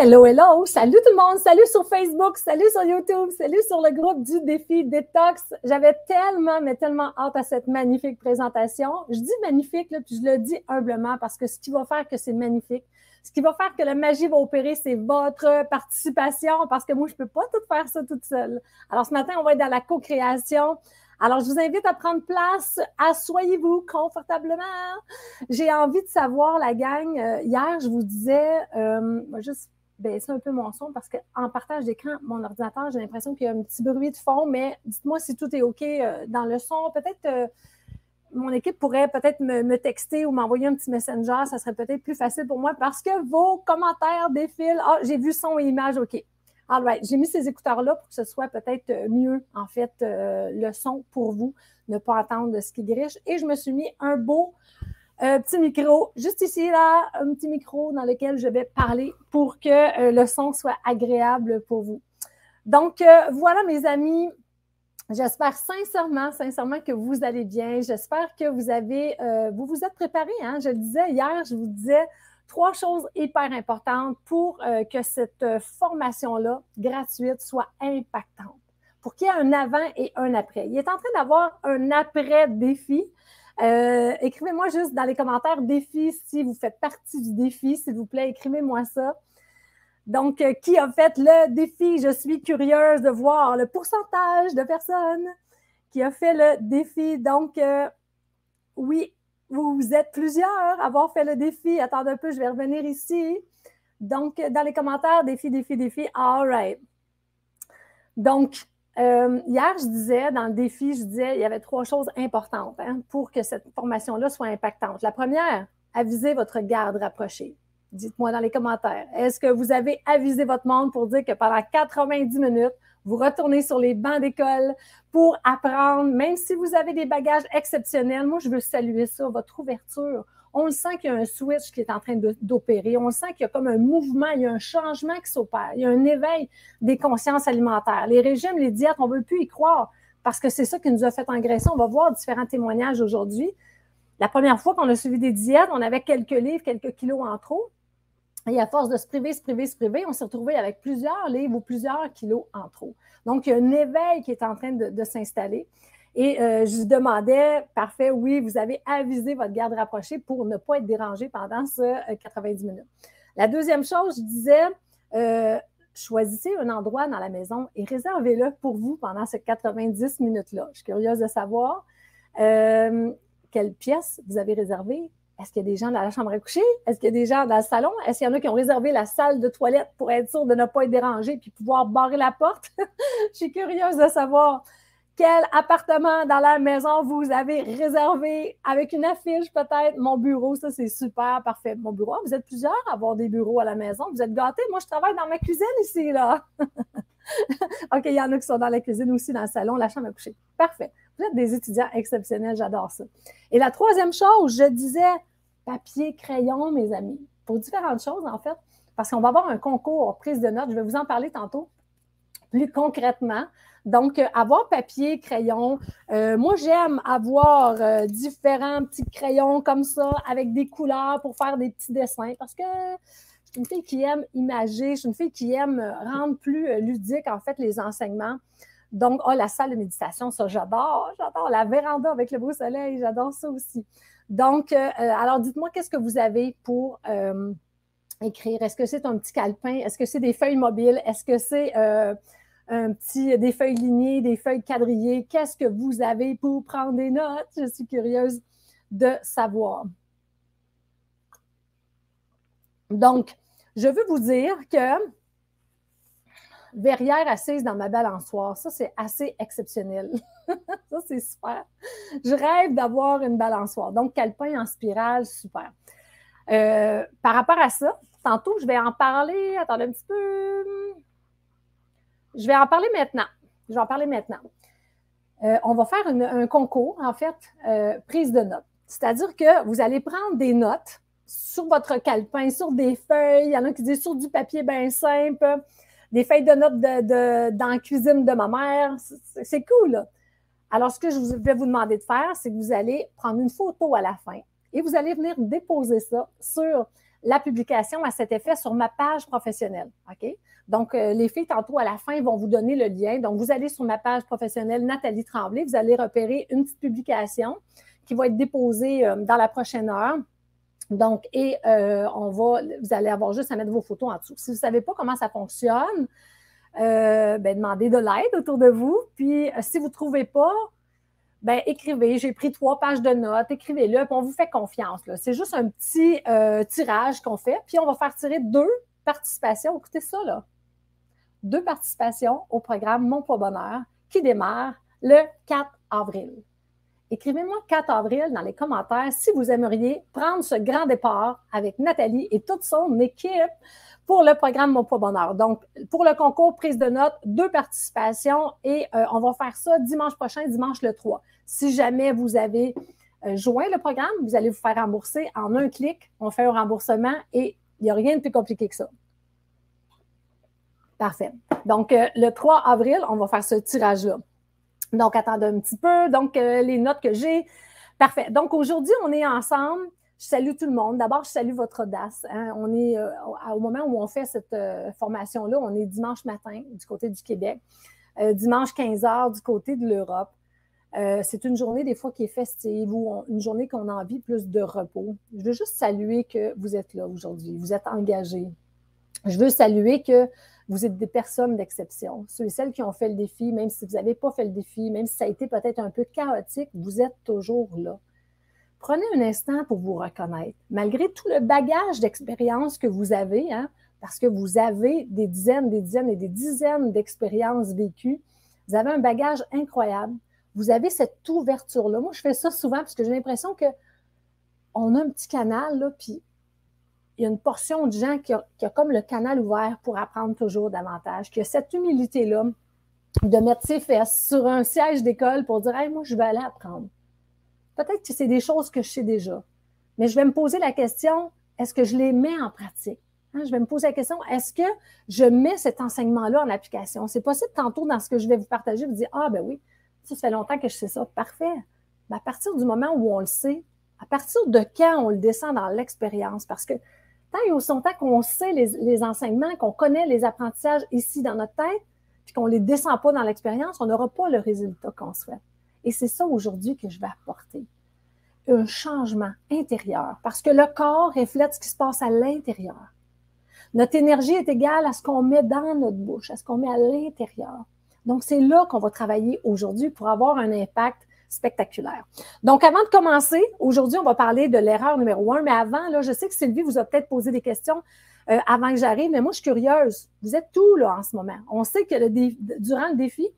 Hello, hello! Salut tout le monde! Salut sur Facebook, salut sur YouTube, salut sur le groupe du défi Détox. J'avais tellement, mais tellement hâte à cette magnifique présentation. Je dis magnifique, là, puis je le dis humblement parce que ce qui va faire que c'est magnifique, ce qui va faire que la magie va opérer, c'est votre participation parce que moi, je peux pas tout faire ça toute seule. Alors, ce matin, on va être dans la co-création. Alors, je vous invite à prendre place. Assoyez-vous confortablement. J'ai envie de savoir, la gang, euh, hier, je vous disais, euh, juste baisser un peu mon son parce qu'en partage d'écran, mon ordinateur, j'ai l'impression qu'il y a un petit bruit de fond, mais dites-moi si tout est OK euh, dans le son. Peut-être euh, mon équipe pourrait peut-être me, texter ou m'envoyer un petit messenger. Ça serait peut-être plus facile pour moi parce que vos commentaires défilent. Ah, j'ai vu son et image, OK. All right. J'ai mis ces écouteurs-là pour que ce soit peut-être mieux, en fait, euh, le son pour vous, ne pas entendre ce qui griche. Et je me suis mis un beau un petit micro, juste ici, là, un petit micro dans lequel je vais parler pour que euh, le son soit agréable pour vous. Donc, euh, voilà, mes amis. J'espère sincèrement, sincèrement que vous allez bien. J'espère que vous avez, euh, vous vous êtes préparés. Hein? Je le disais hier, je vous disais trois choses hyper importantes pour que cette formation-là, gratuite, soit impactante. Pour qu'il y ait un avant et un après. Il est en train d'avoir un après-défi. Euh, écrivez-moi juste dans les commentaires défi si vous faites partie du défi, s'il vous plaît, écrivez-moi ça. Donc, euh, qui a fait le défi? Je suis curieuse de voir le pourcentage de personnes qui a fait le défi. Donc, euh, oui, vous êtes plusieurs à avoir fait le défi. Attendez un peu, je vais revenir ici. Donc, dans les commentaires, défi, défi, défi. All right. Donc, euh, hier, je disais, dans le défi, je disais, il y avait trois choses importantes hein, pour que cette formation-là soit impactante. La première, aviser votre garde rapprochée. Dites-moi dans les commentaires. Est-ce que vous avez avisé votre monde pour dire que pendant 90 minutes, vous retournez sur les bancs d'école pour apprendre, même si vous avez des bagages exceptionnels? Moi, je veux saluer ça, votre ouverture on le sent qu'il y a un switch qui est en train d'opérer. On le sent qu'il y a comme un mouvement, il y a un changement qui s'opère. Il y a un éveil des consciences alimentaires. Les régimes, les diètes, on ne veut plus y croire parce que c'est ça qui nous a fait engraisser. On va voir différents témoignages aujourd'hui. La première fois qu'on a suivi des diètes, on avait quelques livres, quelques kilos en trop. Et à force de se priver, se priver, se priver, on s'est retrouvé avec plusieurs livres ou plusieurs kilos en trop. Donc, il y a un éveil qui est en train de s'installer. Et euh, je lui demandais, parfait, oui, vous avez avisé votre garde rapprochée pour ne pas être dérangé pendant ce 90 euh, minutes. La deuxième chose, je disais, euh, choisissez un endroit dans la maison et réservez-le pour vous pendant ces 90 minutes-là. Je suis curieuse de savoir quelle pièce vous avez réservée. Est-ce qu'il y a des gens dans la chambre à coucher? Est-ce qu'il y a des gens dans le salon? Est-ce qu'il y en a qui ont réservé la salle de toilette pour être sûr de ne pas être dérangé puis pouvoir barrer la porte? je suis curieuse de savoir quel appartement dans la maison vous avez réservé avec une affiche peut-être? Mon bureau, ça c'est super, parfait. Mon bureau, vous êtes plusieurs à avoir des bureaux à la maison. Vous êtes gâtés. Moi, je travaille dans ma cuisine ici, là. OK, il y en a qui sont dans la cuisine aussi, dans le salon, la chambre à coucher. Parfait. Vous êtes des étudiants exceptionnels, j'adore ça. Et la troisième chose, je disais papier, crayon, mes amis, pour différentes choses, en fait, parce qu'on va avoir un concours prise de notes. Je vais vous en parler tantôt plus concrètement. Donc, euh, avoir papier, crayon. Euh, moi, j'aime avoir euh, différents petits crayons comme ça avec des couleurs pour faire des petits dessins parce que je suis une fille qui aime imager, je suis une fille qui aime rendre plus ludique, en fait, les enseignements. Donc, oh, la salle de méditation, ça, j'adore. J'adore la véranda avec le beau soleil, j'adore ça aussi. Donc, alors, dites-moi, qu'est-ce que vous avez pour écrire? Est-ce que c'est un petit calepin? Est-ce que c'est des feuilles mobiles? Est-ce que c'est un petit, des feuilles lignées, des feuilles quadrillées. Qu'est-ce que vous avez pour prendre des notes? Je suis curieuse de savoir. Donc, je veux vous dire que verrière assise dans ma balançoire, ça, c'est assez exceptionnel. ça, c'est super. Je rêve d'avoir une balançoire. Donc, calepin en spirale, super. Euh, par rapport à ça, tantôt, je vais en parler. Attendez un petit peu. Je vais en parler maintenant. Je vais en parler maintenant. Euh, on va faire un concours, en fait, euh, prise de notes. C'est-à-dire que vous allez prendre des notes sur votre calepin, sur des feuilles. Il y en a qui disent sur du papier bien simple, des feuilles de notes de, dans la cuisine de ma mère. C'est cool. Alors, ce que je vais vous demander de faire, c'est que vous allez prendre une photo à la fin et vous allez venir déposer ça sur la publication à cet effet sur ma page professionnelle. OK? Donc, euh, les filles, tantôt, à la fin, vont vous donner le lien. Donc, vous allez sur ma page professionnelle Nathalie Tremblay, vous allez repérer une petite publication qui va être déposée euh, dans la prochaine heure. Donc, et euh, on va, vous allez avoir juste à mettre vos photos en dessous. Si vous ne savez pas comment ça fonctionne, ben, demandez de l'aide autour de vous. Puis, si vous ne trouvez pas, ben, écrivez. J'ai pris trois pages de notes, écrivez-le, puis on vous fait confiance. C'est juste un petit tirage qu'on fait, puis on va faire tirer deux participations. Écoutez ça, là deux participations au programme Mon Poids Bonheur qui démarre le 4 avril. Écrivez-moi 4 avril dans les commentaires si vous aimeriez prendre ce grand départ avec Nathalie et toute son équipe pour le programme Mon Poids Bonheur. Donc, pour le concours prise de notes, deux participations et euh, on va faire ça dimanche prochain, dimanche le 3. Si jamais vous avez euh, joint le programme, vous allez vous faire rembourser en un clic. On fait un remboursement et il n'y a rien de plus compliqué que ça. Parfait. Donc, euh, le 3 avril, on va faire ce tirage-là. Donc, attendez un petit peu. Donc, euh, les notes que j'ai. Parfait. Donc, aujourd'hui, on est ensemble. Je salue tout le monde. D'abord, je salue votre audace. Hein. On est euh, au moment où on fait cette formation-là, on est dimanche matin du côté du Québec, dimanche 15 heures du côté de l'Europe. c'est une journée des fois qui est festive ou une journée qu'on a envie plus de repos. Je veux juste saluer que vous êtes là aujourd'hui, vous êtes engagés. Je veux saluer que vous êtes des personnes d'exception. Ceux et celles qui ont fait le défi, même si vous n'avez pas fait le défi, même si ça a été peut-être un peu chaotique, vous êtes toujours là. Prenez un instant pour vous reconnaître. Malgré tout le bagage d'expérience que vous avez, hein, parce que vous avez des dizaines, des dizaines et des dizaines d'expériences vécues, vous avez un bagage incroyable. Vous avez cette ouverture-là. Moi, je fais ça souvent parce que j'ai l'impression que on a un petit canal, puis il y a une portion de gens qui a, comme le canal ouvert pour apprendre toujours davantage, qui a cette humilité-là de mettre ses fesses sur un siège d'école pour dire Hey, moi, je vais aller apprendre. Peut-être que c'est des choses que je sais déjà, mais je vais me poser la question est-ce que je les mets en pratique? Hein, je vais me poser la question est-ce que je mets cet enseignement-là en application? C'est possible tantôt dans ce que je vais vous partager, vous dire Ah, ben oui, ça, ça fait longtemps que je sais ça. Parfait. Mais à partir du moment où on le sait, à partir de quand on le descend dans l'expérience? Parce que tant et aussi longtemps qu'on sait les, enseignements, qu'on connaît les apprentissages ici dans notre tête, puis qu'on ne les descend pas dans l'expérience, on n'aura pas le résultat qu'on souhaite. Et c'est ça aujourd'hui que je vais apporter. Un changement intérieur, parce que le corps reflète ce qui se passe à l'intérieur. Notre énergie est égale à ce qu'on met dans notre bouche, à ce qu'on met à l'intérieur. Donc, c'est là qu'on va travailler aujourd'hui pour avoir un impact spectaculaire. Donc, avant de commencer, aujourd'hui, on va parler de l'erreur numéro un, mais avant, là, je sais que Sylvie vous a peut-être posé des questions euh, avant que j'arrive, mais moi, je suis curieuse. Vous êtes tout là en ce moment? On sait que durant le défi,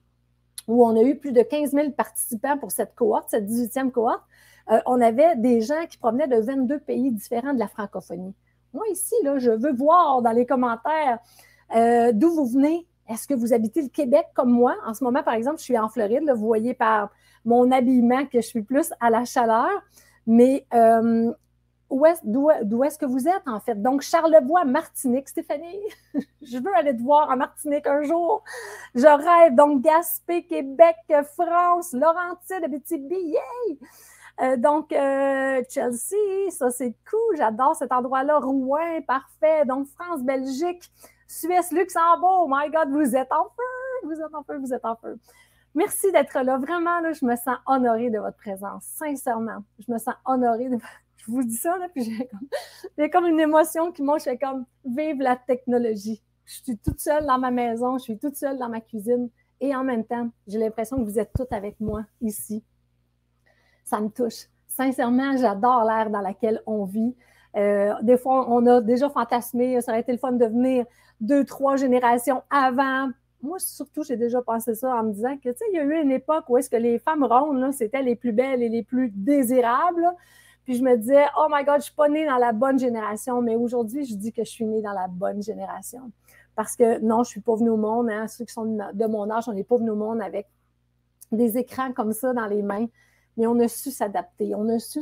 où on a eu plus de 15 000 participants pour cette cohorte, cette 18e cohorte, euh, on avait des gens qui provenaient de 22 pays différents de la francophonie. Moi, ici, là, je veux voir dans les commentaires euh, d'où vous venez. Est-ce que vous habitez le Québec comme moi? En ce moment, par exemple, je suis en Floride. Vous voyez par mon habillement que je suis plus à la chaleur. Mais euh, d'où est-ce que vous êtes, en fait? Donc, Charlevoix, Martinique, Stéphanie, je veux aller te voir en Martinique un jour. Je rêve. Donc, Gaspé, Québec, France, Laurentide, Abitibi, yay! Euh, donc, euh, Chelsea, ça c'est cool, j'adore cet endroit-là. Rouen, parfait. Donc, France, Belgique, Suisse, Luxembourg, my God, vous êtes en feu, vous êtes en feu, vous êtes en feu. Merci d'être là. Vraiment, là, je me sens honorée de votre présence. Sincèrement, je me sens honorée de Je vous dis ça, là, puis j'ai comme, comme une émotion qui monte. Je comme vive la technologie. Je suis toute seule dans ma maison, je suis toute seule dans ma cuisine. Et en même temps, j'ai l'impression que vous êtes toutes avec moi ici. Ça me touche. Sincèrement, j'adore l'ère dans laquelle on vit. Euh, des fois, on a déjà fantasmé, ça aurait été le fun de venir deux, trois générations avant moi, surtout, j'ai déjà pensé ça en me disant que, tu sais, il y a eu une époque où est-ce que les femmes rondes, c'était les plus belles et les plus désirables. Puis je me disais, oh my God, je suis pas née dans la bonne génération. Mais aujourd'hui, je dis que je suis née dans la bonne génération. Parce que non, je suis pas venue au monde. Hein, ceux qui sont de mon âge, on n'est pas venus au monde avec des écrans comme ça dans les mains. Mais on a su s'adapter. On a su,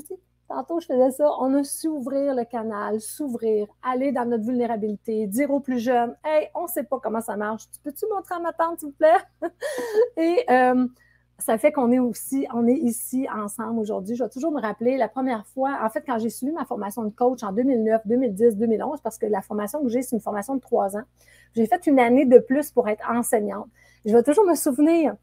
Tantôt, je faisais ça. On a su ouvrir le canal, s'ouvrir, aller dans notre vulnérabilité, dire aux plus jeunes Hey, on ne sait pas comment ça marche. Peux-tu montrer à ma tante, s'il vous plaît? Et euh, ça fait qu'on est aussi, on est ici ensemble aujourd'hui. Je vais toujours me rappeler la première fois, en fait, quand j'ai suivi ma formation de coach en 2009, 2010, 2011, parce que la formation que j'ai, c'est une formation de trois ans. J'ai fait une année de plus pour être enseignante. Je vais toujours me souvenir,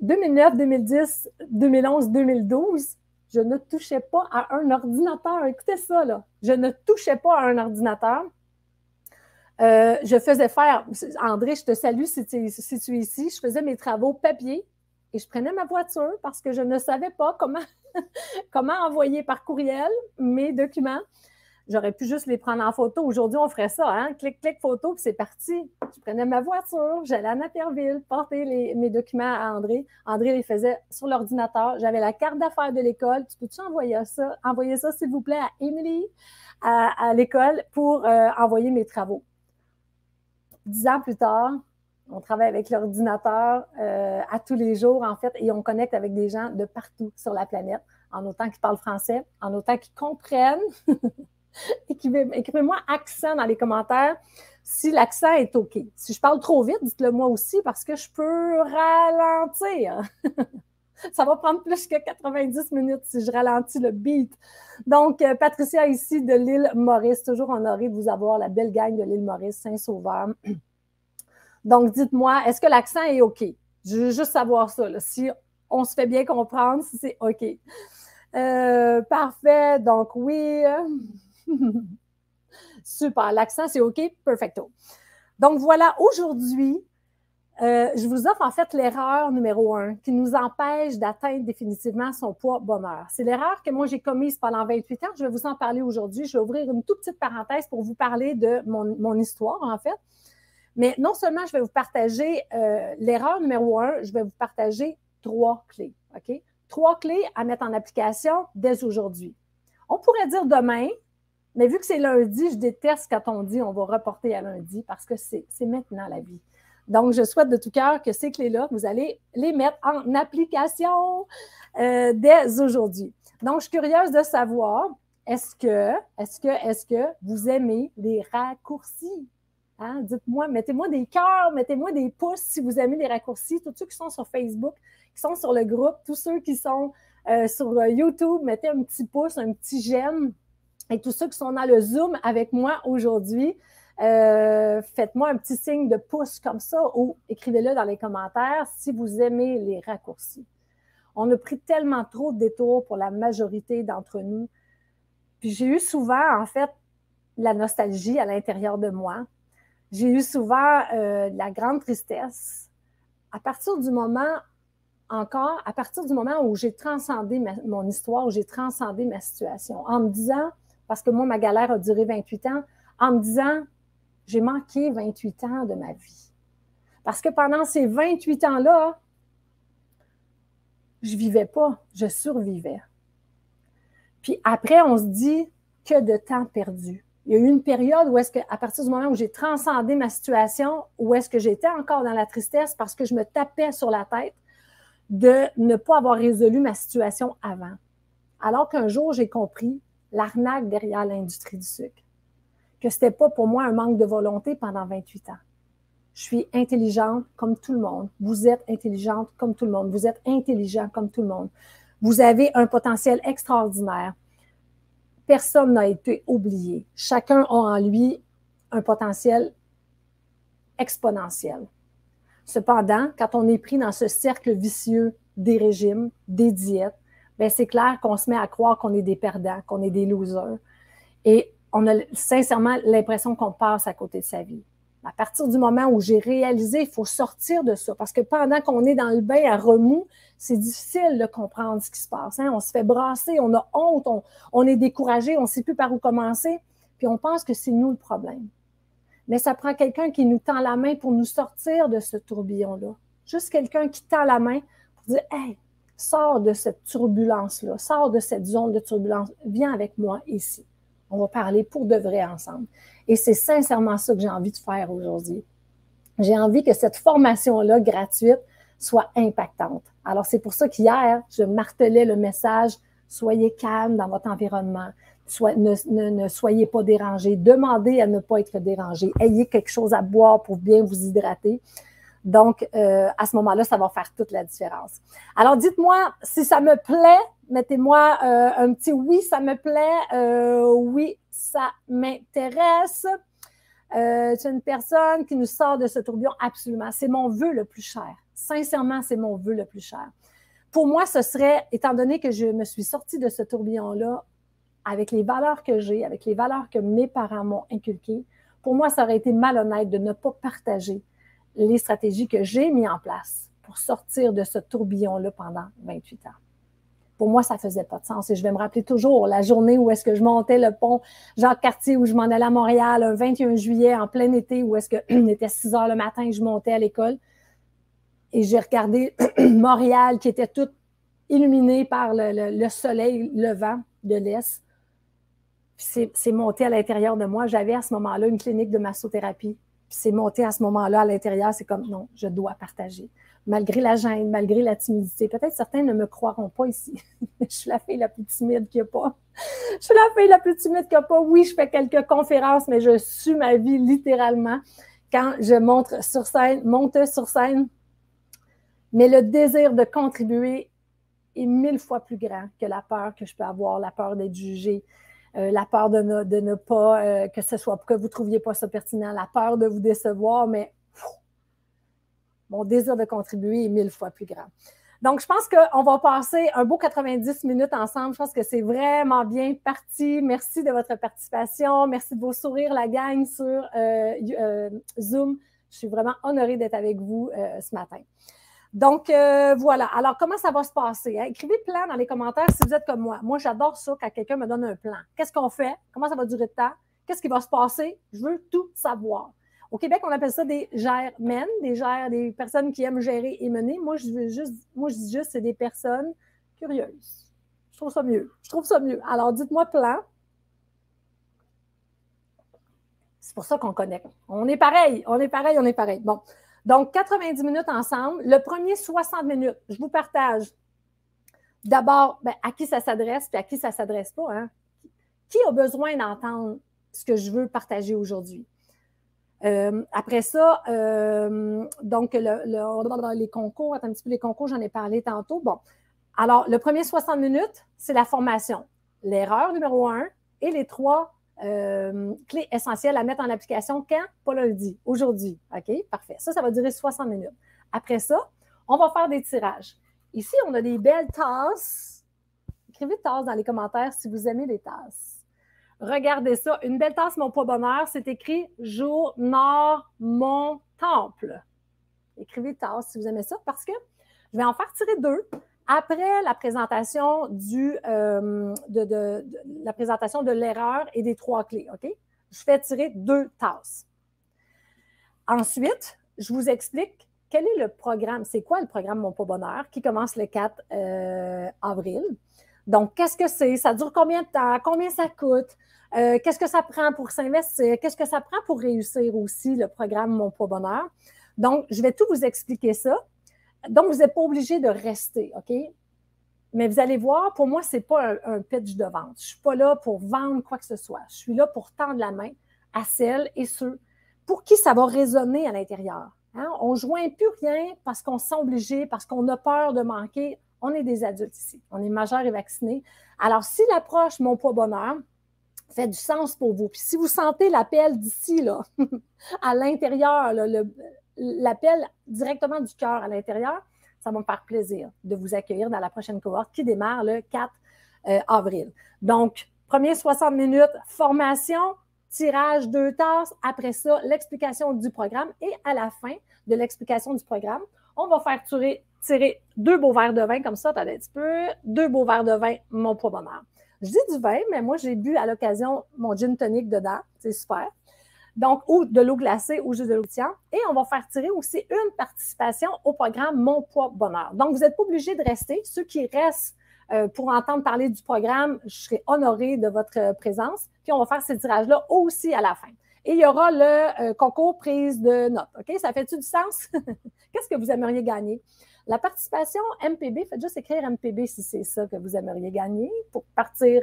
2009, 2010, 2011, 2012, je ne touchais pas à un ordinateur. Écoutez ça, là. Je ne touchais pas à un ordinateur. Euh, je faisais faire, André, je te salue si tu, es ici, je faisais mes travaux papier et je prenais ma voiture parce que je ne savais pas comment envoyer par courriel mes documents. J'aurais pu juste les prendre en photo. Aujourd'hui, on ferait ça, hein? Clic, clic, photo, puis c'est parti. Je prenais ma voiture, j'allais à Naperville, porter mes documents à André. André les faisait sur l'ordinateur. J'avais la carte d'affaires de l'école. Tu peux-tu envoyer ça, envoyer ça, s'il vous plaît, à Emily, à, l'école, pour euh, envoyer mes travaux? Dix ans plus tard, on travaille avec l'ordinateur euh, à tous les jours, en fait, et on connecte avec des gens de partout sur la planète, en autant qu'ils parlent français, en autant qu'ils comprennent. Écrivez-moi accent dans les commentaires si l'accent est OK. Si je parle trop vite, dites-le moi aussi parce que je peux ralentir. Ça va prendre plus que 90 minutes si je ralentis le beat. Donc, euh, Patricia ici de l'île Maurice, toujours honorée de vous avoir, la belle gang de l'île Maurice, Saint-Sauveur. Donc, dites-moi, est-ce que l'accent est OK? Je veux juste savoir ça, si on se fait bien comprendre, si c'est OK. Euh, parfait. Donc, oui. Super. L'accent, c'est OK. Perfecto. Donc, voilà, aujourd'hui, euh, je vous offre en fait l'erreur numéro un qui nous empêche d'atteindre définitivement son poids bonheur. C'est l'erreur que moi j'ai commise pendant 28 ans. Je vais vous en parler aujourd'hui. Je vais ouvrir une toute petite parenthèse pour vous parler de mon, mon histoire en fait. Mais non seulement je vais vous partager euh, l'erreur numéro un, je vais vous partager trois clés. OK? Trois clés à mettre en application dès aujourd'hui. On pourrait dire demain, mais vu que c'est lundi, je déteste quand on dit on va reporter à lundi parce que c'est maintenant la vie. Donc, je souhaite de tout cœur que ces clés-là, vous allez les mettre en application euh, dès aujourd'hui. Donc, je suis curieuse de savoir, est-ce que, est-ce que, est-ce que vous aimez les raccourcis? Hein? Dites-moi, mettez-moi des cœurs, mettez-moi des pouces si vous aimez les raccourcis. Tous ceux qui sont sur Facebook, qui sont sur le groupe, tous ceux qui sont euh, sur euh, YouTube, mettez un petit pouce, un petit j'aime. Et tous ceux qui sont dans le Zoom avec moi aujourd'hui, euh, faites-moi un petit signe de pouce comme ça ou écrivez-le dans les commentaires si vous aimez les raccourcis. On a pris tellement trop de détours pour la majorité d'entre nous. Puis j'ai eu souvent, en fait, la nostalgie à l'intérieur de moi j'ai eu souvent euh, la grande tristesse. À partir du moment, encore, à partir du moment où j'ai transcendé mon histoire, où j'ai transcendé ma situation, en me disant, parce que moi, ma galère a duré 28 ans, en me disant, j'ai manqué 28 ans de ma vie. Parce que pendant ces 28 ans-là, je vivais pas, je survivais. Puis après, on se dit que de temps perdu il y a eu une période où est-ce que, à partir du moment où j'ai transcendé ma situation, où est-ce que j'étais encore dans la tristesse parce que je me tapais sur la tête de ne pas avoir résolu ma situation avant. Alors qu'un jour, j'ai compris l'arnaque derrière l'industrie du sucre. Que c'était pas pour moi un manque de volonté pendant 28 ans. Je suis intelligente comme tout le monde. Vous êtes intelligente comme tout le monde. Vous êtes intelligent comme tout le monde. Vous avez un potentiel extraordinaire personne n'a été oublié. Chacun a en lui un potentiel exponentiel. Cependant, quand on est pris dans ce cercle vicieux des régimes, des diètes, ben c'est clair qu'on se met à croire qu'on est des perdants, qu'on est des losers. Et on a sincèrement l'impression qu'on passe à côté de sa vie. À partir du moment où j'ai réalisé, il faut sortir de ça. Parce que pendant qu'on est dans le bain à remous, c'est difficile de comprendre ce qui se passe. Hein. On se fait brasser, on a honte, on, est découragé, on ne sait plus par où commencer, puis on pense que c'est nous le problème. Mais ça prend quelqu'un qui nous tend la main pour nous sortir de ce tourbillon-là. Juste quelqu'un qui tend la main pour dire Hey, sors de cette turbulence-là, sors de cette zone de turbulence, viens avec moi ici. On va parler pour de vrai ensemble. Et c'est sincèrement ça que j'ai envie de faire aujourd'hui. J'ai envie que cette formation-là gratuite soit impactante. Alors, c'est pour ça qu'hier, je martelais le message soyez calme dans votre environnement. ne, soyez pas dérangé. Demandez à ne pas être dérangé. Ayez quelque chose à boire pour bien vous hydrater. Donc, euh, à ce moment-là, ça va faire toute la différence. Alors, dites-moi si ça me plaît. Mettez-moi euh, un petit oui, ça me plaît. Euh, oui, ça m'intéresse. c'est une personne qui nous sort de ce tourbillon. Absolument. C'est mon vœu le plus cher. Sincèrement, c'est mon vœu le plus cher. Pour moi, ce serait, étant donné que je me suis sortie de ce tourbillon-là avec les valeurs que j'ai, avec les valeurs que mes parents m'ont inculquées, pour moi, ça aurait été malhonnête de ne pas partager les stratégies que j'ai mises en place pour sortir de ce tourbillon-là pendant 28 ans. Pour moi, ça faisait pas de sens. Et je vais me rappeler toujours la journée où est-ce que je montais le pont Jacques-Cartier, où je m'en allais à Montréal, un 21 juillet, en plein été, où est-ce qu'il était 6 heures le matin et je montais à l'école. Et j'ai regardé Montréal qui était tout illuminé par le, le soleil levant de l'Est. C'est monté à l'intérieur de moi. J'avais à ce moment-là une clinique de massothérapie c'est monté à ce moment-là à l'intérieur, c'est comme non, je dois partager. Malgré la gêne, malgré la timidité. Peut-être certains ne me croiront pas ici. je suis la fille la plus timide qu'il n'y a pas. je suis la fille la plus timide qu'il n'y a pas. Oui, je fais quelques conférences, mais je suis ma vie littéralement quand je montre sur scène, monte sur scène. Mais le désir de contribuer est mille fois plus grand que la peur que je peux avoir, la peur d'être jugée, euh, la peur de ne, pas, euh, que ce soit, que vous ne trouviez pas ça pertinent, la peur de vous décevoir, mais mon désir de contribuer est mille fois plus grand. Donc, je pense qu'on va passer un beau 90 minutes ensemble. Je pense que c'est vraiment bien parti. Merci de votre participation. Merci de vos sourires, la gang sur euh, Zoom. Je suis vraiment honorée d'être avec vous ce matin. Donc, euh, voilà. Alors, comment ça va se passer? Hein? Écrivez plan dans les commentaires si vous êtes comme moi. Moi, j'adore ça quand quelqu'un me donne un plan. Qu'est-ce qu'on fait? Comment ça va durer de temps? Qu'est-ce qui va se passer? Je veux tout savoir. Au Québec, on appelle ça des gères-men, des gères, des personnes qui aiment gérer et mener. Moi, je veux juste, moi, je dis juste, c'est des personnes curieuses. Je trouve ça mieux. Je trouve ça mieux. Alors, dites-moi plan. C'est pour ça qu'on connecte. On est pareil, on est pareil, on est pareil. Bon. Donc, 90 minutes ensemble. Le premier 60 minutes, je vous partage d'abord ben, à qui ça s'adresse puis à qui ça ne s'adresse pas. Hein? Qui a besoin d'entendre ce que je veux partager aujourd'hui? Euh, après ça, euh, donc, le, les concours, attends un petit peu, les concours, j'en ai parlé tantôt. Bon, alors, le premier 60 minutes, c'est la formation. L'erreur numéro un et les trois euh, clé essentielle à mettre en application quand? Pas lundi, aujourd'hui. OK? Parfait. Ça, ça va durer 60 minutes. Après ça, on va faire des tirages. Ici, on a des belles tasses. Écrivez tasses dans les commentaires si vous aimez les tasses. Regardez ça. Une belle tasse, mon poids bonheur, c'est écrit Jour Nord Mon Temple. Écrivez tasse si vous aimez ça parce que je vais en faire tirer deux après la présentation euh, de, la présentation de l'erreur et des trois clés, OK? Je fais tirer deux tasses. Ensuite, je vous explique quel est le programme, c'est quoi le programme Mon Pas Bonheur qui commence le 4 euh, avril? Donc, qu'est-ce que c'est? Ça dure combien de temps? Combien ça coûte? Euh, qu'est-ce que ça prend pour s'investir? Qu'est-ce que ça prend pour réussir aussi le programme Mon Pas Bonheur? Donc, je vais tout vous expliquer ça. Donc, vous n'êtes pas obligé de rester, OK? Mais vous allez voir, pour moi, ce n'est pas un, pitch de vente. Je ne suis pas là pour vendre quoi que ce soit. Je suis là pour tendre la main à celles et ceux pour qui ça va résonner à l'intérieur. Hein? On ne joint plus rien parce qu'on se sent obligé, parce qu'on a peur de manquer. On est des adultes ici. On est majeurs et vaccinés. Alors, si l'approche Mon poids bonheur fait du sens pour vous, puis si vous sentez l'appel d'ici, là, à l'intérieur, l'appel directement du cœur à l'intérieur, ça va me faire plaisir de vous accueillir dans la prochaine cohorte qui démarre le 4 euh, avril. Donc, premier 60 minutes, formation, tirage deux tasses. Après ça, l'explication du programme. Et à la fin de l'explication du programme, on va faire tirer, deux beaux verres de vin comme ça, attendez un petit peu, deux beaux verres de vin, mon poids bonheur. Je dis du vin, mais moi, j'ai bu à l'occasion mon gin tonic dedans. C'est super. Donc, ou de l'eau glacée ou juste de l'eau tienne. Et on va faire tirer aussi une participation au programme Mon poids bonheur. Donc, vous n'êtes pas obligé de rester. Ceux qui restent euh, pour entendre parler du programme, je serai honorée de votre présence. Puis, on va faire ces tirages-là aussi à la fin. Et il y aura le euh, concours prise de notes. OK? Ça fait-tu du sens? Qu'est-ce que vous aimeriez gagner? La participation MPB, faites juste écrire MPB si c'est ça que vous aimeriez gagner pour partir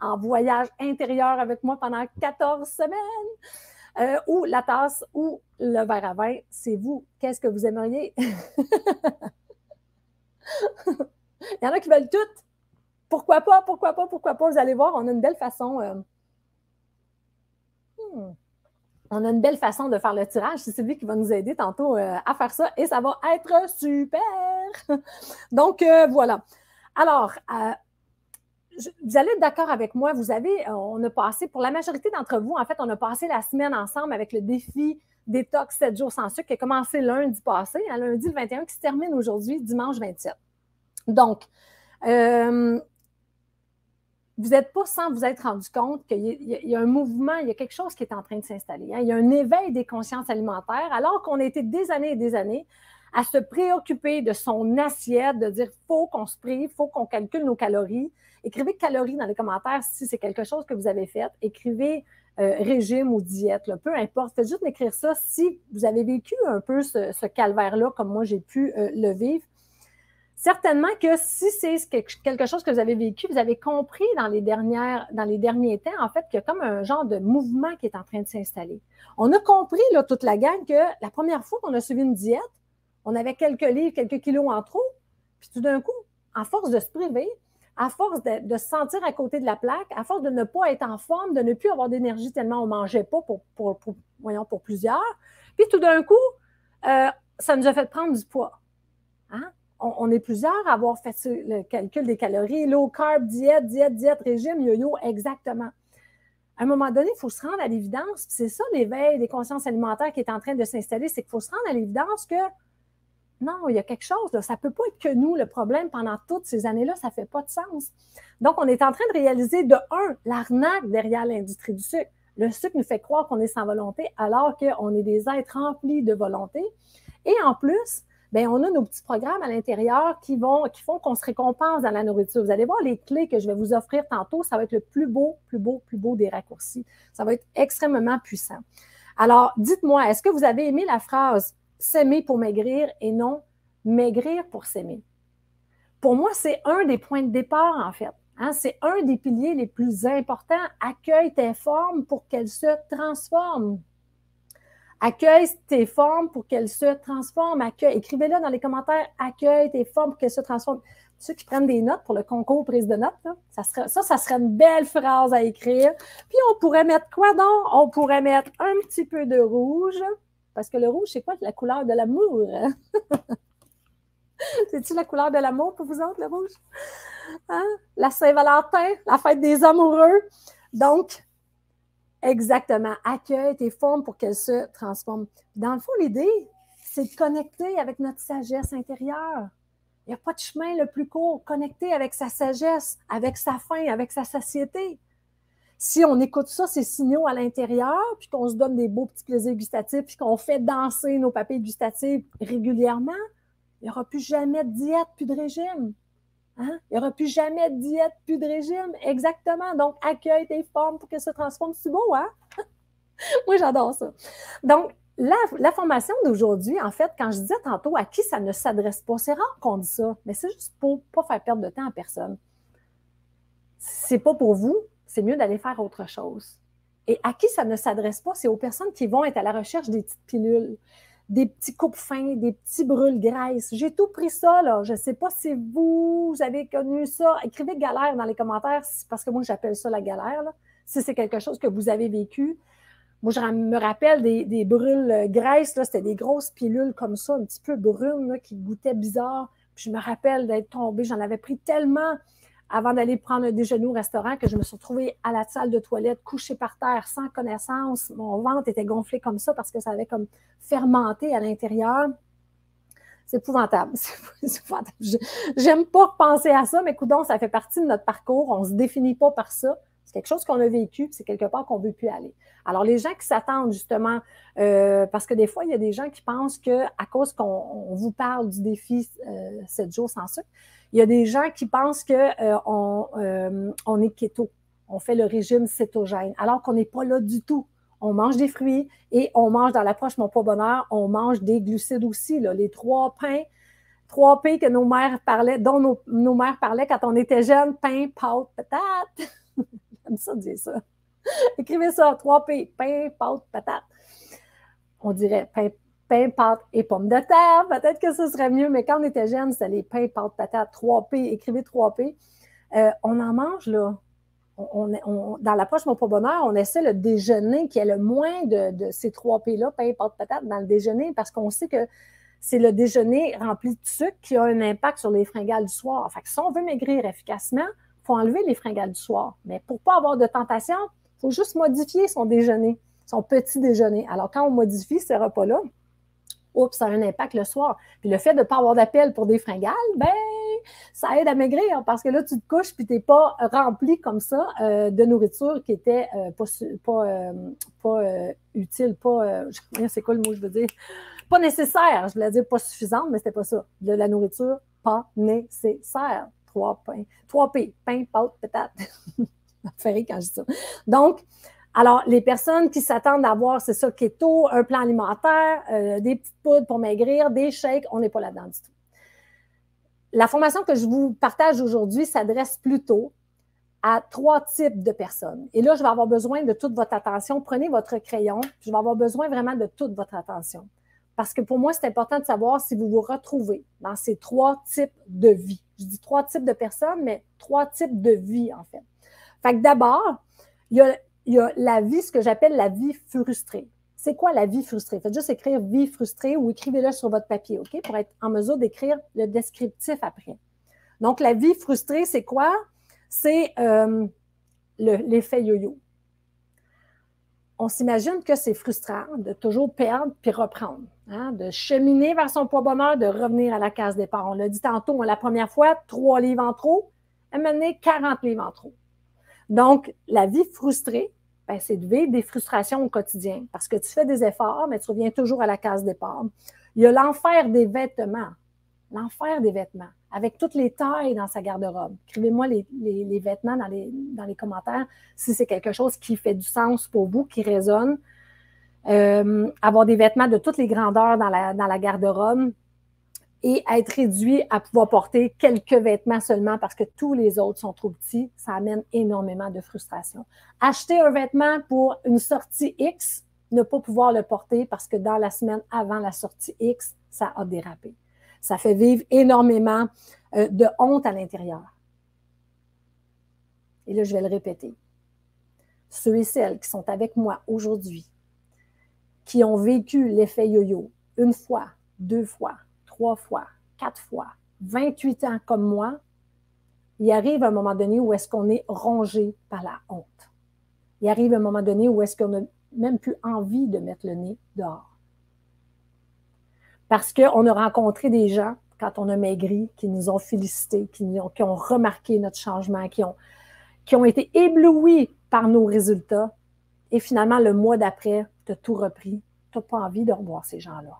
en voyage intérieur avec moi pendant 14 semaines. Euh, ou la tasse ou le verre à vin. C'est vous. Qu'est-ce que vous aimeriez? Il y en a qui veulent tout. Pourquoi pas, pourquoi pas, pourquoi pas? Vous allez voir, on a une belle façon. Euh, hmm. On a une belle façon de faire le tirage. C'est celui qui va nous aider tantôt euh, à faire ça et ça va être super. Donc, voilà. Alors, vous allez être d'accord avec moi, vous avez, on a passé, pour la majorité d'entre vous, en fait, on a passé la semaine ensemble avec le défi détox 7 jours sans sucre qui a commencé lundi passé, à hein, lundi le 21, qui se termine aujourd'hui, dimanche 27. Donc, euh, vous n'êtes pas sans vous être rendu compte qu'il y, a un mouvement, il y a quelque chose qui est en train de s'installer. Hein. Il y a un éveil des consciences alimentaires, alors qu'on a été des années et des années à se préoccuper de son assiette, de dire faut qu'on se prive, faut qu'on calcule nos calories, Écrivez calories dans les commentaires si c'est quelque chose que vous avez fait. Écrivez euh, régime ou diète, peu importe. Faites juste écrire ça si vous avez vécu un peu ce, calvaire-là, comme moi j'ai pu euh, le vivre. Certainement que si c'est quelque chose que vous avez vécu, vous avez compris dans les, dernières, dans les derniers temps, en fait, qu'il y a comme un genre de mouvement qui est en train de s'installer. On a compris, là, toute la gang, que la première fois qu'on a suivi une diète, on avait quelques livres, quelques kilos en trop, puis tout d'un coup, en force de se priver, à force de, se sentir à côté de la plaque, à force de ne pas être en forme, de ne plus avoir d'énergie tellement on ne mangeait pas pour, voyons, pour plusieurs. Puis tout d'un coup, euh, ça nous a fait prendre du poids. Hein? On, est plusieurs à avoir fait le calcul des calories, low carb, diète, diète, diète, régime, yo-yo, exactement. À un moment donné, il faut se rendre à l'évidence, c'est ça l'éveil des consciences alimentaires qui est en train de s'installer, c'est qu'il faut se rendre à l'évidence que non, il y a quelque chose, ça ne peut pas être que nous le problème pendant toutes ces années-là, ça ne fait pas de sens. Donc, on est en train de réaliser de un, l'arnaque derrière l'industrie du sucre. Le sucre nous fait croire qu'on est sans volonté alors qu'on est des êtres remplis de volonté. Et en plus, bien, on a nos petits programmes à l'intérieur qui, vont, qui font qu'on se récompense dans la nourriture. Vous allez voir les clés que je vais vous offrir tantôt. Ça va être le plus beau, plus beau, plus beau des raccourcis. Ça va être extrêmement puissant. Alors, dites-moi, est-ce que vous avez aimé la phrase s'aimer pour maigrir et non maigrir pour s'aimer. Pour moi, c'est un des points de départ, en fait. Hein. c'est un des piliers les plus importants. Accueille tes formes pour qu'elles se transforment. Accueille tes formes pour qu'elles se transforment. Écrivez-le dans les commentaires. Accueille tes formes pour qu'elles se transforment. Ceux qui prennent des notes pour le concours prise de notes, ça, serait, ça, ça serait une belle phrase à écrire. Puis on pourrait mettre quoi donc? On pourrait mettre un petit peu de rouge, parce que le rouge, c'est quoi la couleur de l'amour? C'est-tu la couleur de l'amour pour vous autres, le rouge? Hein? La Saint-Valentin, la fête des amoureux. Donc, exactement, accueille tes formes pour qu'elles se transforment. Dans le fond, l'idée, c'est de connecter avec notre sagesse intérieure. Il n'y a pas de chemin le plus court. Connecter avec sa sagesse, avec sa faim, avec sa satiété si on écoute ça, ces signaux à l'intérieur, puis qu'on se donne des beaux petits plaisirs gustatifs, puis qu'on fait danser nos papilles gustatives régulièrement, il n'y aura plus jamais de diète, plus de régime. Hein? Il n'y aura plus jamais de diète, plus de régime. Exactement. Donc, accueille tes formes pour qu'elles se transforment. C'est beau, hein? Moi, j'adore ça. Donc, la, formation d'aujourd'hui, en fait, quand je disais tantôt à qui ça ne s'adresse pas, c'est rare qu'on dise ça, mais c'est juste pour ne pas faire perdre de temps à personne. C'est pas pour vous, c'est mieux d'aller faire autre chose. Et à qui ça ne s'adresse pas, c'est aux personnes qui vont être à la recherche des petites pilules, des petits coupes fins, des petits brûles graisses. J'ai tout pris ça, là. Je ne sais pas si vous, avez connu ça. Écrivez galère dans les commentaires, parce que moi, j'appelle ça la galère, si c'est quelque chose que vous avez vécu. Moi, je me rappelle des, des brûles graisses, là, c'était des grosses pilules comme ça, un petit peu brunes, qui goûtaient bizarre. Puis je me rappelle d'être tombée, j'en avais pris tellement avant d'aller prendre un déjeuner au restaurant que je me suis retrouvée à la salle de toilette, couchée par terre, sans connaissance. Mon ventre était gonflé comme ça parce que ça avait comme fermenté à l'intérieur. C'est épouvantable. Épouvantable. J'aime pas penser à ça, mais coudon, ça fait partie de notre parcours. On se définit pas par ça. C'est quelque chose qu'on a vécu, c'est quelque part qu'on veut plus aller. Alors, les gens qui s'attendent justement, euh, parce que des fois, il y a des gens qui pensent que à cause qu'on vous parle du défi euh, 7 jours sans sucre, il y a des gens qui pensent qu'on euh, euh, on est keto, on fait le régime cétogène, alors qu'on n'est pas là du tout. On mange des fruits et on mange dans l'approche Mon Poids Bonheur, on mange des glucides aussi, les trois pains, trois pains que nos mères parlaient, dont nos, nos mères parlaient quand on était jeunes, pain, pâte, patate. J'aime ça dire ça. Écrivez ça, 3P, pain, pâte, patate. On dirait pain, pain, pâte et pommes de terre. Peut-être que ce serait mieux, mais quand on était jeune, c'était les pains, pâte, patate, 3P. Écrivez 3P. Euh, on en mange, là. On, dans l'approche Mon Pas Bonheur, on essaie le déjeuner qui est le moins de, ces 3 P-là, pain, pâte, patate, dans le déjeuner, parce qu'on sait que c'est le déjeuner rempli de sucre qui a un impact sur les fringales du soir. Fait que si on veut maigrir efficacement, il faut enlever les fringales du soir. Mais pour ne pas avoir de tentation, il faut juste modifier son déjeuner, son petit déjeuner. Alors, quand on modifie ce repas-là, oups, ça a un impact le soir. Puis le fait de ne pas avoir d'appel pour des fringales, ben, ça aide à maigrir parce que là, tu te couches puis tu n'es pas rempli comme ça euh, de nourriture qui était euh, pas, pas, euh, pas utile, pas. c'est quoi le mot je veux dire? Pas nécessaire. Je voulais dire pas suffisante, mais c'était pas ça. De la nourriture pas nécessaire. Trois pains. Trois P. Pain, pâte, patate. Donc, alors, les personnes qui s'attendent à avoir, c'est ça, keto, un plan alimentaire, euh, des petites poudres pour maigrir, des shakes, on n'est pas là-dedans du tout. La formation que je vous partage aujourd'hui s'adresse plutôt à trois types de personnes. Et là, je vais avoir besoin de toute votre attention. Prenez votre crayon. Je vais avoir besoin vraiment de toute votre attention. Parce que pour moi, c'est important de savoir si vous vous retrouvez dans ces trois types de vie. Je dis trois types de personnes, mais trois types de vie, en fait. Fait que d'abord, il y a la vie, ce que j'appelle la vie frustrée. C'est quoi la vie frustrée? Faites juste écrire vie frustrée ou écrivez-le sur votre papier, OK? Pour être en mesure d'écrire le descriptif après. Donc, la vie frustrée, c'est quoi? C'est euh, l'effet yo-yo. On s'imagine que c'est frustrant de toujours perdre puis reprendre, hein? de cheminer vers son poids bonheur, de revenir à la case départ. On l'a dit tantôt, la première fois, trois livres en trop, à mener 40 livres en trop. Donc, la vie frustrée, ben, c'est de vivre des frustrations au quotidien parce que tu fais des efforts, mais tu reviens toujours à la case départ. Il y a l'enfer des vêtements. L'enfer des vêtements, avec toutes les tailles dans sa garde-robe. Écrivez-moi les, vêtements dans les, commentaires si c'est quelque chose qui fait du sens pour vous, qui résonne. Euh, avoir des vêtements de toutes les grandeurs dans la garde-robe, et être réduit à pouvoir porter quelques vêtements seulement parce que tous les autres sont trop petits, ça amène énormément de frustration. Acheter un vêtement pour une sortie X, ne pas pouvoir le porter parce que dans la semaine avant la sortie X, ça a dérapé. Ça fait vivre énormément euh, de honte à l'intérieur. Et là, je vais le répéter. Ceux et celles qui sont avec moi aujourd'hui, qui ont vécu l'effet yo-yo une fois, deux fois, trois fois, quatre fois, 28 ans comme moi, il arrive un moment donné où est-ce qu'on est rongé par la honte. Il arrive un moment donné où est-ce qu'on n'a même plus envie de mettre le nez dehors. Parce qu'on a rencontré des gens, quand on a maigri, qui nous ont félicités, qui, ont, qui remarqué notre changement, qui ont, qui ont été éblouis par nos résultats. Et finalement, le mois d'après, tu as tout repris. Tu n'as pas envie de revoir ces gens-là.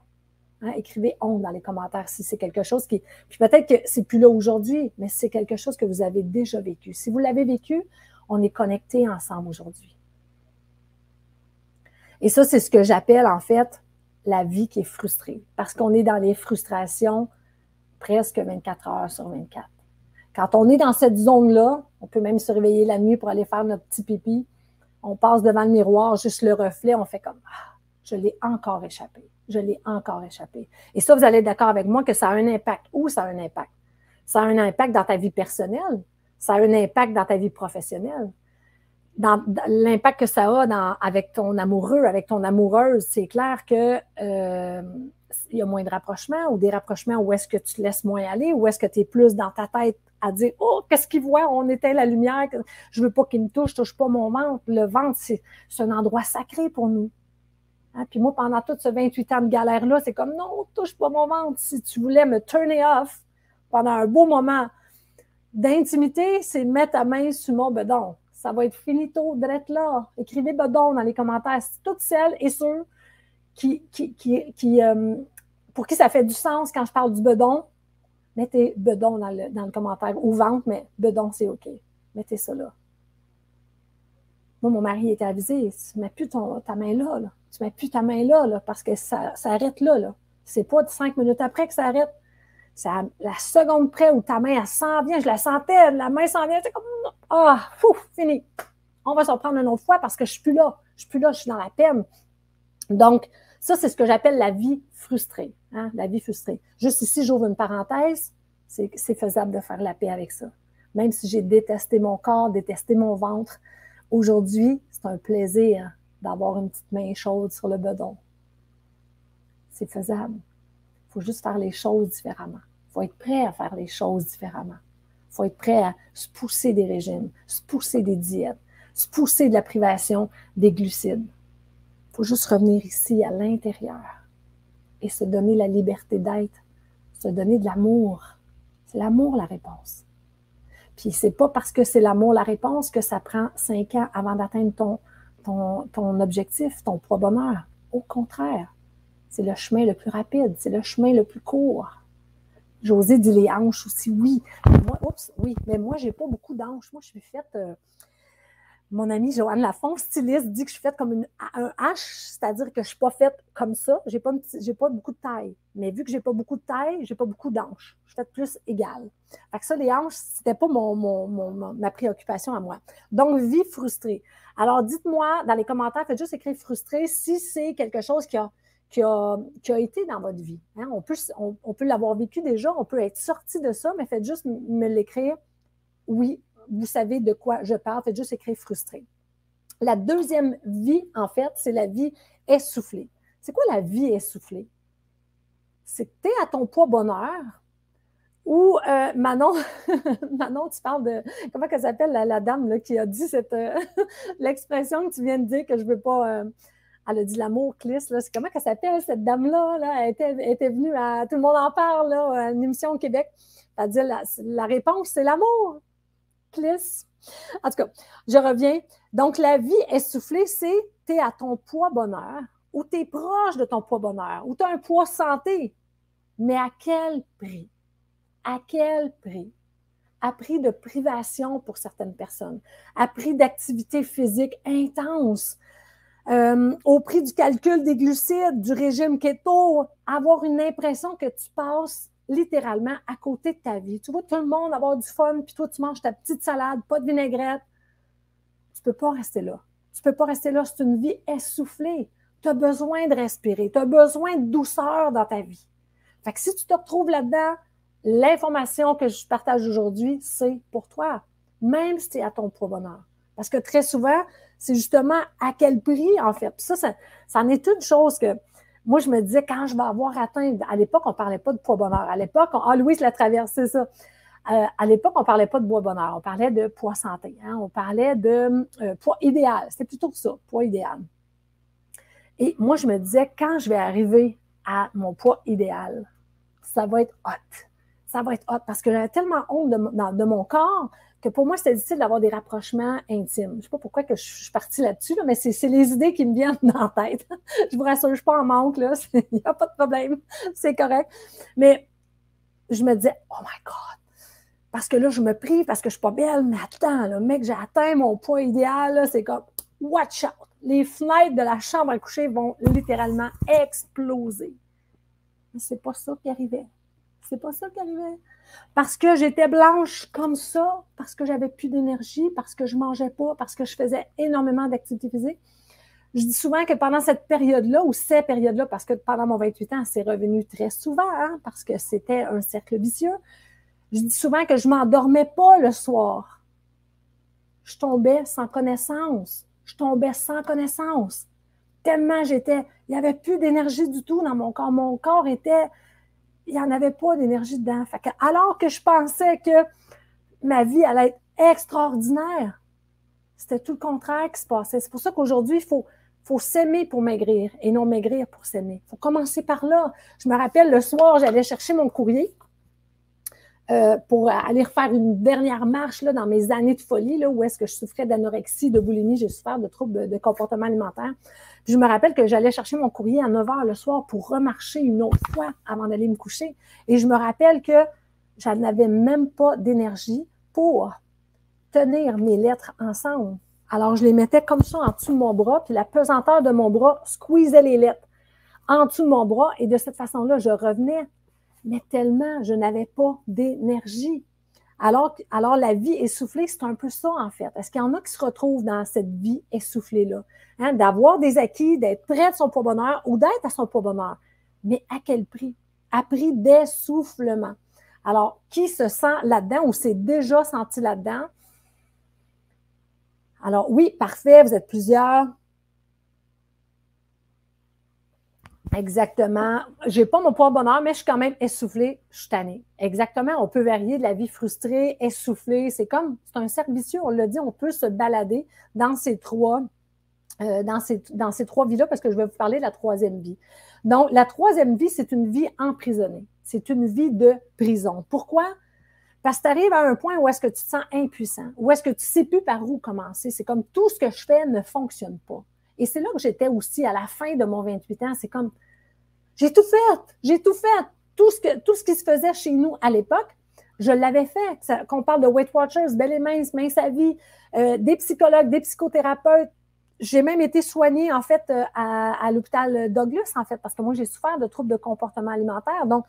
Hein, écrivez honte dans les commentaires si c'est quelque chose qui. Puis peut-être que c'est plus là aujourd'hui, mais c'est quelque chose que vous avez déjà vécu. Si vous l'avez vécu, on est connectés ensemble aujourd'hui. Et ça, c'est ce que j'appelle en fait la vie qui est frustrée, parce qu'on est dans les frustrations presque 24 heures sur 24. Quand on est dans cette zone-là, on peut même se réveiller la nuit pour aller faire notre petit pipi. On passe devant le miroir, juste le reflet, on fait comme ah, je l'ai encore échappé je l'ai encore échappé. Et ça, vous allez être d'accord avec moi que ça a un impact. Où ça a un impact? Ça a un impact dans ta vie personnelle, ça a un impact dans ta vie professionnelle. Dans, l'impact que ça a avec ton amoureux, avec ton amoureuse, c'est clair que euh, il y a moins de rapprochements ou des rapprochements où est-ce que tu laisses moins aller, ou est-ce que tu es plus dans ta tête à dire Oh, qu'est-ce qu'il voit? On éteint la lumière, je veux pas qu'il me touche, touche pas mon ventre. Le ventre, c'est un endroit sacré pour nous. Hein, puis moi, pendant tout ce 28 ans de galère-là, c'est comme non, touche pas mon ventre. Si tu voulais me turner off pendant un beau moment d'intimité, c'est mettre ta main sur mon bedon. Ça va être finito d'être là. Écrivez bedon dans les commentaires. C'est toutes celles et ceux qui, qui, qui, euh, pour qui ça fait du sens quand je parle du bedon, mettez bedon dans le, dans le commentaire ou ventre, mais bedon, c'est OK. Mettez ça là. Moi, mon mari était avisé, mets plus ta main là, là. Tu mets plus ta main là, là parce que ça, arrête là. là. C'est pas cinq minutes après que ça arrête. C'est la seconde près où ta main, elle s'en vient. Je la sentais, la main s'en vient. C'est comme, ah, fou, fini. On va s'en prendre une autre fois parce que je suis plus là. Je suis plus là, je suis dans la peine. Donc, ça, c'est ce que j'appelle la vie frustrée. Hein, la vie frustrée. Juste ici, j'ouvre une parenthèse. C'est faisable de faire la paix avec ça. Même si j'ai détesté mon corps, détesté mon ventre, aujourd'hui, c'est un plaisir d'avoir une petite main chaude sur le bedon. C'est faisable. Il faut juste faire les choses différemment. Il faut être prêt à faire les choses différemment. Il faut être prêt à se pousser des régimes, se pousser des diètes, se pousser de la privation des glucides. Il faut juste revenir ici à l'intérieur et se donner la liberté d'être, se donner de l'amour. C'est l'amour la réponse. Puis c'est pas parce que c'est l'amour la réponse que ça prend cinq ans avant d'atteindre ton, ton, objectif, ton poids bonheur. Au contraire, c'est le chemin le plus rapide, c'est le chemin le plus court. José dit les hanches aussi, oui. moi, oups, oui, mais moi, j'ai pas beaucoup d'hanches. Moi, je suis faite. Euh, mon amie Joanne Lafont, styliste, dit que je suis faite comme un H, c'est-à-dire que je ne suis pas faite comme ça. Je n'ai pas, beaucoup de taille. Mais vu que je n'ai pas beaucoup de taille, je n'ai pas beaucoup d'hanches. Je suis faite plus égale. Fait que ça, les hanches, ce n'était pas mon, ma préoccupation à moi. Donc, vie frustrée. Alors, dites-moi dans les commentaires, faites juste écrire frustré si c'est quelque chose qui a, a, été dans votre vie. Hein. On on, peut l'avoir vécu déjà, on peut être sorti de ça, mais faites juste me l'écrire. Oui, vous savez de quoi je parle, faites juste écrire frustré. La deuxième vie, en fait, c'est la vie essoufflée. C'est quoi la vie essoufflée? C'est que tu es à ton poids bonheur ou euh, Manon, Manon, tu parles de comment elle s'appelle la, dame qui a dit cette euh, l'expression que tu viens de dire que je ne veux pas. Euh, elle a dit l'amour Clis. C'est comment elle s'appelle cette dame-là? Là? Elle, était, venue à Tout le monde en parle à une émission au Québec. Elle dit la réponse, c'est l'amour. En tout cas, je reviens. Donc, la vie essoufflée, c'est tu es à ton poids bonheur ou tu es proche de ton poids bonheur ou tu as un poids santé. Mais à quel prix? À quel prix? À prix de privation pour certaines personnes, à prix d'activité physique intense, euh, au prix du calcul des glucides, du régime keto, avoir une impression que tu passes littéralement à côté de ta vie. Tu vois tout le monde avoir du fun, puis toi, tu manges ta petite salade, pas de vinaigrette. Tu peux pas rester là. Tu peux pas rester là. C'est une vie essoufflée. Tu as besoin de respirer. Tu as besoin de douceur dans ta vie. Fait si tu te retrouves là-dedans, l'information que je partage aujourd'hui, c'est pour toi. Même si tu es à ton poids bonheur. Parce que très souvent, c'est justement à quel prix, en fait. ça, ça, ça est une chose que moi, je me disais, quand je vais avoir atteint, à l'époque, on ne parlait pas de poids bonheur. À l'époque, ah, Louise l'a traversé ça. Euh, à l'époque, on ne parlait pas de poids bonheur, on parlait de poids santé. Hein. On parlait de euh, poids idéal. C'était plutôt ça, poids idéal. Et moi, je me disais, quand je vais arriver à mon poids idéal, ça va être hot. Ça va être hot parce que j'avais tellement honte de mon corps que pour moi, c'était difficile d'avoir des rapprochements intimes. Je sais pas pourquoi que je suis partie là-dessus, mais c'est les idées qui me viennent dans la tête. je vous rassure, je suis pas en manque, là. Il n'y a pas de problème. C'est correct. Mais je me disais, oh my God! Parce que là, je me prie parce que je suis pas belle, mais attends, là, mec, j'ai atteint mon poids idéal, c'est comme, watch out! Les fenêtres de la chambre à coucher vont littéralement exploser. Mais c'est pas ça qui arrivait. C'est pas ça qui arrivait. Parce que j'étais blanche comme ça, parce que j'avais plus d'énergie, parce que je mangeais pas, parce que je faisais énormément d'activité physique. Je dis souvent que pendant cette période-là, ou ces périodes-là, parce que pendant mon 28 ans, c'est revenu très souvent, hein, parce que c'était un cercle vicieux, je dis souvent que je m'endormais pas le soir. Je tombais sans connaissance. Je tombais sans connaissance. Tellement j'étais, il n'y avait plus d'énergie du tout dans mon corps. Mon corps était, il n'y en avait pas d'énergie dedans. alors que je pensais que ma vie allait être extraordinaire, c'était tout le contraire qui se passait. C'est pour ça qu'aujourd'hui, il faut, faut s'aimer pour maigrir et non maigrir pour s'aimer. Il faut commencer par là. Je me rappelle, le soir, j'allais chercher mon courrier euh, pour aller refaire une dernière marche là, dans mes années de folie, là, où est-ce que je souffrais d'anorexie, de boulimie, j'ai souffert de troubles de comportement alimentaire. Je me rappelle que j'allais chercher mon courrier à 9 h le soir pour remarcher une autre fois avant d'aller me coucher. Et je me rappelle que je n'avais même pas d'énergie pour tenir mes lettres ensemble. Alors, je les mettais comme ça en dessous de mon bras, puis la pesanteur de mon bras squeezait les lettres en dessous de mon bras, et de cette façon-là, je revenais mais tellement je n'avais pas d'énergie. Alors, alors la vie essoufflée, c'est un peu ça en fait. Est-ce qu'il y en a qui se retrouvent dans cette vie essoufflée-là? Hein, d'avoir des acquis, d'être près de son poids bonheur ou d'être à son poids bonheur. Mais à quel prix? À prix d'essoufflement. Alors, qui se sent là-dedans ou s'est déjà senti là-dedans? Alors, oui, parfait, vous êtes plusieurs. Exactement. J'ai pas mon poids bonheur, mais je suis quand même essoufflée, je suis tannée. Exactement. On peut varier de la vie frustrée, essoufflée. C'est comme, c'est un cercle vicieux, on l'a dit, on peut se balader dans ces trois, euh, dans ces, dans ces trois vies-là, parce que je vais vous parler de la troisième vie. Donc, la troisième vie, c'est une vie emprisonnée. C'est une vie de prison. Pourquoi? Parce que tu arrives à un point où est-ce que tu te sens impuissant, où est-ce que tu sais plus par où commencer. C'est comme tout ce que je fais ne fonctionne pas. Et c'est là que j'étais aussi à la fin de mon 28 ans. C'est comme, j'ai tout fait, j'ai tout fait. Tout ce, que, tout ce qui se faisait chez nous à l'époque, je l'avais fait. Qu'on parle de Weight Watchers, Belle et Mince, Mince à vie, euh, des psychologues, des psychothérapeutes. J'ai même été soignée, en fait, euh, à, à l'hôpital Douglas, en fait, parce que moi, j'ai souffert de troubles de comportement alimentaire. Donc,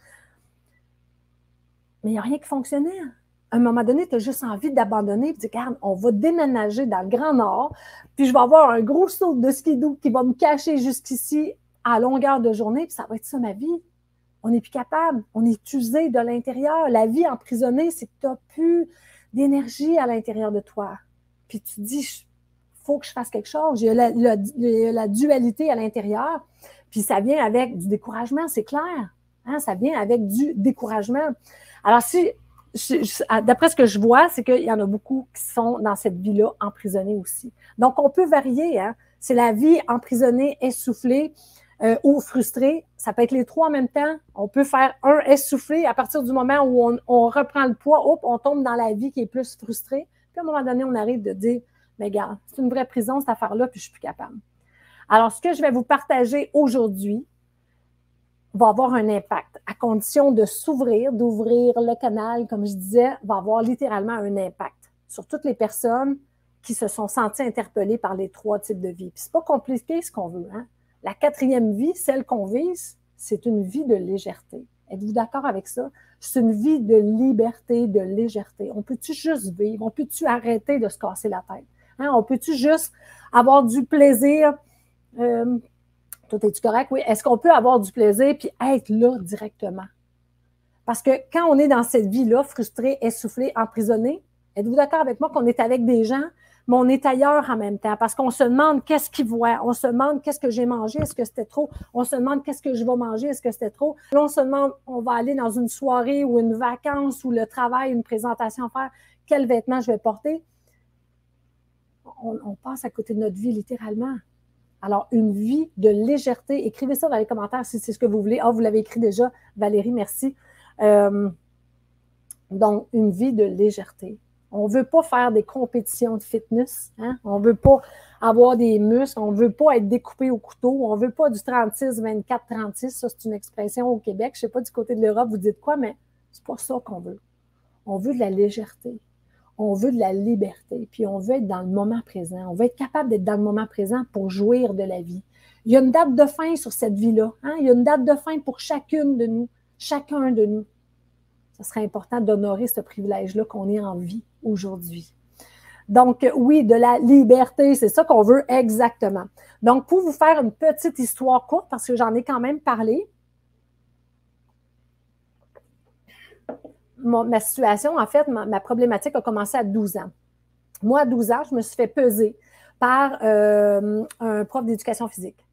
mais il n'y a rien qui fonctionnait. À un moment donné, tu as juste envie d'abandonner et de dire, regarde, on va déménager dans le Grand Nord, puis je vais avoir un gros saut de skidoo qui va me cacher jusqu'ici à longueur de journée, puis ça va être ça ma vie. On n'est plus capable, on est usé de l'intérieur. La vie emprisonnée, c'est que tu n'as plus d'énergie à l'intérieur de toi. Puis tu dis, il faut que je fasse quelque chose. Il y a la, la dualité à l'intérieur, puis ça vient avec du découragement, c'est clair. Hein? Ça vient avec du découragement. Alors, si, d'après ce que je vois, c'est qu'il y en a beaucoup qui sont dans cette vie-là emprisonnés aussi. Donc, on peut varier. Hein? C'est la vie emprisonnée, essoufflée euh, ou frustrée. Ça peut être les trois en même temps. On peut faire un essoufflé à partir du moment où on, reprend le poids, hop, on tombe dans la vie qui est plus frustrée. Puis à un moment donné, on arrive de dire, mais gars, c'est une vraie prison cette affaire-là, puis je suis plus capable. Alors, ce que je vais vous partager aujourd'hui, va avoir un impact. À condition de s'ouvrir, d'ouvrir le canal, comme je disais, va avoir littéralement un impact sur toutes les personnes qui se sont senties interpellées par les trois types de vie. Puis c'est pas compliqué ce qu'on veut. Hein? La quatrième vie, celle qu'on vise, c'est une vie de légèreté. Êtes-vous d'accord avec ça? C'est une vie de liberté, de légèreté. On peut-tu juste vivre? On peut-tu arrêter de se casser la tête? Hein? On peut-tu juste avoir du plaisir? Euh, tout est-tu correct? Oui. Est-ce qu'on peut avoir du plaisir puis être là directement? Parce que quand on est dans cette vie-là, frustré, essoufflé, emprisonné, êtes-vous d'accord avec moi qu'on est avec des gens, mais on est ailleurs en même temps? Parce qu'on se demande qu'est-ce qu'ils voient. On se demande qu'est-ce que j'ai mangé, est-ce que c'était trop? On se demande qu'est-ce que je vais manger, est-ce que c'était trop? Là, on se demande, on va aller dans une soirée ou une vacance ou le travail, une présentation à faire, quel vêtement je vais porter? On, on passe à côté de notre vie littéralement. Alors, une vie de légèreté. Écrivez ça dans les commentaires si c'est ce que vous voulez. Ah, vous l'avez écrit déjà. Valérie, merci. Euh, donc, une vie de légèreté. On ne veut pas faire des compétitions de fitness. Hein? On ne veut pas avoir des muscles. On ne veut pas être découpé au couteau. On ne veut pas du 36, 24, 36. Ça, c'est une expression au Québec. Je ne sais pas du côté de l'Europe, vous dites quoi, mais c'est pas ça qu'on veut. On veut de la légèreté on veut de la liberté, puis on veut être dans le moment présent. On veut être capable d'être dans le moment présent pour jouir de la vie. Il y a une date de fin sur cette vie-là. Hein? Il y a une date de fin pour chacune de nous, chacun de nous. Ce serait important d'honorer ce privilège-là qu'on est en vie aujourd'hui. Donc, oui, de la liberté, c'est ça qu'on veut exactement. Donc, pour vous faire une petite histoire courte, parce que j'en ai quand même parlé, ma situation, en fait, ma, problématique a commencé à 12 ans. Moi, à 12 ans, je me suis fait peser par euh, un prof d'éducation physique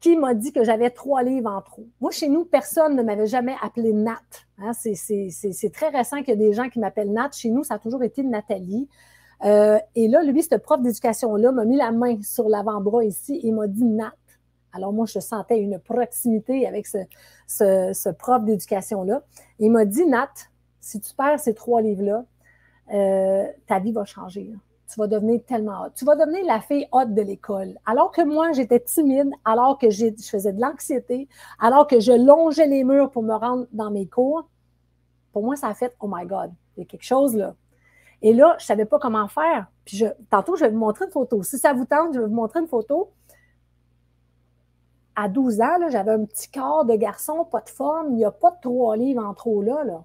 qui m'a dit que j'avais trois livres en trop. Moi, chez nous, personne ne m'avait jamais appelé Nat. Hein. c'est très récent qu'il y a des gens qui m'appellent Nat. Chez nous, ça a toujours été Nathalie. Euh, et là, lui, ce prof d'éducation-là m'a mis la main sur l'avant-bras ici et m'a dit Nat. Alors moi, je sentais une proximité avec ce, ce prof d'éducation-là. Il m'a dit, Nat, si tu perds ces trois livres-là, euh, ta vie va changer. Tu vas devenir tellement hot. Tu vas devenir la fille haute de l'école. Alors que moi, j'étais timide, alors que je faisais de l'anxiété, alors que je longeais les murs pour me rendre dans mes cours, pour moi, ça a fait Oh my God, il y a quelque chose là. Et là, je ne savais pas comment faire. Puis je, tantôt, je vais vous montrer une photo. Si ça vous tente, je vais vous montrer une photo. À 12 ans, j'avais un petit corps de garçon, pas de forme. Il n'y a pas de trois livres en trop là. là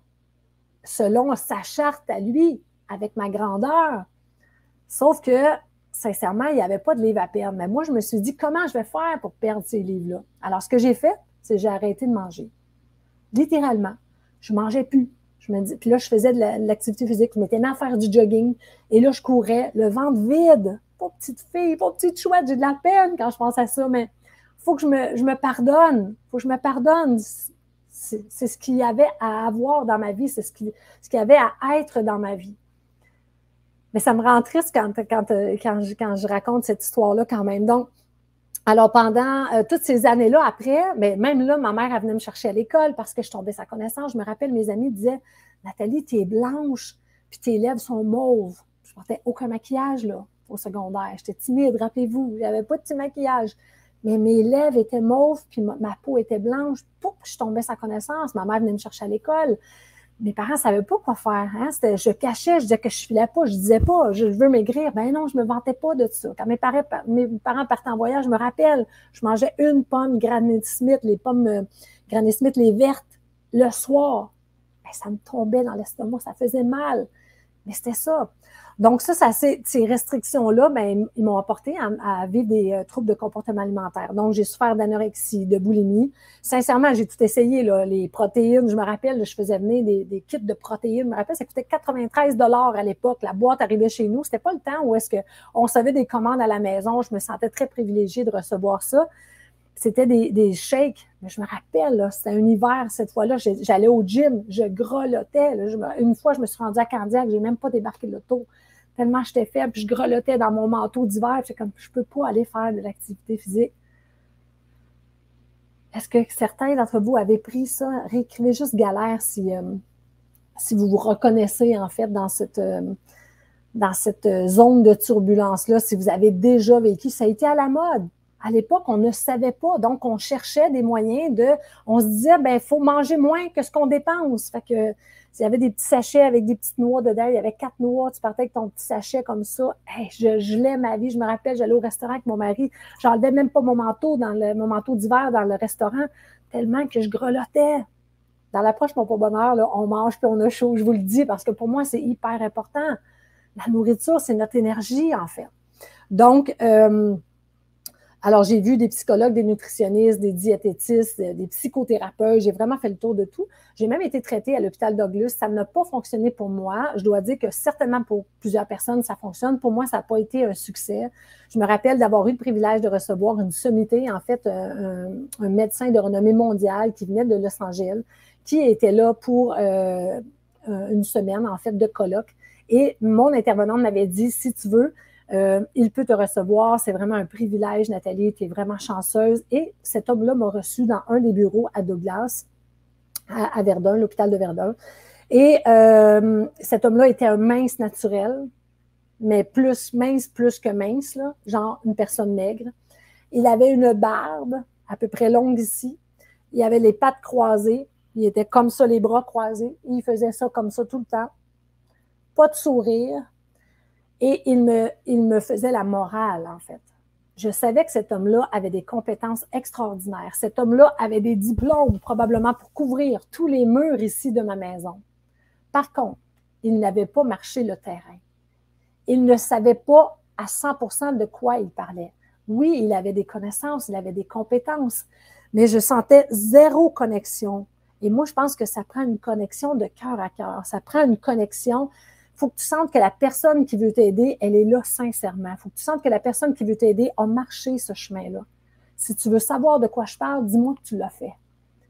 selon sa charte à lui, avec ma grandeur. Sauf que, sincèrement, il n'y avait pas de livre à perdre. Mais moi, je me suis dit, comment je vais faire pour perdre ces livres-là? Alors, ce que j'ai fait, c'est que j'ai arrêté de manger. Littéralement. Je ne mangeais plus. Je me dis, puis là, je faisais de l'activité physique. Je m'étais mis à faire du jogging. Et là, je courais, le ventre vide. Pas petite fille, pas petite chouette. J'ai de la peine quand je pense à ça, mais il faut que je me, je me pardonne. Il faut que je me pardonne. C'est ce qu'il y avait à avoir dans ma vie. C'est ce qu'il y avait à être dans ma vie. Mais ça me rend triste quand, je, raconte cette histoire-là quand même. Donc, alors, pendant euh, toutes ces années-là, après, mais même là, ma mère, venait me chercher à l'école parce que je tombais sa connaissance. Je me rappelle, mes amis disaient Nathalie, tu es blanche, puis tes lèvres sont mauves. Je portais aucun maquillage, là, au secondaire. J'étais timide, rappelez-vous. J'avais pas de petit maquillage. Mais mes lèvres étaient mauves, puis ma, peau était blanche. Pouf, je tombais sa connaissance. Ma mère venait me chercher à l'école mes parents ne savaient pas quoi faire. Hein? Je cachais, je disais que je ne filais pas, je disais pas, je veux maigrir. Ben non, je ne me vantais pas de ça. Quand mes parents, mes parents partaient en voyage, je me rappelle, je mangeais une pomme Granny Smith, les pommes euh, Granny Smith, les vertes, le soir. Ben, ça me tombait dans l'estomac, ça faisait mal. Mais c'était ça. Donc, ça, ces restrictions-là, ben, ils m'ont apporté à, vivre des euh, troubles de comportement alimentaire. Donc, j'ai souffert d'anorexie, de boulimie. Sincèrement, j'ai tout essayé, là, les protéines. Je me rappelle, je faisais venir des, kits de protéines. Je me rappelle, ça coûtait 93 à l'époque. La boîte arrivait chez nous. C'était pas le temps où est-ce qu'on recevait des commandes à la maison. Je me sentais très privilégiée de recevoir ça c'était des, shakes. Mais je me rappelle, c'était un hiver cette fois-là. J'allais au gym, je grelottais. une fois, je me suis rendue à Candiac, j'ai même pas débarqué l'auto tellement j'étais faible, puis je grelottais dans mon manteau d'hiver. C'est comme, je peux pas aller faire de l'activité physique. Est-ce que certains d'entre vous avaient pris ça? Réécrivez juste galère si, euh, si vous vous reconnaissez, en fait, dans cette, euh, dans cette zone de turbulence-là, si vous avez déjà vécu. Ça a été à la mode. À l'époque, on ne savait pas. Donc, on cherchait des moyens de. On se disait, ben, il faut manger moins que ce qu'on dépense. Fait que il y avait des petits sachets avec des petites noix dedans, il y avait quatre noix, tu partais avec ton petit sachet comme ça. je gelais ma vie. Je me rappelle, j'allais au restaurant avec mon mari. J'enlevais même pas mon manteau dans le mon manteau d'hiver dans le restaurant, tellement que je grelottais. Dans l'approche Mon Pas Bonheur, là, on mange puis on a chaud, je vous le dis, parce que pour moi, c'est hyper important. La nourriture, c'est notre énergie, en fait. Donc, euh, alors, j'ai vu des psychologues, des nutritionnistes, des diététistes, euh, des psychothérapeutes. J'ai vraiment fait le tour de tout. J'ai même été traitée à l'hôpital Douglas. Ça n'a pas fonctionné pour moi. Je dois dire que certainement pour plusieurs personnes, ça fonctionne. Pour moi, ça n'a pas été un succès. Je me rappelle d'avoir eu le privilège de recevoir une sommité, en fait, euh, un, médecin de renommée mondiale qui venait de Los Angeles, qui était là pour euh, une semaine, en fait, de colloque. Et mon intervenante m'avait dit, si tu veux, euh, il peut te recevoir. C'est vraiment un privilège, Nathalie. Tu es vraiment chanceuse. Et cet homme-là m'a reçu dans un des bureaux à Douglas, à, Verdun, l'hôpital de Verdun. Et euh, cet homme-là était un mince naturel, mais plus mince, plus que mince, là, genre une personne maigre. Il avait une barbe à peu près longue ici. Il avait les pattes croisées. Il était comme ça, les bras croisés. Il faisait ça comme ça tout le temps. Pas de sourire, et il me, il faisait la morale, en fait. Je savais que cet homme-là avait des compétences extraordinaires. Cet homme-là avait des diplômes probablement pour couvrir tous les murs ici de ma maison. Par contre, il n'avait pas marché le terrain. Il ne savait pas à 100% de quoi il parlait. Oui, il avait des connaissances, il avait des compétences, mais je sentais zéro connexion. Et moi, je pense que ça prend une connexion de cœur à cœur. Ça prend une connexion faut que tu sentes que la personne qui veut t'aider, elle est là sincèrement. Faut que tu sentes que la personne qui veut t'aider a marché ce chemin-là. Si tu veux savoir de quoi je parle, dis-moi que tu l'as fait.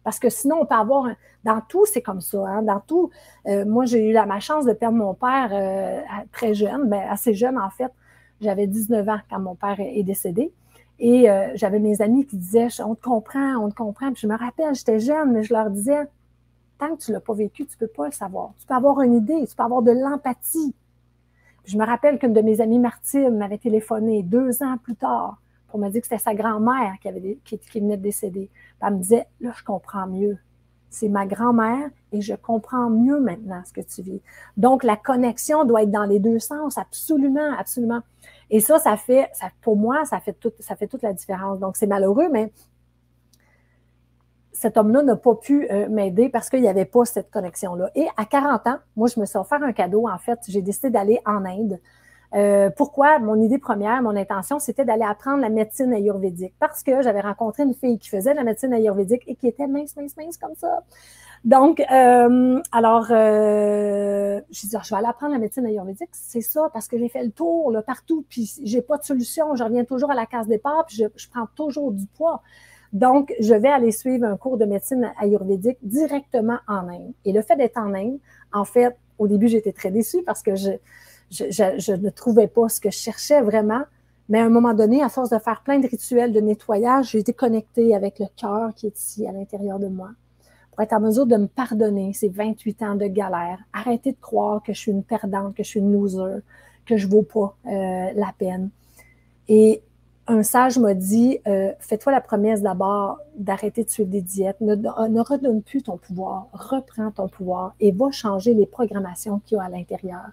Parce que sinon, on peut avoir. dans tout, c'est comme ça. Hein. Dans tout, euh, moi, j'ai eu la malchance de perdre mon père euh, très jeune, ben, assez jeune en fait. J'avais 19 ans quand mon père est décédé. Et euh, j'avais mes amis qui disaient On te comprend, on te comprend. Puis je me rappelle, j'étais jeune, mais je leur disais tant que tu ne l'as pas vécu, tu ne peux pas le savoir. Tu peux avoir une idée, tu peux avoir de l'empathie. Je me rappelle qu'une de mes amies Martine m'avait téléphoné deux ans plus tard pour me dire que c'était sa grand-mère qui, qui, venait de décéder. elle me disait, là, je comprends mieux. C'est ma grand-mère et je comprends mieux maintenant ce que tu vis. Donc, la connexion doit être dans les deux sens, absolument, absolument. Et ça, ça fait, pour moi, ça fait, tout, ça fait toute la différence. Donc, c'est malheureux, mais cet homme-là n'a pas pu euh, m'aider parce qu'il n'y avait pas cette connexion-là. Et à 40 ans, moi, je me suis offert un cadeau. En fait, j'ai décidé d'aller en Inde. Euh, pourquoi? Mon idée première, mon intention, c'était d'aller apprendre la médecine ayurvédique parce que j'avais rencontré une fille qui faisait la médecine ayurvédique et qui était mince, mince, mince comme ça. Donc, euh, alors, je dit, ah, je vais aller apprendre la médecine ayurvédique. C'est ça, parce que j'ai fait le tour partout, puis j'ai pas de solution. Je reviens toujours à la case départ, puis je prends toujours du poids. Donc, je vais aller suivre un cours de médecine ayurvédique directement en Inde. Et le fait d'être en Inde, en fait, au début, j'étais très déçue parce que je, ne trouvais pas ce que je cherchais vraiment. Mais à un moment donné, à force de faire plein de rituels de nettoyage, j'ai été connectée avec le cœur qui est ici, à l'intérieur de moi pour être en mesure de me pardonner ces 28 ans de galère. Arrêter de croire que je suis une perdante, que je suis une loser, que je ne vaux pas euh, la peine. Et un sage m'a dit, euh, fais-toi la promesse d'abord d'arrêter de suivre des diètes, ne, ne, redonne plus ton pouvoir, reprends ton pouvoir et va changer les programmations qu'il y a à l'intérieur.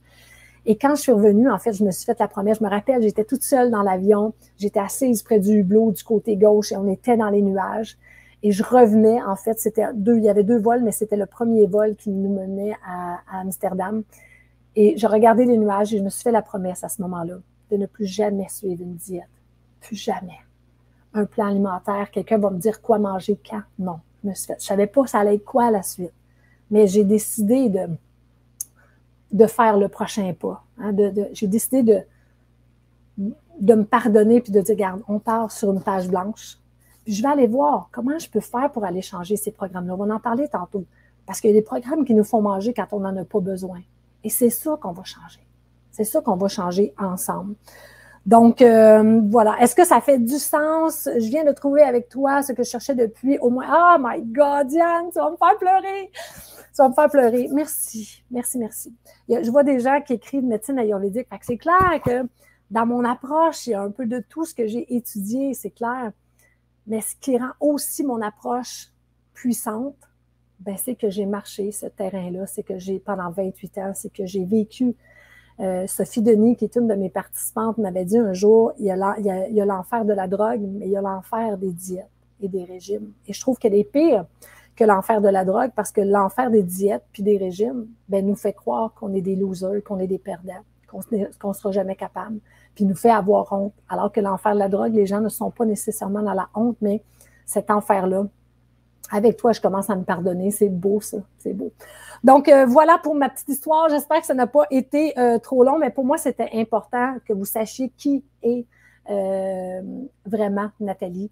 Et quand je suis revenue, en fait, je me suis fait la promesse. Je me rappelle, j'étais toute seule dans l'avion, j'étais assise près du hublot du côté gauche et on était dans les nuages. Et je revenais, en fait, c'était deux, il y avait deux vols, mais c'était le premier vol qui nous menait à, Amsterdam. Et je regardais les nuages et je me suis fait la promesse à ce moment-là de ne plus jamais suivre une diète. Plus jamais. Un plan alimentaire, quelqu'un va me dire quoi manger quand? Non. Je me suis fait. Je savais pas ça allait être quoi à la suite. Mais j'ai décidé de, de faire le prochain pas. Hein, j'ai décidé de, de me pardonner puis de dire, regarde, on part sur une page blanche je vais aller voir comment je peux faire pour aller changer ces programmes-là. On va en parler tantôt. Parce qu'il y a des programmes qui nous font manger quand on n'en a pas besoin. Et c'est ça qu'on va changer. C'est ça qu'on va changer ensemble. Donc, euh, voilà. Est-ce que ça fait du sens? Je viens de trouver avec toi ce que je cherchais depuis au moins. Oh my God, Diane, tu vas me faire pleurer. Tu vas me faire pleurer. Merci. Merci, merci. je vois des gens qui écrivent médecine ayurvédique. c'est clair que dans mon approche, il y a un peu de tout ce que j'ai étudié, c'est clair. Mais ce qui rend aussi mon approche puissante, ben, c'est que j'ai marché ce terrain-là, c'est que j'ai, pendant 28 ans, c'est que j'ai vécu. Euh, Sophie Denis, qui est une de mes participantes, m'avait dit un jour, il y a l'enfer de la drogue, mais il y a l'enfer des diètes et des régimes. Et je trouve qu'elle est pire que l'enfer de la drogue parce que l'enfer des diètes puis des régimes ben, nous fait croire qu'on est des losers, qu'on est des perdants, qu'on ne sera jamais capable puis nous fait avoir honte. Alors que l'enfer de la drogue, les gens ne sont pas nécessairement dans la honte, mais cet enfer-là, avec toi, je commence à me pardonner. C'est beau, ça. C'est beau. Donc, euh, voilà pour ma petite histoire. J'espère que ça n'a pas été euh, trop long, mais pour moi, c'était important que vous sachiez qui est euh, vraiment Nathalie,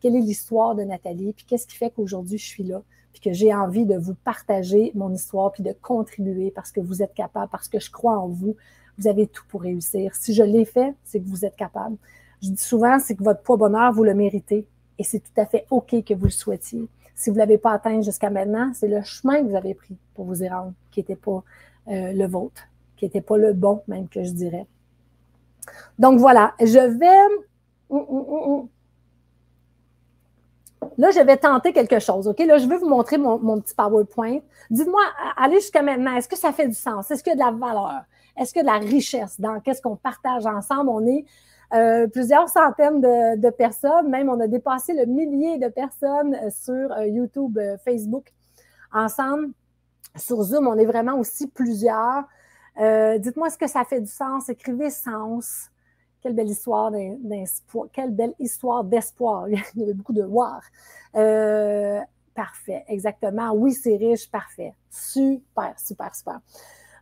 quelle est l'histoire de Nathalie, puis qu'est-ce qui fait qu'aujourd'hui, je suis là, puis que j'ai envie de vous partager mon histoire, puis de contribuer parce que vous êtes capable, parce que je crois en vous, vous avez tout pour réussir. Si je l'ai fait, c'est que vous êtes capable. Je dis souvent, c'est que votre poids bonheur, vous le méritez et c'est tout à fait OK que vous le souhaitiez. Si vous ne l'avez pas atteint jusqu'à maintenant, c'est le chemin que vous avez pris pour vous y rendre qui n'était pas euh, le vôtre, qui n'était pas le bon, même que je dirais. Donc voilà, je vais. Hum, hum, hum, Là, je vais tenter quelque chose. OK? Là, je vais vous montrer mon, mon petit PowerPoint. Dites-moi, allez jusqu'à maintenant, est-ce que ça fait du sens? Est-ce qu'il y a de la valeur? Est-ce qu'il y a de la richesse dans qu'est-ce qu'on partage ensemble? On est euh, plusieurs centaines de, personnes, même on a dépassé le millier de personnes euh, sur euh, YouTube, Facebook ensemble. Sur Zoom, on est vraiment aussi plusieurs. Dites-moi ce que ça fait du sens. Écrivez sens. Quelle belle histoire d'espoir. Quelle belle histoire d'espoir. Il y avait beaucoup de voir. parfait, exactement. Oui, c'est riche, parfait. Super, super, super.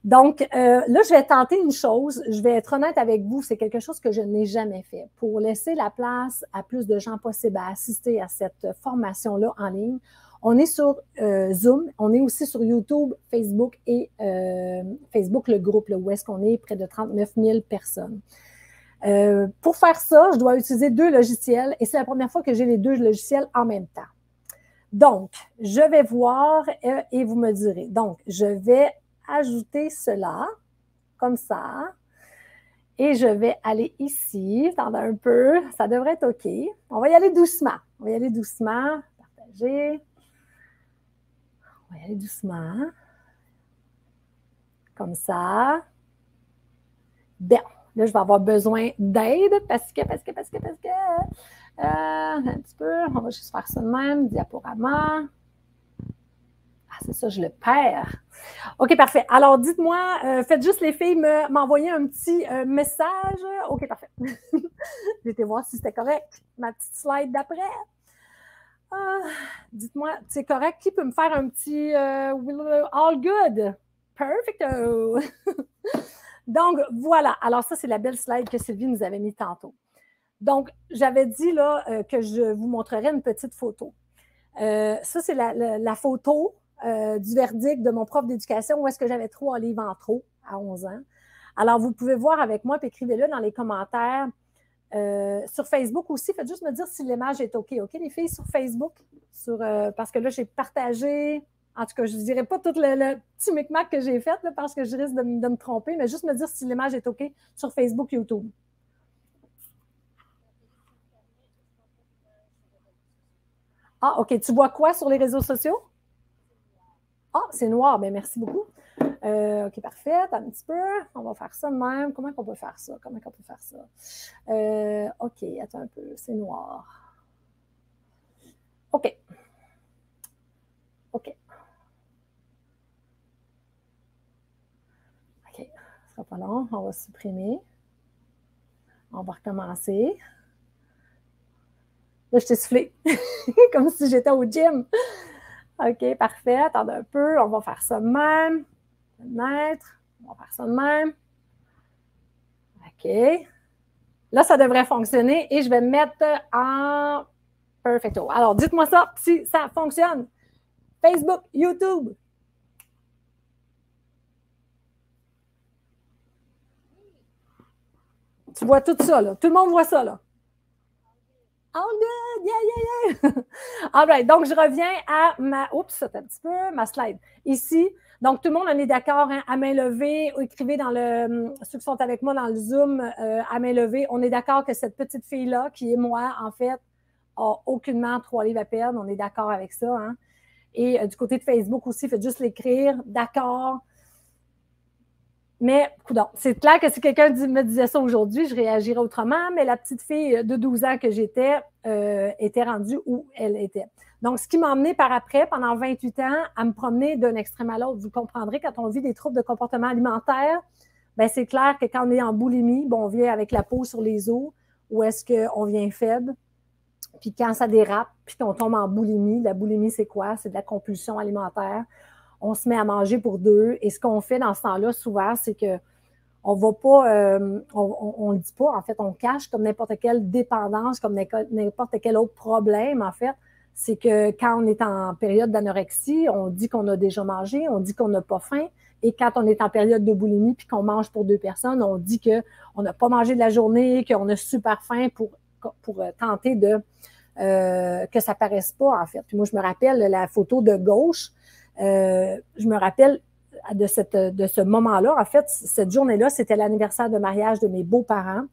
Donc, euh, là, je vais tenter une chose. Je vais être honnête avec vous. C'est quelque chose que je n'ai jamais fait. Pour laisser la place à plus de gens possibles à assister à cette formation-là en ligne, on est sur euh, Zoom, on est aussi sur YouTube, Facebook et euh, Facebook, le groupe, où est-ce qu'on est près de 39 000 personnes. pour faire ça, je dois utiliser deux logiciels et c'est la première fois que j'ai les deux logiciels en même temps. Donc, je vais voir et vous me direz. Donc, je vais ajouter cela, comme ça. Et je vais aller ici, attendez un peu, ça devrait être OK. On va y aller doucement. On va y aller doucement. Partager. On va y aller doucement. Comme ça. Bien. Là, je vais avoir besoin d'aide parce que, parce que, parce que, parce que, Euh, un petit peu, on va juste faire ça de même, diaporama. Ah, c'est ça, je le perds. OK, parfait. Alors, dites-moi, euh, faites juste les filles m'envoyer un petit euh, message. OK, parfait. Été voir si c'était correct. Ma petite slide d'après. Ah, dites-moi, c'est correct? Qui peut me faire un petit all good? Perfecto! Donc, voilà. Alors, ça, c'est la belle slide que Sylvie nous avait mis tantôt. Donc, j'avais dit là euh, que je vous montrerai une petite photo. Euh, ça, c'est la, photo euh, du verdict de mon prof d'éducation où est-ce que j'avais trois livres en trop à 11 ans. Alors, vous pouvez voir avec moi, puis écrivez-le dans les commentaires. sur Facebook aussi, faites juste me dire si l'image est OK. OK, les filles, sur Facebook, sur, parce que là, j'ai partagé en tout cas, je ne dirais pas tout le, petit micmac que j'ai fait parce que je risque de, me tromper, mais juste me dire si l'image est OK sur Facebook, YouTube. Ah, OK. Tu vois quoi sur les réseaux sociaux? Ah, c'est noir. Bien, merci beaucoup. Euh, OK, parfait. Un petit peu. On va faire ça de même. Comment on peut faire ça? Comment on peut faire ça? Euh, OK, attends un peu. C'est noir. OK. OK. sera pas long. On va supprimer. On va recommencer. Là, je t'ai soufflé, comme si j'étais au gym. OK, parfait. Attendez un peu. On va faire ça de même. Mettre. On va faire ça de même. OK. Là, ça devrait fonctionner et je vais me mettre en perfecto. Alors, dites-moi ça si ça fonctionne. Facebook, YouTube, Tu vois tout ça, là. Tout le monde voit ça, là. All good, yeah, yeah, yeah. All right, donc je reviens à ma, oups, un petit peu, ma slide. Ici, donc tout le monde en est d'accord, hein, à main levée, écrivez dans le, ceux qui sont avec moi dans le Zoom, euh, à main levée, on est d'accord que cette petite fille-là, qui est moi, en fait, a aucunement trois livres à perdre, on est d'accord avec ça, hein. Et euh, du côté de Facebook aussi, faites juste l'écrire, d'accord, mais, c'est clair que si quelqu'un me disait ça aujourd'hui, je réagirais autrement, mais la petite fille de 12 ans que j'étais euh, était rendue où elle était. Donc, ce qui m'a emmené par après, pendant 28 ans, à me promener d'un extrême à l'autre. Vous comprendrez, quand on vit des troubles de comportement alimentaire, ben c'est clair que quand on est en boulimie, bon, on vient avec la peau sur les os, ou est-ce qu'on vient faible? Puis quand ça dérape, puis qu'on tombe en boulimie, la boulimie, c'est quoi? C'est de la compulsion alimentaire on se met à manger pour deux. Et ce qu'on fait dans ce temps-là, souvent, c'est que on va pas, euh, on ne le dit pas, en fait, on cache comme n'importe quelle dépendance, comme n'importe quel autre problème, en fait. C'est que quand on est en période d'anorexie, on dit qu'on a déjà mangé, on dit qu'on n'a pas faim. Et quand on est en période de boulimie puis qu'on mange pour deux personnes, on dit qu'on n'a pas mangé de la journée, qu'on a super faim pour, euh, tenter de euh, que ça paraisse pas, en fait. Puis moi, je me rappelle la photo de gauche, euh, je me rappelle de, ce moment-là. En fait, cette journée-là, c'était l'anniversaire de mariage de mes beaux-parents.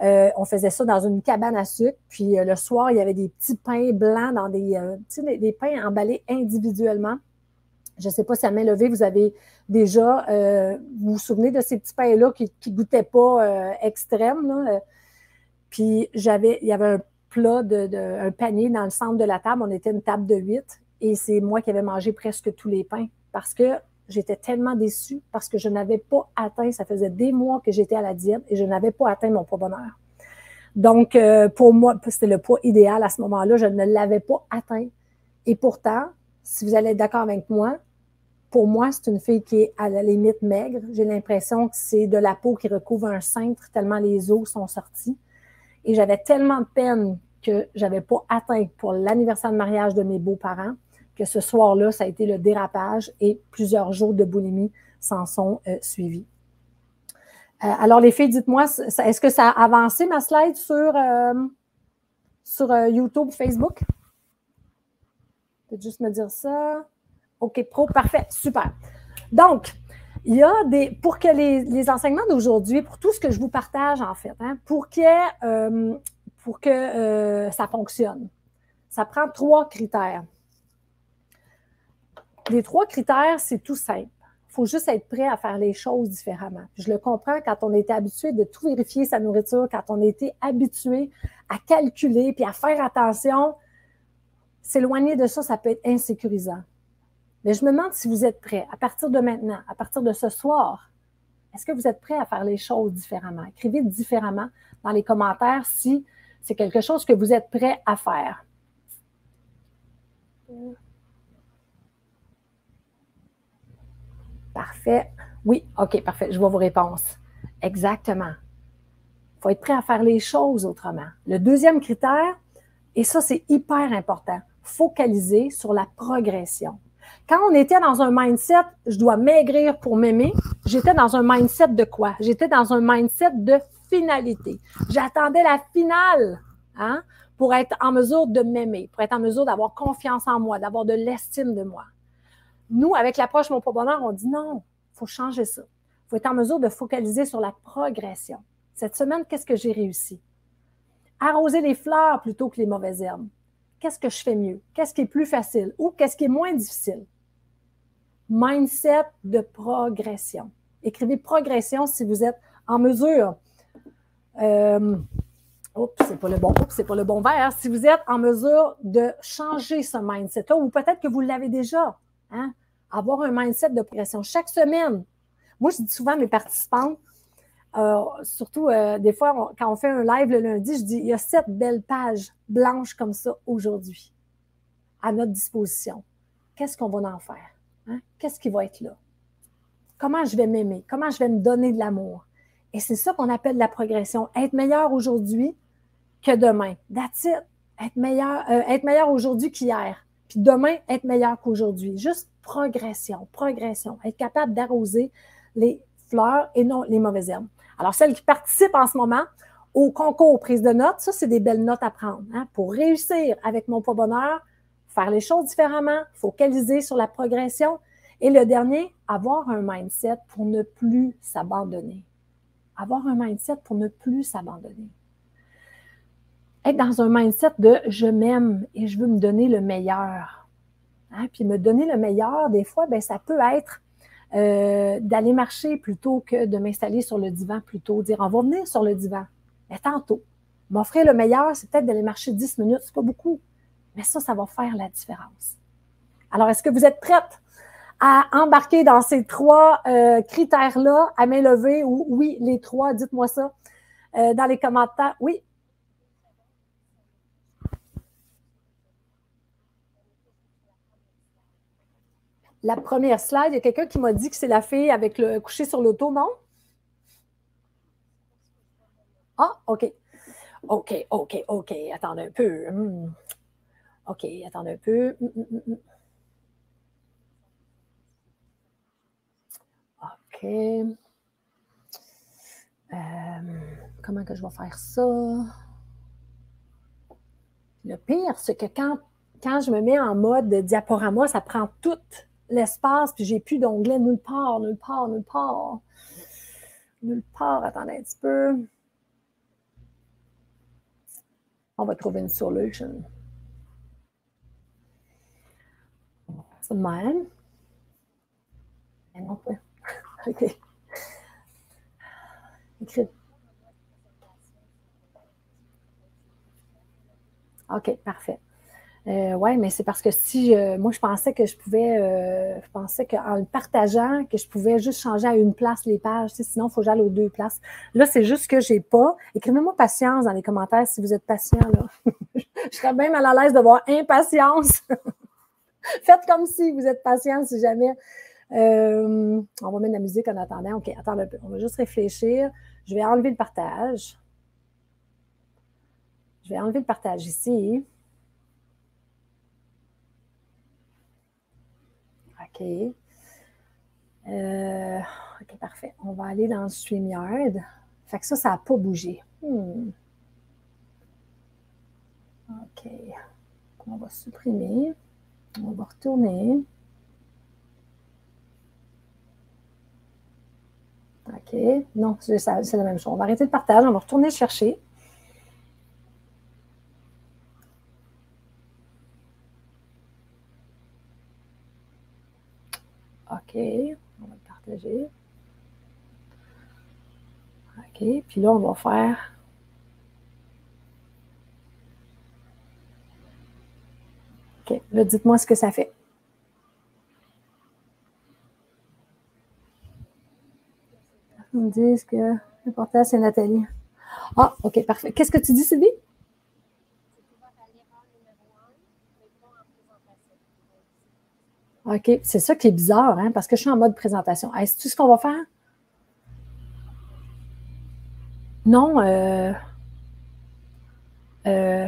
Euh, on faisait ça dans une cabane à sucre. Puis euh, le soir, il y avait des petits pains blancs dans des, pains emballés individuellement. Je ne sais pas si à main levée, vous avez déjà, vous vous souvenez de ces petits pains-là qui ne goûtaient pas extrême. Puis j'avais, il y avait un plat, un panier dans le centre de la table. On était une table de huit. Et c'est moi qui avais mangé presque tous les pains parce que j'étais tellement déçue parce que je n'avais pas atteint, ça faisait des mois que j'étais à la diète et je n'avais pas atteint mon poids bonheur. Donc, euh, pour moi, c'était le poids idéal à ce moment-là, je ne l'avais pas atteint. Et pourtant, si vous allez être d'accord avec moi, pour moi, c'est une fille qui est à la limite maigre. J'ai l'impression que c'est de la peau qui recouvre un cintre tellement les os sont sortis. Et j'avais tellement de peine que j'avais pas atteint pour l'anniversaire de mariage de mes beaux-parents que ce soir-là, ça a été le dérapage et plusieurs jours de boulimie s'en sont euh, suivis. Euh, alors, les filles, dites-moi, est-ce que ça a avancé ma slide sur, euh, sur YouTube, Facebook? Peut-être juste me dire ça. OK, pro, parfait, super. Donc, il y a des, pour que les, enseignements d'aujourd'hui, pour tout ce que je vous partage en fait, hein, pour, que, pour que ça fonctionne, ça prend trois critères. Les trois critères, c'est tout simple. Il faut juste être prêt à faire les choses différemment. je le comprends quand on était habitué de tout vérifier sa nourriture, quand on était habitué à calculer puis à faire attention. S'éloigner de ça, ça peut être insécurisant. Mais je me demande si vous êtes prêt, à partir de maintenant, à partir de ce soir, est-ce que vous êtes prêt à faire les choses différemment? Écrivez différemment dans les commentaires si c'est quelque chose que vous êtes prêt à faire. Parfait. Oui, OK, parfait. Je vois vos réponses. Exactement. Il faut être prêt à faire les choses autrement. Le deuxième critère, et ça, c'est hyper important, focaliser sur la progression. Quand on était dans un mindset, je dois maigrir pour m'aimer, j'étais dans un mindset de quoi? J'étais dans un mindset de finalité. J'attendais la finale hein, pour être en mesure de m'aimer, pour être en mesure d'avoir confiance en moi, d'avoir de l'estime de moi. Nous, avec l'approche Mon Pro Bonheur, on dit non, il faut changer ça. Il faut être en mesure de focaliser sur la progression. Cette semaine, qu'est-ce que j'ai réussi? Arroser les fleurs plutôt que les mauvaises herbes. Qu'est-ce que je fais mieux? Qu'est-ce qui est plus facile ou qu'est-ce qui est moins difficile? Mindset de progression. Écrivez progression si vous êtes en mesure. Euh, oups, c'est pas le bon, c'est pas le bon verre. Si vous êtes en mesure de changer ce mindset-là, ou peut-être que vous l'avez déjà, Hein? Avoir un mindset de progression. Chaque semaine, moi, je dis souvent à mes participantes, euh, surtout euh, des fois, quand on fait un live le lundi, je dis il y a sept belles pages blanches comme ça aujourd'hui à notre disposition. Qu'est-ce qu'on va en faire? Hein? Qu'est-ce qui va être là? Comment je vais m'aimer? Comment je vais me donner de l'amour? Et c'est ça qu'on appelle la progression. Être meilleur aujourd'hui que demain. That's it. Être meilleur, euh, être meilleur aujourd'hui qu'hier. Puis demain, être meilleur qu'aujourd'hui. Juste progression, progression. Être capable d'arroser les fleurs et non les mauvaises herbes. Alors, celles qui participent en ce moment au concours prise de notes, ça, c'est des belles notes à prendre. Hein. Pour réussir avec mon poids bonheur, faire les choses différemment, focaliser sur la progression. Et le dernier, avoir un mindset pour ne plus s'abandonner. Avoir un mindset pour ne plus s'abandonner être dans un mindset de je m'aime et je veux me donner le meilleur. Hein? Puis me donner le meilleur, des fois, ben, ça peut être euh, d'aller marcher plutôt que de m'installer sur le divan plutôt. Dire on va venir sur le divan. Mais tantôt, m'offrir le meilleur, c'est peut-être d'aller marcher 10 minutes, c'est pas beaucoup. Mais ça, ça va faire la différence. Alors, est-ce que vous êtes prête à embarquer dans ces trois euh, critères-là, à main levée, ou oui, les trois, dites-moi ça euh, dans les commentaires. Oui, la première slide, il y a quelqu'un qui m'a dit que c'est la fille avec le coucher sur l'auto, non? Ah, OK. OK, OK, OK. Attendez un peu. Hmm. OK, attendez un peu. Hmm, hmm, OK. Euh, comment que je vais faire ça? Le pire, c'est que quand, quand je me mets en mode diaporama, ça prend tout l'espace, puis j'ai plus d'onglet nulle part, nulle part, nulle part. Nulle part, attendez un petit peu. On va trouver une solution. C'est le même. OK. Écrit. OK, parfait. Euh, oui, mais c'est parce que si moi je pensais que je pouvais, euh, je pensais qu'en le partageant, que je pouvais juste changer à une place les pages, sinon il faut que j'aille aux deux places. Là, c'est juste que j'ai pas. Écrivez-moi patience dans les commentaires si vous êtes patient. Là. je serais bien mal à l'aise de voir impatience. Faites comme si vous êtes patient si jamais. Euh, on va mettre de la musique en attendant. OK, attends un peu. On va juste réfléchir. Je vais enlever le partage. Je vais enlever le partage ici. OK. Euh, OK, parfait. On va aller dans le StreamYard. Fait que ça, ça n'a pas bougé. Hmm. OK. On va supprimer. On va retourner. OK. Non, c'est la même chose. On va arrêter le partage. On va retourner chercher. OK, on va le partager. OK, puis là, on va faire OK, là, dites-moi ce que ça fait. Ils me disent que l'important, c'est Nathalie. Ah, OK, parfait. Qu'est-ce que tu dis, Sylvie? OK, c'est ça qui est bizarre, hein, parce que je suis en mode présentation. Est-ce que ce qu'on va faire? Non, euh, euh,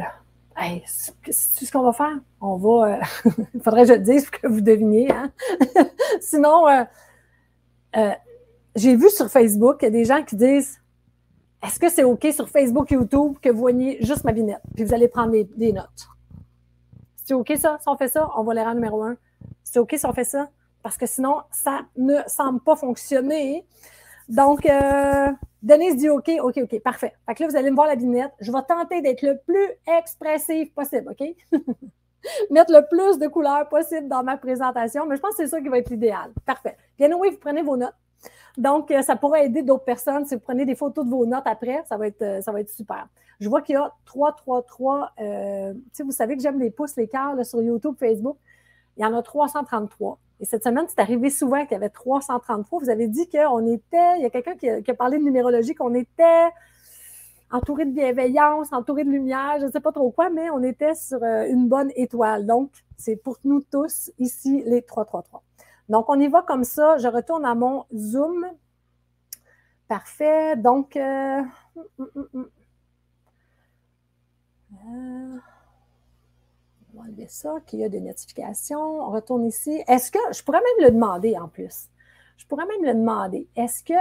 c'est ce qu'on va faire? On va. Euh, il faudrait que je le dise pour que vous deviniez. Hein? Sinon, euh, j'ai vu sur Facebook des gens qui disent Est-ce que c'est OK sur Facebook, YouTube que vous voyez juste ma vignette? Puis vous allez prendre des, notes. C'est OK ça? Si on fait ça, on va l'erreur numéro un. C'est OK si on fait ça? Parce que sinon, ça ne semble pas fonctionner. Donc, euh, Denise dit OK, OK, OK, parfait. Fait que là, vous allez me voir la vignette. Je vais tenter d'être le plus expressif possible, OK? Mettre le plus de couleurs possible dans ma présentation, mais je pense que c'est ça qui va être l'idéal. Parfait. Bien oui, vous prenez vos notes. Donc, euh, ça pourrait aider d'autres personnes. Si vous prenez des photos de vos notes après, ça va être, euh, ça va être super. Je vois qu'il y a 3, 3, 3. Euh, vous savez que j'aime les pouces, les cœurs sur YouTube, Facebook. Il y en a 333. Et cette semaine, c'est arrivé souvent qu'il y avait 333. Vous avez dit qu'on était, il y a quelqu'un qui, a parlé de numérologie, qu'on était entouré de bienveillance, entouré de lumière, je ne sais pas trop quoi, mais on était sur euh, une bonne étoile. Donc, c'est pour nous tous ici les 333. Donc, on y va comme ça. Je retourne à mon Zoom. Parfait. Donc, euh, hum, hum, hum, euh va enlever ça, qu'il y a des notifications. On retourne ici. Est-ce que, je pourrais même le demander en plus. Je pourrais même le demander. Est-ce que,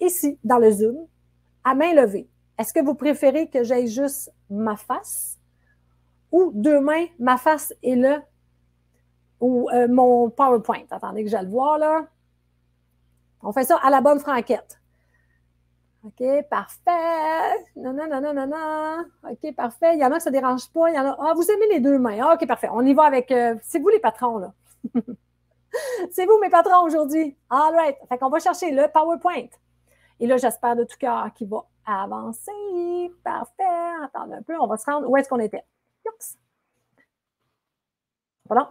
ici, dans le Zoom, à main levée, est-ce que vous préférez que j'aille juste ma face ou deux mains, ma face et le, ou euh, mon PowerPoint? Attendez que j'aille le voir là. On fait ça à la bonne franquette. OK, parfait. Non, non, non, non, non, non. OK, parfait. Il y en a que ça ne dérange pas. Il y en a. Ah, vous aimez les deux mains. Ah, OK, parfait. On y va avec. Euh, c'est vous les patrons, là. c'est vous mes patrons aujourd'hui. All right. Fait qu'on va chercher le PowerPoint. Et là, j'espère de tout cœur qu'il va avancer. Parfait. Attendez un peu. On va se rendre. Où est-ce qu'on était? Oups. Voilà.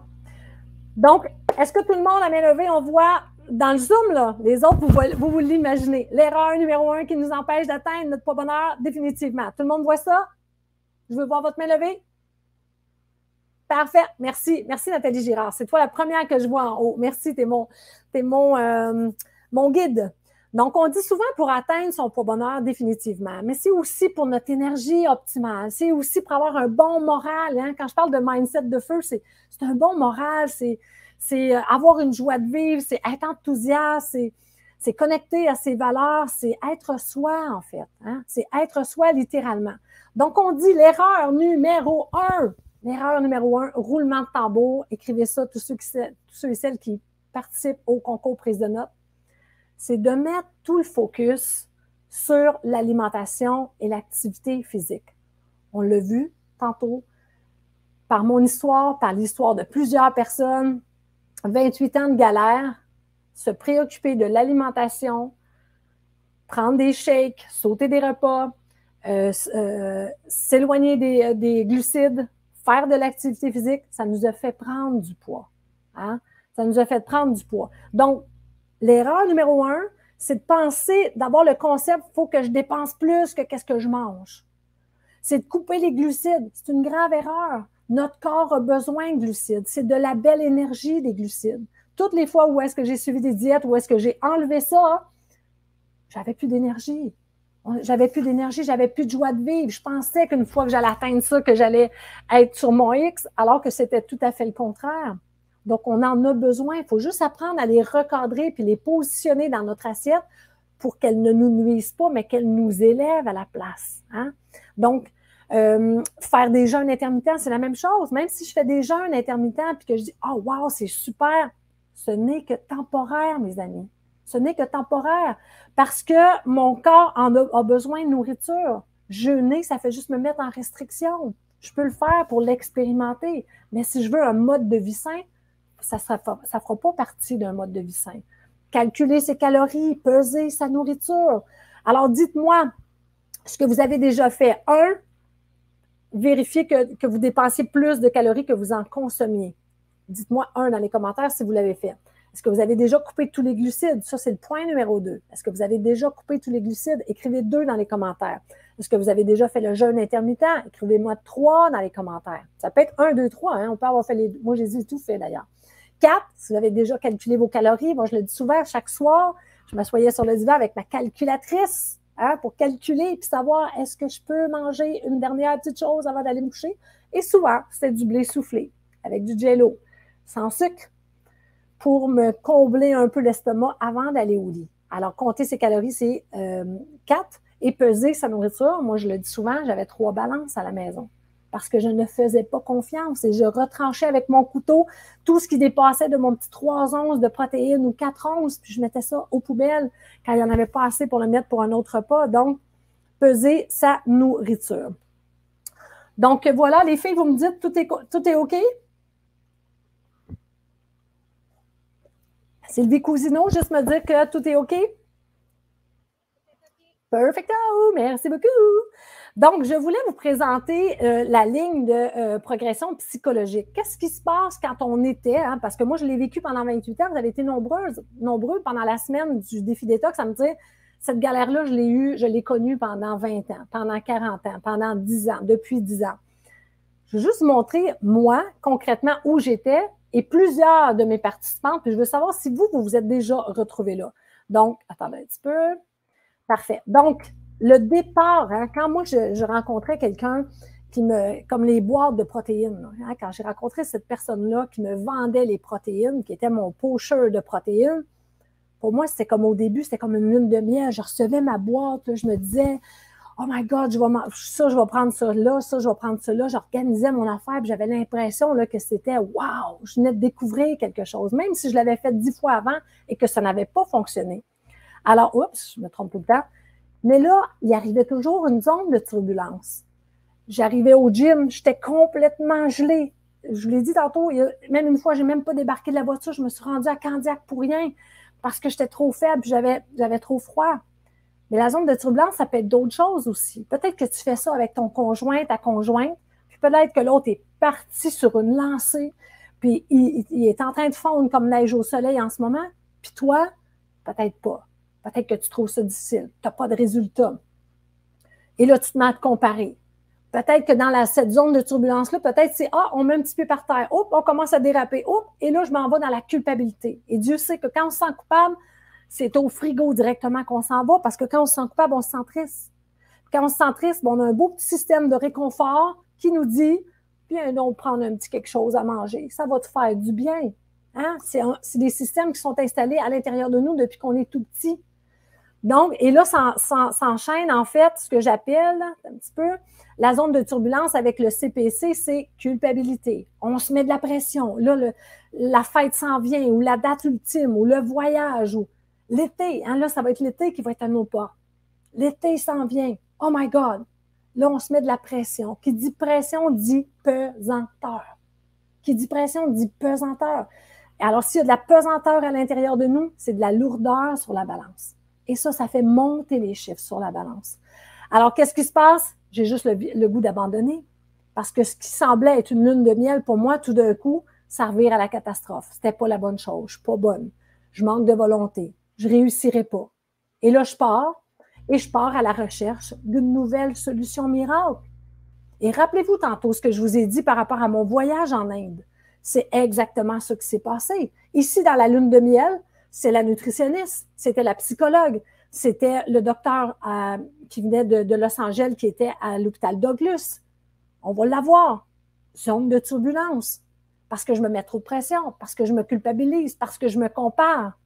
Donc, est-ce que tout le monde a main levée? On voit dans le Zoom, là, les autres, vous, vous, vous l'imaginez. L'erreur numéro un qui nous empêche d'atteindre notre bonheur, définitivement. Tout le monde voit ça? Je veux voir votre main levée. Parfait. Merci. Merci, Nathalie Girard. C'est toi la première que je vois en haut. Merci. Tu es, mon, mon, euh, mon guide. Donc, on dit souvent pour atteindre son bonheur définitivement, mais c'est aussi pour notre énergie optimale. C'est aussi pour avoir un bon moral. Hein. Quand je parle de mindset de feu, c'est un bon moral. C'est c'est euh, avoir une joie de vivre, c'est être enthousiaste, c'est connecter à ses valeurs, c'est être soi, en fait. Hein. C'est être soi littéralement. Donc, on dit l'erreur numéro un. L'erreur numéro un, roulement de tambour. Écrivez ça, tous ceux, qui, tous ceux et celles qui participent au concours prise de notes. C'est de mettre tout le focus sur l'alimentation et l'activité physique. On l'a vu tantôt par mon histoire, par l'histoire de plusieurs personnes 28 ans de galère, se préoccuper de l'alimentation, prendre des shakes, sauter des repas, euh, euh, s'éloigner des, des, glucides, faire de l'activité physique, ça nous a fait prendre du poids. Hein? Ça nous a fait prendre du poids. Donc, l'erreur numéro un, c'est de penser, d'abord le concept, il faut que je dépense plus que qu'est-ce que je mange. C'est de couper les glucides. C'est une grave erreur. Notre corps a besoin de glucides. C'est de la belle énergie des glucides. Toutes les fois où est-ce que j'ai suivi des diètes, où est-ce que j'ai enlevé ça, j'avais plus d'énergie. J'avais plus d'énergie, j'avais plus de joie de vivre. Je pensais qu'une fois que j'allais atteindre ça, que j'allais être sur mon X, alors que c'était tout à fait le contraire. Donc, on en a besoin. Il faut juste apprendre à les recadrer puis les positionner dans notre assiette pour qu'elles ne nous nuisent pas, mais qu'elles nous élèvent à la place. Hein? Donc, euh, faire des jeûnes intermittents, c'est la même chose. Même si je fais des jeûnes intermittents puis que je dis Oh wow, c'est super, ce n'est que temporaire, mes amis. Ce n'est que temporaire. Parce que mon corps en a, besoin de nourriture. Jeûner, ça fait juste me mettre en restriction. Je peux le faire pour l'expérimenter. Mais si je veux un mode de vie sain, ça ne fera pas partie d'un mode de vie sain. calculer ses calories, peser sa nourriture. Alors, dites-moi ce que vous avez déjà fait. Un, vérifiez que, vous dépensiez plus de calories que vous en consommiez. Dites-moi un dans les commentaires si vous l'avez fait. Est-ce que vous avez déjà coupé tous les glucides? Ça, c'est le point numéro deux. Est-ce que vous avez déjà coupé tous les glucides? Écrivez deux dans les commentaires. Est-ce que vous avez déjà fait le jeûne intermittent? Écrivez-moi trois dans les commentaires. Ça peut être un, deux, trois. Hein? On peut avoir fait les. Moi, j'ai tout fait d'ailleurs. Quatre, si vous avez déjà calculé vos calories, moi, je le dis souvent, chaque soir, je m'assoyais sur le divan avec ma calculatrice hein, pour calculer et savoir est-ce que je peux manger une dernière petite chose avant d'aller me coucher? Et souvent, c'était du blé soufflé avec du jello, sans sucre, pour me combler un peu l'estomac avant d'aller au lit. Alors, compter ses calories, c'est euh, quatre et peser sa nourriture, moi je le dis souvent, j'avais trois balances à la maison parce que je ne faisais pas confiance et je retranchais avec mon couteau tout ce qui dépassait de mon petit 3 onces de protéines ou 4 onces, puis je mettais ça aux poubelles quand il n'y en avait pas assez pour le mettre pour un autre repas. Donc, peser sa nourriture. Donc, voilà, les filles, vous me dites, tout est, tout est OK? Sylvie Cousineau, juste me dire que tout est OK? Perfecto, merci beaucoup. Donc, je voulais vous présenter euh, la ligne de euh, progression psychologique. Qu'est-ce qui se passe quand on était, hein, parce que moi, je l'ai vécu pendant 28 ans, vous avez été nombreuses, nombreux pendant la semaine du défi détox à me dire, cette galère-là, je l'ai eue, je l'ai connue pendant 20 ans, pendant 40 ans, pendant 10 ans, depuis 10 ans. Je veux juste montrer, moi, concrètement, où j'étais et plusieurs de mes participants, puis je veux savoir si vous, vous vous êtes déjà retrouvés là. Donc, attendez un petit peu. Parfait. Donc, le départ, hein, quand moi, je, rencontrais quelqu'un qui me, comme les boîtes de protéines, hein, quand j'ai rencontré cette personne-là qui me vendait les protéines, qui était mon pocheur de protéines, pour moi, c'était comme au début, c'était comme une lune de miel. Je recevais ma boîte, je me disais, oh my God, je vais ça, je vais prendre ça là, ça, je vais prendre ça là. J'organisais mon affaire, puis j'avais l'impression que c'était wow, je venais de découvrir quelque chose, même si je l'avais fait dix fois avant et que ça n'avait pas fonctionné. Alors, oups, je me trompe tout le temps. Mais là, il arrivait toujours une zone de turbulence. J'arrivais au gym, j'étais complètement gelée. Je vous l'ai dit tantôt, même une fois, j'ai même pas débarqué de la voiture, je me suis rendue à Candiac pour rien parce que j'étais trop faible, j'avais, j'avais trop froid. Mais la zone de turbulence, ça peut être d'autres choses aussi. Peut-être que tu fais ça avec ton conjoint, ta conjointe, puis peut-être que l'autre est parti sur une lancée, puis il, est en train de fondre comme neige au soleil en ce moment, puis toi, peut-être pas. Peut-être que tu trouves ça difficile. Tu n'as pas de résultat. Et là, tu te mets à te comparer. Peut-être que dans la, cette zone de turbulence-là, peut-être c'est Ah, on met un petit peu par terre. Oups, on commence à déraper. Oups, et là, je m'en vais dans la culpabilité. Et Dieu sait que quand on se sent coupable, c'est au frigo directement qu'on s'en va parce que quand on se sent coupable, on se sent triste. Quand on se sent triste, on a un beau petit système de réconfort qui nous dit Viens donc prendre un petit quelque chose à manger. Ça va te faire du bien. Hein? C'est des systèmes qui sont installés à l'intérieur de nous depuis qu'on est tout petit. Donc, et là, s'enchaîne en fait ce que j'appelle un petit peu la zone de turbulence avec le CPC, c'est culpabilité. On se met de la pression. Là, la fête s'en vient, ou la date ultime, ou le voyage, ou l'été. Hein, là, ça va être l'été qui va être à nos pas. L'été s'en vient. Oh my God! Là, on se met de la pression. Qui dit pression dit pesanteur. Qui dit pression dit pesanteur. Alors, s'il y a de la pesanteur à l'intérieur de nous, c'est de la lourdeur sur la balance. Et ça, ça fait monter les chiffres sur la balance. Alors, qu'est-ce qui se passe? J'ai juste le, goût d'abandonner. Parce que ce qui semblait être une lune de miel, pour moi, tout d'un coup, ça revient à la catastrophe. C'était pas la bonne chose. Je suis pas bonne. Je manque de volonté. Je réussirai pas. Et là, je pars et je pars à la recherche d'une nouvelle solution miracle. Et rappelez-vous tantôt ce que je vous ai dit par rapport à mon voyage en Inde. C'est exactement ce qui s'est passé. Ici, dans la lune de miel, c'est la nutritionniste, c'était la psychologue, c'était le docteur euh, qui venait de, Los Angeles qui était à l'hôpital Douglas. On va l'avoir. Zone de turbulence. Parce que je me mets trop de pression, parce que je me culpabilise, parce que je me compare.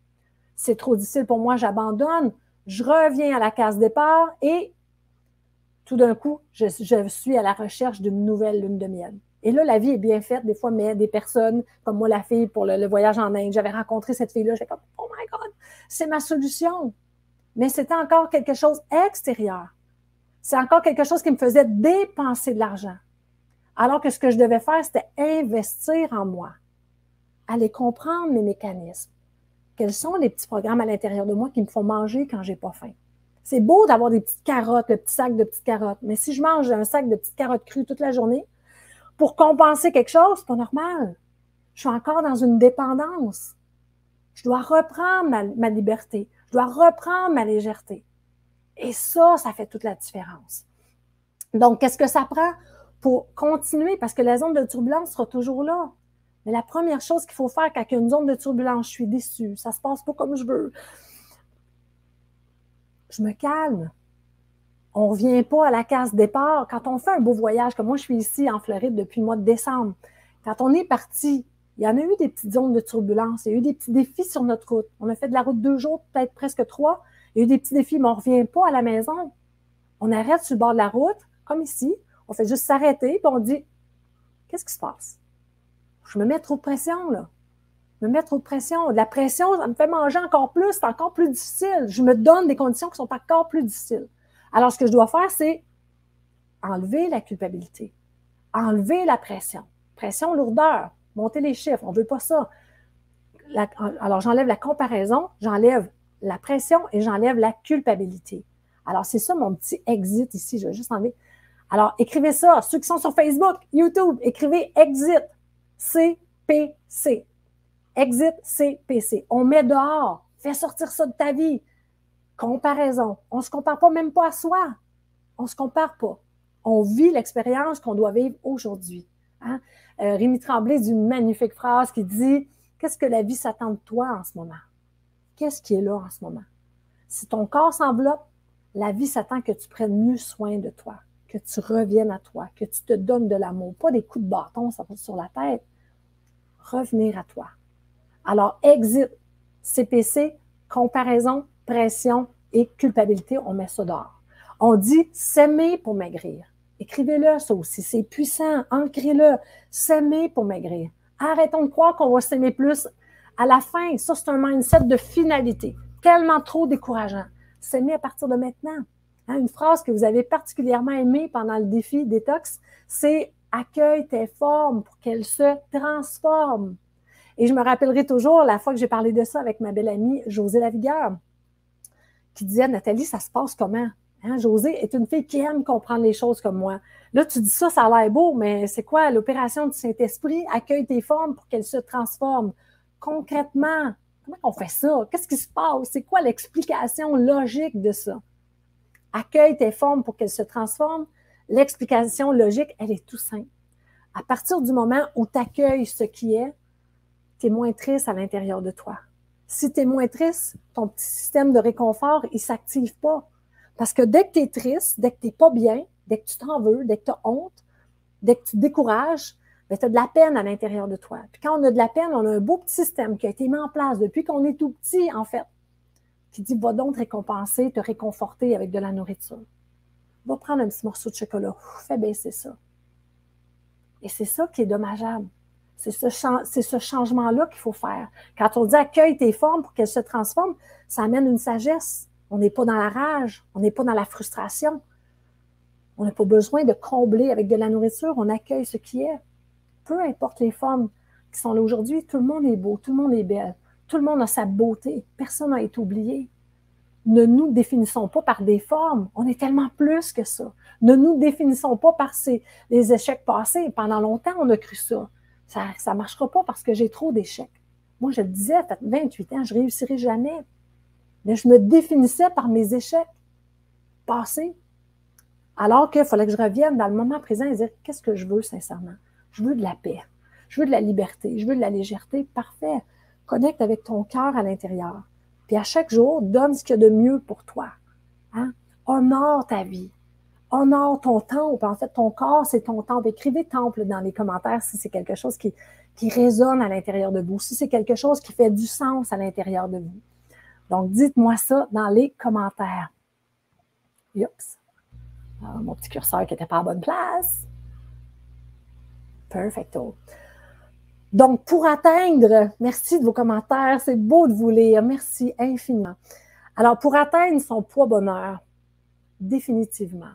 C'est trop difficile pour moi, j'abandonne. Je reviens à la case départ et tout d'un coup, je, je suis à la recherche d'une nouvelle lune de miel. Et là, la vie est bien faite, des fois, mais des personnes, comme moi, la fille pour le, voyage en Inde, j'avais rencontré cette fille-là, j'étais comme, oh my God, c'est ma solution. Mais c'était encore quelque chose extérieur. C'est encore quelque chose qui me faisait dépenser de l'argent. Alors que ce que je devais faire, c'était investir en moi, aller comprendre mes mécanismes, Quels sont les petits programmes à l'intérieur de moi qui me font manger quand j'ai pas faim? C'est beau d'avoir des petites carottes, le petit sac de petites carottes, mais si je mange un sac de petites carottes crues toute la journée, pour compenser quelque chose, c'est pas normal. Je suis encore dans une dépendance. Je dois reprendre ma, liberté. Je dois reprendre ma légèreté. Et ça, ça fait toute la différence. Donc, qu'est-ce que ça prend pour continuer? Parce que la zone de turbulence sera toujours là. Mais la première chose qu'il faut faire quand il y a une zone de turbulence, je suis déçue, ça se passe pas comme je veux, je me calme. On ne revient pas à la case départ. Quand on fait un beau voyage, comme moi je suis ici en Floride depuis le mois de décembre, quand on est parti, il y en a eu des petites zones de turbulence, il y a eu des petits défis sur notre route. On a fait de la route deux jours, peut-être presque trois. Il y a eu des petits défis, mais on ne revient pas à la maison. On arrête sur le bord de la route, comme ici. On fait juste s'arrêter, puis on dit Qu'est-ce qui se passe? Je me mets trop de pression, là me mettre trop de pression. De la pression, ça me fait manger encore plus, c'est encore plus difficile. Je me donne des conditions qui sont encore plus difficiles. Alors, ce que je dois faire, c'est enlever la culpabilité, enlever la pression. Pression, lourdeur, monter les chiffres, on ne veut pas ça. alors, j'enlève la comparaison, j'enlève la pression et j'enlève la culpabilité. Alors, c'est ça mon petit exit ici. Je vais juste enlever. Alors, écrivez ça. Ceux qui sont sur Facebook, YouTube, écrivez exit. CPC. Exit CPC. On met dehors. Fais sortir ça de ta vie. Comparaison. On ne se compare pas même pas à soi. On ne se compare pas. On vit l'expérience qu'on doit vivre aujourd'hui. Hein? Euh, Rémi Tremblay dit une magnifique phrase qui dit Qu'est-ce que la vie s'attend de toi en ce moment? Qu'est-ce qui est là en ce moment? Si ton corps s'enveloppe, la vie s'attend que tu prennes mieux soin de toi, que tu reviennes à toi, que tu te donnes de l'amour, pas des coups de bâton ça sur la tête. Revenir à toi. Alors, exit, CPC, comparaison, pression et culpabilité, on met ça dehors. On dit s'aimer pour maigrir. Écrivez-le, ça aussi. C'est puissant. Ancrez-le. S'aimer pour maigrir. Arrêtons de croire qu'on va s'aimer plus à la fin. Ça, c'est un mindset de finalité. Tellement trop décourageant. S'aimer à partir de maintenant. Hein, une phrase que vous avez particulièrement aimée pendant le défi détox, c'est accueille tes formes pour qu'elles se transforment. Et je me rappellerai toujours la fois que j'ai parlé de ça avec ma belle amie Josée Lavigueur, qui disait Nathalie, ça se passe comment? Hein, Josée est une fille qui aime comprendre les choses comme moi. Là, tu dis ça, ça a l'air beau, mais c'est quoi? L'opération du Saint-Esprit? Accueille tes formes pour qu'elles se transforment. Concrètement, comment on fait ça? Qu'est-ce qui se passe? C'est quoi l'explication logique de ça? Accueille tes formes pour qu'elles se transforment. L'explication logique, elle est tout simple. À partir du moment où tu accueilles ce qui est, tu es moins triste à l'intérieur de toi. Si tu es moins triste, ton petit système de réconfort, il ne s'active pas. Parce que dès que tu es triste, dès que tu n'es pas bien, dès que tu t'en veux, dès que tu as honte, dès que tu te décourages, ben, tu as de la peine à l'intérieur de toi. Puis quand on a de la peine, on a un beau petit système qui a été mis en place depuis qu'on est tout petit, en fait, qui dit va donc te récompenser, te réconforter avec de la nourriture. Va prendre un petit morceau de chocolat, fais baisser ça. Et c'est ça qui est dommageable. C'est ce, changement-là qu'il faut faire. Quand on dit accueille tes formes pour qu'elles se transforment, ça amène une sagesse. On n'est pas dans la rage, on n'est pas dans la frustration. On n'a pas besoin de combler avec de la nourriture, on accueille ce qui est. Peu importe les formes qui sont là aujourd'hui, tout le monde est beau, tout le monde est belle, tout le monde a sa beauté, personne n'a été oublié. Ne nous définissons pas par des formes, on est tellement plus que ça. Ne nous définissons pas par les échecs passés. Pendant longtemps, on a cru ça. Ça ne marchera pas parce que j'ai trop d'échecs. Moi, je le disais, à 28 ans, je réussirai jamais. Mais je me définissais par mes échecs passés. Alors qu'il fallait que je revienne dans le moment présent et dire qu'est-ce que je veux sincèrement? Je veux de la paix. Je veux de la liberté. Je veux de la légèreté. Parfait. Connecte avec ton cœur à l'intérieur. Puis à chaque jour, donne ce qu'il y a de mieux pour toi. Hein? Honore ta vie honore ton temple. En fait, ton corps, c'est ton temple. Écrivez temple dans les commentaires si c'est quelque chose qui, résonne à l'intérieur de vous, si c'est quelque chose qui fait du sens à l'intérieur de vous. Donc, dites-moi ça dans les commentaires. Oups. Ah, mon petit curseur qui n'était pas à bonne place. Perfecto. Donc, pour atteindre, merci de vos commentaires, c'est beau de vous lire, merci infiniment. Alors, pour atteindre son poids bonheur, définitivement,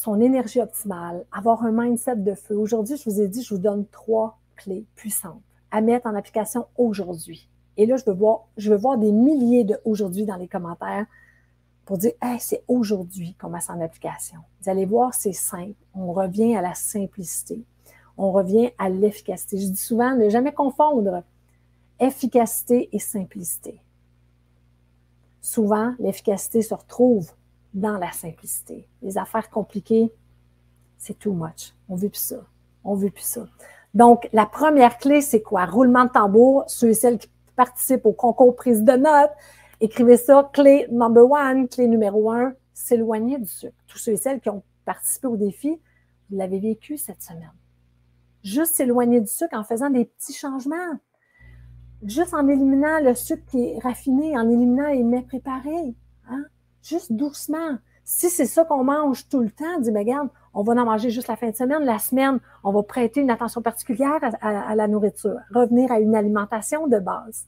son énergie optimale, avoir un mindset de feu. Aujourd'hui, je vous ai dit, je vous donne trois clés puissantes à mettre en application aujourd'hui. Et là, je veux voir, des milliers de aujourd'hui dans les commentaires pour dire hey, c'est aujourd'hui qu'on met ça en application. Vous allez voir, c'est simple. On revient à la simplicité. On revient à l'efficacité. Je dis souvent ne jamais confondre efficacité et simplicité. Souvent, l'efficacité se retrouve dans la simplicité. Les affaires compliquées, c'est too much. On veut plus ça. On veut plus ça. Donc, la première clé, c'est quoi? Roulement de tambour, ceux et celles qui participent au concours prise de notes, écrivez ça, clé number one, clé numéro un, s'éloigner du sucre. Tous ceux et celles qui ont participé au défi, vous l'avez vécu cette semaine. Juste s'éloigner du sucre en faisant des petits changements. Juste en éliminant le sucre qui est raffiné, en éliminant les mets préparés. Juste doucement. Si c'est ça qu'on mange tout le temps, dis, mais regarde, on va en manger juste la fin de semaine. La semaine, on va prêter une attention particulière à, la nourriture. Revenir à une alimentation de base.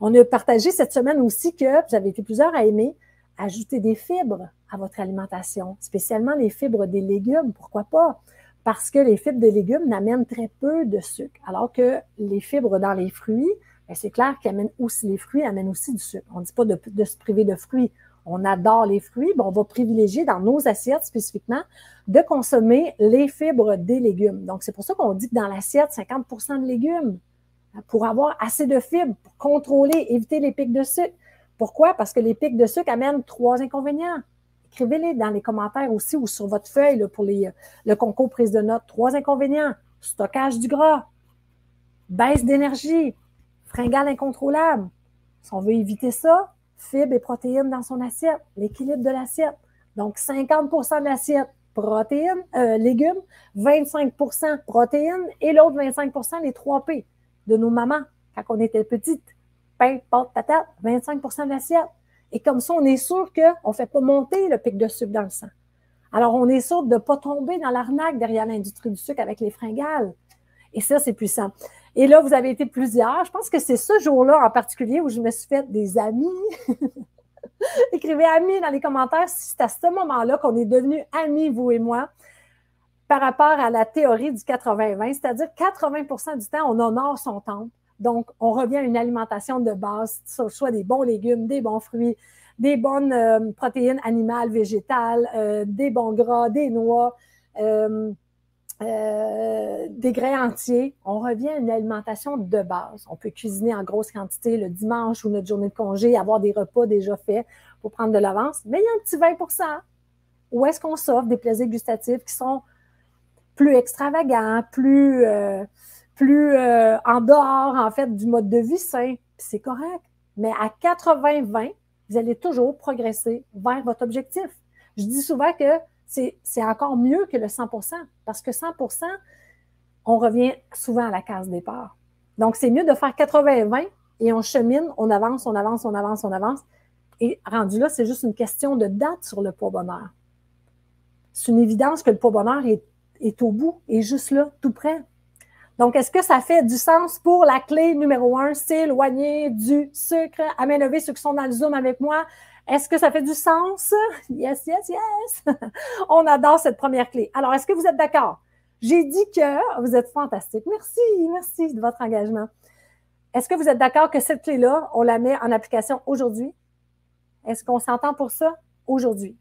On a partagé cette semaine aussi que vous avez été plusieurs à aimer ajouter des fibres à votre alimentation, spécialement les fibres des légumes. Pourquoi pas? Parce que les fibres des légumes n'amènent très peu de sucre, alors que les fibres dans les fruits, ben, c'est clair qu'amènent aussi les fruits, amènent aussi du sucre. On ne dit pas de se priver de fruits on adore les fruits, on va privilégier dans nos assiettes spécifiquement de consommer les fibres des légumes. Donc, c'est pour ça qu'on dit que dans l'assiette, 50% de légumes hein, pour avoir assez de fibres, pour contrôler, éviter les pics de sucre. Pourquoi? Parce que les pics de sucre amènent trois inconvénients. Écrivez-les dans les commentaires aussi ou sur votre feuille pour les, le concours prise de notes. Trois inconvénients. Stockage du gras, baisse d'énergie, fringale incontrôlable. Si on veut éviter ça, fibres et protéines dans son assiette, l'équilibre de l'assiette. Donc, 50% de l'assiette, protéines, euh, légumes, 25% protéines et l'autre 25% les 3 P de nos mamans quand on était petite. Pain, pâte, patate, 25 de l'assiette. Et comme ça, on est sûr qu'on ne fait pas monter le pic de sucre dans le sang. Alors, on est sûr de ne pas tomber dans l'arnaque derrière l'industrie du sucre avec les fringales. Et ça, c'est puissant. Et là, vous avez été plusieurs. Je pense que c'est ce jour-là en particulier où je me suis fait des amis. Écrivez amis dans les commentaires si c'est à ce moment-là qu'on est devenus amis, vous et moi, par rapport à la théorie du 80-20, c'est-à-dire 80% du temps, on honore son temple. Donc, on revient à une alimentation de base, soit des bons légumes, des bons fruits, des bonnes euh, protéines animales, végétales, euh, des bons gras, des noix. Euh, euh, des grains entiers, on revient à une alimentation de base. On peut cuisiner en grosse quantité le dimanche ou notre journée de congé, avoir des repas déjà faits pour prendre de l'avance, mais il y a un petit 20% où est-ce qu'on s'offre des plaisirs gustatifs qui sont plus extravagants, plus, euh, euh, en dehors, fait, du mode de vie sain? C'est correct. Mais à 80-20, vous allez toujours progresser vers votre objectif. Je dis souvent que c'est encore mieux que le 100% parce que 100% on revient souvent à la case départ. Donc, c'est mieux de faire 80-20 et on chemine, on avance, on avance, on avance, on avance. Et rendu là, c'est juste une question de date sur le poids bonheur. C'est une évidence que le poids bonheur est, au bout, est juste là, tout près. Donc, est-ce que ça fait du sens pour la clé numéro un, s'éloigner du sucre? À main levée, ceux qui sont dans le Zoom avec moi, est-ce que ça fait du sens? Yes, yes, yes. On adore cette première clé. Alors, est-ce que vous êtes d'accord? J'ai dit que vous êtes fantastique. Merci, merci de votre engagement. Est-ce que vous êtes d'accord que cette clé-là, on la met en application aujourd'hui? Est-ce qu'on s'entend pour ça? Aujourd'hui?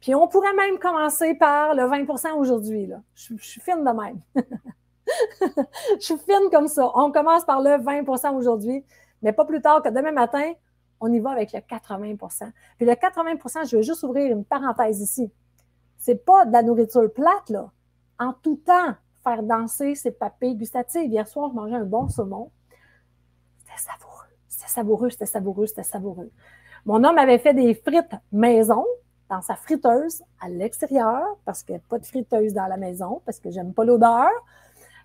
Puis on pourrait même commencer par le 20% aujourd'hui. Je, je suis fine de même. je suis fine comme ça. On commence par le 20% aujourd'hui, mais pas plus tard que demain matin, on y va avec le 80% Puis le 80% je vais juste ouvrir une parenthèse ici. C'est pas de la nourriture plate, là. En tout temps, faire danser ses papilles gustatives. Hier soir, je mangeais un bon saumon. C'était savoureux. C'était savoureux, c'était savoureux, c'était savoureux. Mon homme avait fait des frites maison dans sa friteuse à l'extérieur parce qu'il n'y a pas de friteuse dans la maison parce que j'aime pas l'odeur.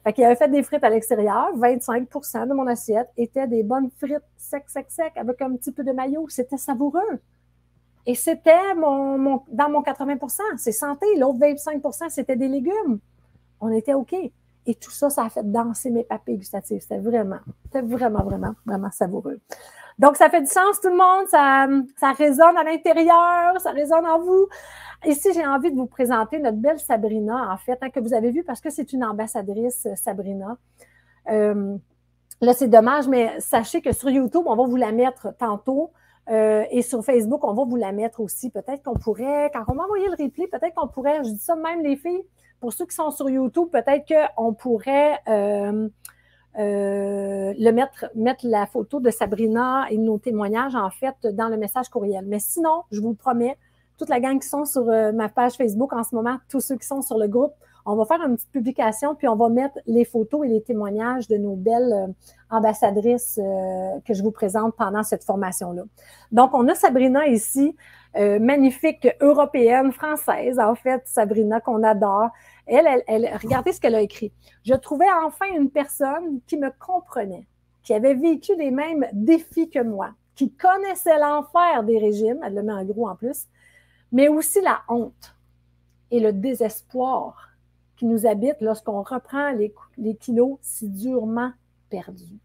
Fait qu'il avait fait des frites à l'extérieur. 25% de mon assiette étaient des bonnes frites sec, sec, sec, avec un petit peu de maillot. C'était savoureux. Et c'était mon, dans mon 80% c'est santé. L'autre 25% c'était des légumes. On était OK. Et tout ça, ça a fait danser mes papilles gustatives. C'était vraiment, c'était vraiment, vraiment, vraiment savoureux. Donc, ça fait du sens, tout le monde. Ça, ça résonne à l'intérieur, ça résonne en vous. Ici, j'ai envie de vous présenter notre belle Sabrina, en fait, hein, que vous avez vue parce que c'est une ambassadrice, euh, Sabrina. Euh, Là, c'est dommage, mais sachez que sur YouTube, on va vous la mettre tantôt. Euh, et sur Facebook, on va vous la mettre aussi. Peut-être qu'on pourrait, quand on va envoyer le replay, peut-être qu'on pourrait, je dis ça même les filles, pour ceux qui sont sur YouTube, peut-être qu'on pourrait euh, le mettre, mettre la photo de Sabrina et nos témoignages, en fait, dans le message courriel. Mais sinon, je vous promets, toute la gang qui sont sur ma page Facebook en ce moment, tous ceux qui sont sur le groupe, on va faire une petite publication, puis on va mettre les photos et les témoignages de nos belles euh, ambassadrices euh, que je vous présente pendant cette formation-là. Donc, on a Sabrina ici, euh, magnifique européenne, française, en fait, Sabrina, qu'on adore. Elle, elle, elle, regardez ce qu'elle a écrit. Je trouvais enfin une personne qui me comprenait, qui avait vécu les mêmes défis que moi, qui connaissait l'enfer des régimes, elle le met en gros en plus, mais aussi la honte et le désespoir qui nous habite lorsqu'on reprend les, kilos si durement perdus.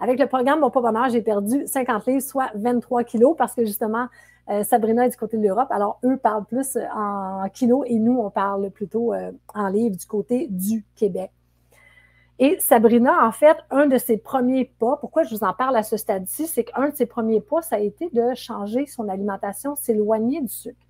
Avec le programme Mon Pas Bonheur, j'ai perdu 50 livres, soit 23 kilos, parce que justement, euh, Sabrina est du côté de l'Europe. Alors, eux parlent plus en kilos et nous, on parle plutôt euh, en livres du côté du Québec. Et Sabrina, en fait, un de ses premiers pas, pourquoi je vous en parle à ce stade-ci, c'est qu'un de ses premiers pas, ça a été de changer son alimentation, s'éloigner du sucre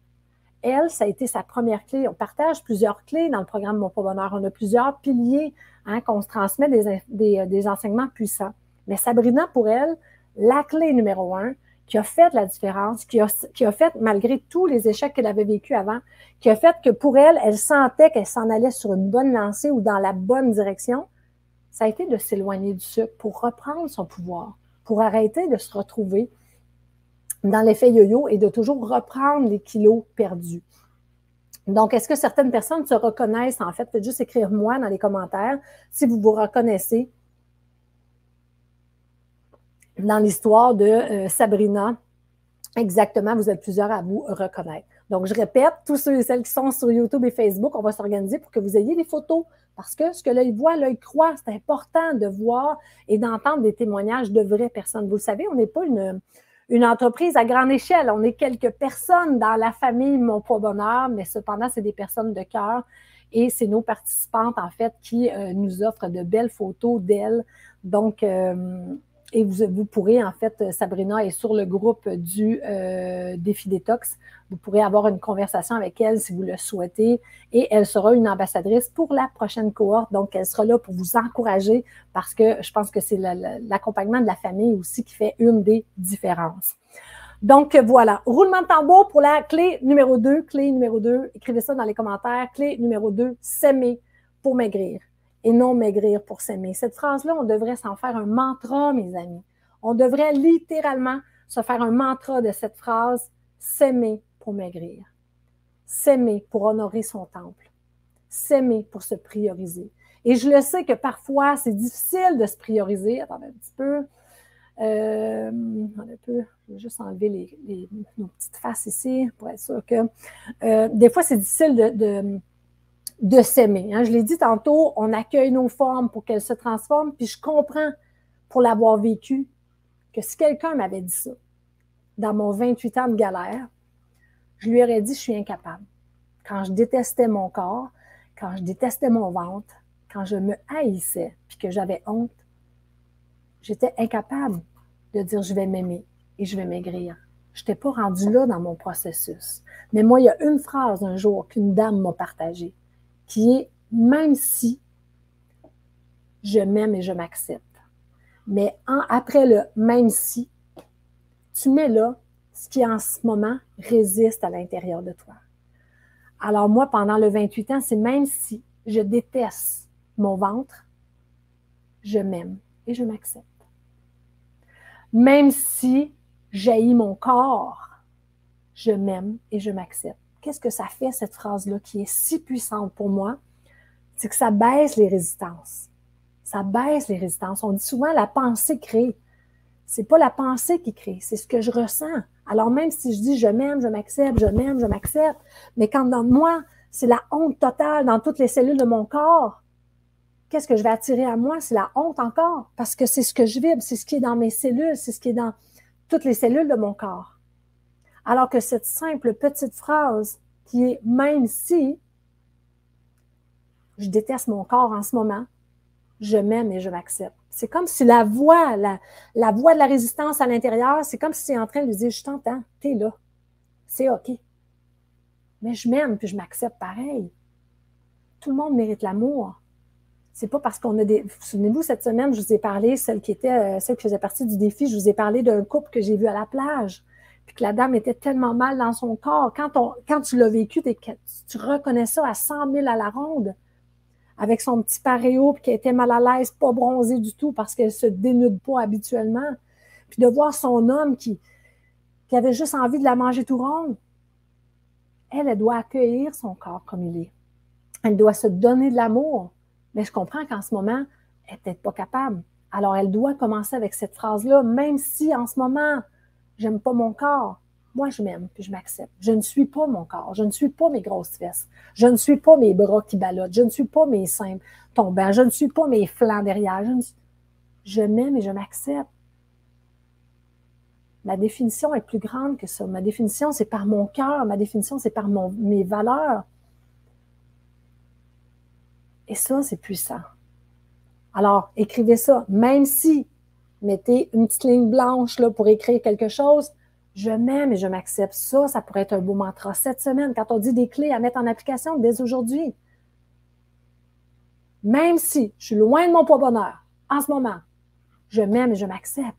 elle, ça a été sa première clé. On partage plusieurs clés dans le programme Mon Pas Bonheur. On a plusieurs piliers hein, qu'on se transmet des, enseignements puissants. Mais Sabrina, pour elle, la clé numéro un, qui a fait la différence, qui a, fait, malgré tous les échecs qu'elle avait vécu avant, qui a fait que pour elle, elle sentait qu'elle s'en allait sur une bonne lancée ou dans la bonne direction, ça a été de s'éloigner du sucre pour reprendre son pouvoir, pour arrêter de se retrouver dans l'effet yo-yo et de toujours reprendre les kilos perdus. Donc, est-ce que certaines personnes se reconnaissent? En fait, faites juste écrire moi dans les commentaires si vous vous reconnaissez dans l'histoire de euh, Sabrina. Exactement, vous êtes plusieurs à vous reconnaître. Donc, je répète, tous ceux et celles qui sont sur YouTube et Facebook, on va s'organiser pour que vous ayez des photos. Parce que ce que l'œil voit, l'œil croit. C'est important de voir et d'entendre des témoignages de vraies personnes. Vous le savez, on n'est pas une, une entreprise à grande échelle. On est quelques personnes dans la famille Mon Poids Bonheur, mais cependant, c'est des personnes de cœur et c'est nos participantes, en fait, qui euh, nous offrent de belles photos d'elles. Donc, euh, et vous, pourrez, en fait, Sabrina est sur le groupe du euh, défi détox. Vous pourrez avoir une conversation avec elle si vous le souhaitez. Et elle sera une ambassadrice pour la prochaine cohorte. Donc, elle sera là pour vous encourager parce que je pense que c'est l'accompagnement de la famille aussi qui fait une des différences. Donc, voilà. Roulement de tambour pour la clé numéro 2. Clé numéro 2, écrivez ça dans les commentaires. Clé numéro 2, s'aimer pour maigrir et non maigrir pour s'aimer. Cette phrase-là, on devrait s'en faire un mantra, mes amis. On devrait littéralement se faire un mantra de cette phrase, s'aimer pour maigrir. S'aimer pour honorer son temple. S'aimer pour se prioriser. Et je le sais que parfois, c'est difficile de se prioriser. Attendez un petit peu. Euh, un peu, je vais juste enlever les, nos petites faces ici pour être sûr que. Euh, des fois, c'est difficile de de s'aimer. Hein. Je l'ai dit tantôt, on accueille nos formes pour qu'elles se transforment, puis je comprends pour l'avoir vécu que si quelqu'un m'avait dit ça dans mon 28 ans de galère, je lui aurais dit je suis incapable. Quand je détestais mon corps, quand je détestais mon ventre, quand je me haïssais, puis que j'avais honte, j'étais incapable de dire je vais m'aimer et je vais maigrir. Je n'étais pas rendu là dans mon processus. Mais moi, il y a une phrase un jour qu'une dame m'a partagée qui est même si je m'aime et je m'accepte. Mais après le même si, tu mets là ce qui en ce moment résiste à l'intérieur de toi. Alors moi, pendant le 28 ans, c'est même si je déteste mon ventre, je m'aime et je m'accepte. Même si j'haïs mon corps, je m'aime et je m'accepte qu'est-ce que ça fait, cette phrase-là, qui est si puissante pour moi? C'est que ça baisse les résistances. Ça baisse les résistances. On dit souvent la pensée crée. C'est pas la pensée qui crée, c'est ce que je ressens. Alors même si je dis je m'aime, je m'accepte, je m'aime, je m'accepte, mais quand dans moi, c'est la honte totale dans toutes les cellules de mon corps, qu'est-ce que je vais attirer à moi? C'est la honte encore, parce que c'est ce que je vibre, c'est ce qui est dans mes cellules, c'est ce qui est dans toutes les cellules de mon corps. Alors que cette simple petite phrase qui est même si je déteste mon corps en ce moment, je m'aime et je m'accepte. C'est comme si la voix, la, voix de la résistance à l'intérieur, c'est comme si c'est en train de lui dire Je t'entends, t'es là. C'est OK. Mais je m'aime puis je m'accepte pareil. Tout le monde mérite l'amour. C'est pas parce qu'on a des. Souvenez-vous, cette semaine, je vous ai parlé, celle qui était, euh, celle qui faisait partie du défi, je vous ai parlé d'un couple que j'ai vu à la plage. Puis que la dame était tellement mal dans son corps. Quand, on, quand tu l'as vécu, tu reconnais ça à 100 000 à la ronde avec son petit paréo, puis qui était mal à l'aise, pas bronzée du tout parce qu'elle se dénude pas habituellement. Puis de voir son homme qui, qui avait juste envie de la manger tout rond. Elle, elle doit accueillir son corps comme il est. Elle doit se donner de l'amour. Mais je comprends qu'en ce moment, elle n'est peut-être pas capable. Alors, elle doit commencer avec cette phrase-là, même si en ce moment, j'aime pas mon corps. Moi, je m'aime, puis je m'accepte. Je ne suis pas mon corps. Je ne suis pas mes grosses fesses. Je ne suis pas mes bras qui ballottent. Je ne suis pas mes seins tombants. Je ne suis pas mes flancs derrière. Je, m'aime et je m'accepte. Ma définition est plus grande que ça. Ma définition, c'est par mon cœur. Ma définition, c'est par mon, mes valeurs. Et ça, c'est puissant. Alors, écrivez ça. Même si, mettez une petite ligne blanche là, pour écrire quelque chose, je m'aime et je m'accepte. Ça, ça pourrait être un beau mantra. Cette semaine, quand on dit des clés à mettre en application dès aujourd'hui, même si je suis loin de mon poids bonheur en ce moment, je m'aime et je m'accepte.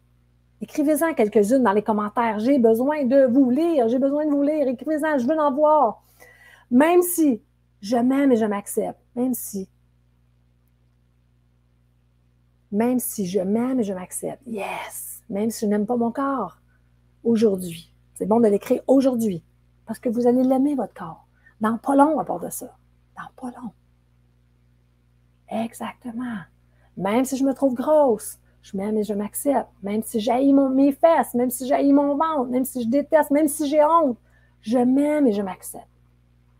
Écrivez-en quelques-unes dans les commentaires. J'ai besoin de vous lire. J'ai besoin de vous lire. Écrivez-en. Je veux en voir. Même si je m'aime et je m'accepte. Même si. Même si je m'aime et je m'accepte. Yes. Même si je n'aime pas mon corps aujourd'hui. C'est bon de l'écrire aujourd'hui parce que vous allez l'aimer, votre corps. Dans pas long à part de ça. Dans pas long. Exactement. Même si je me trouve grosse, je m'aime et je m'accepte. Même si j'haïs mes fesses, même si j'haïs mon ventre, même si je déteste, même si j'ai honte, je m'aime et je m'accepte.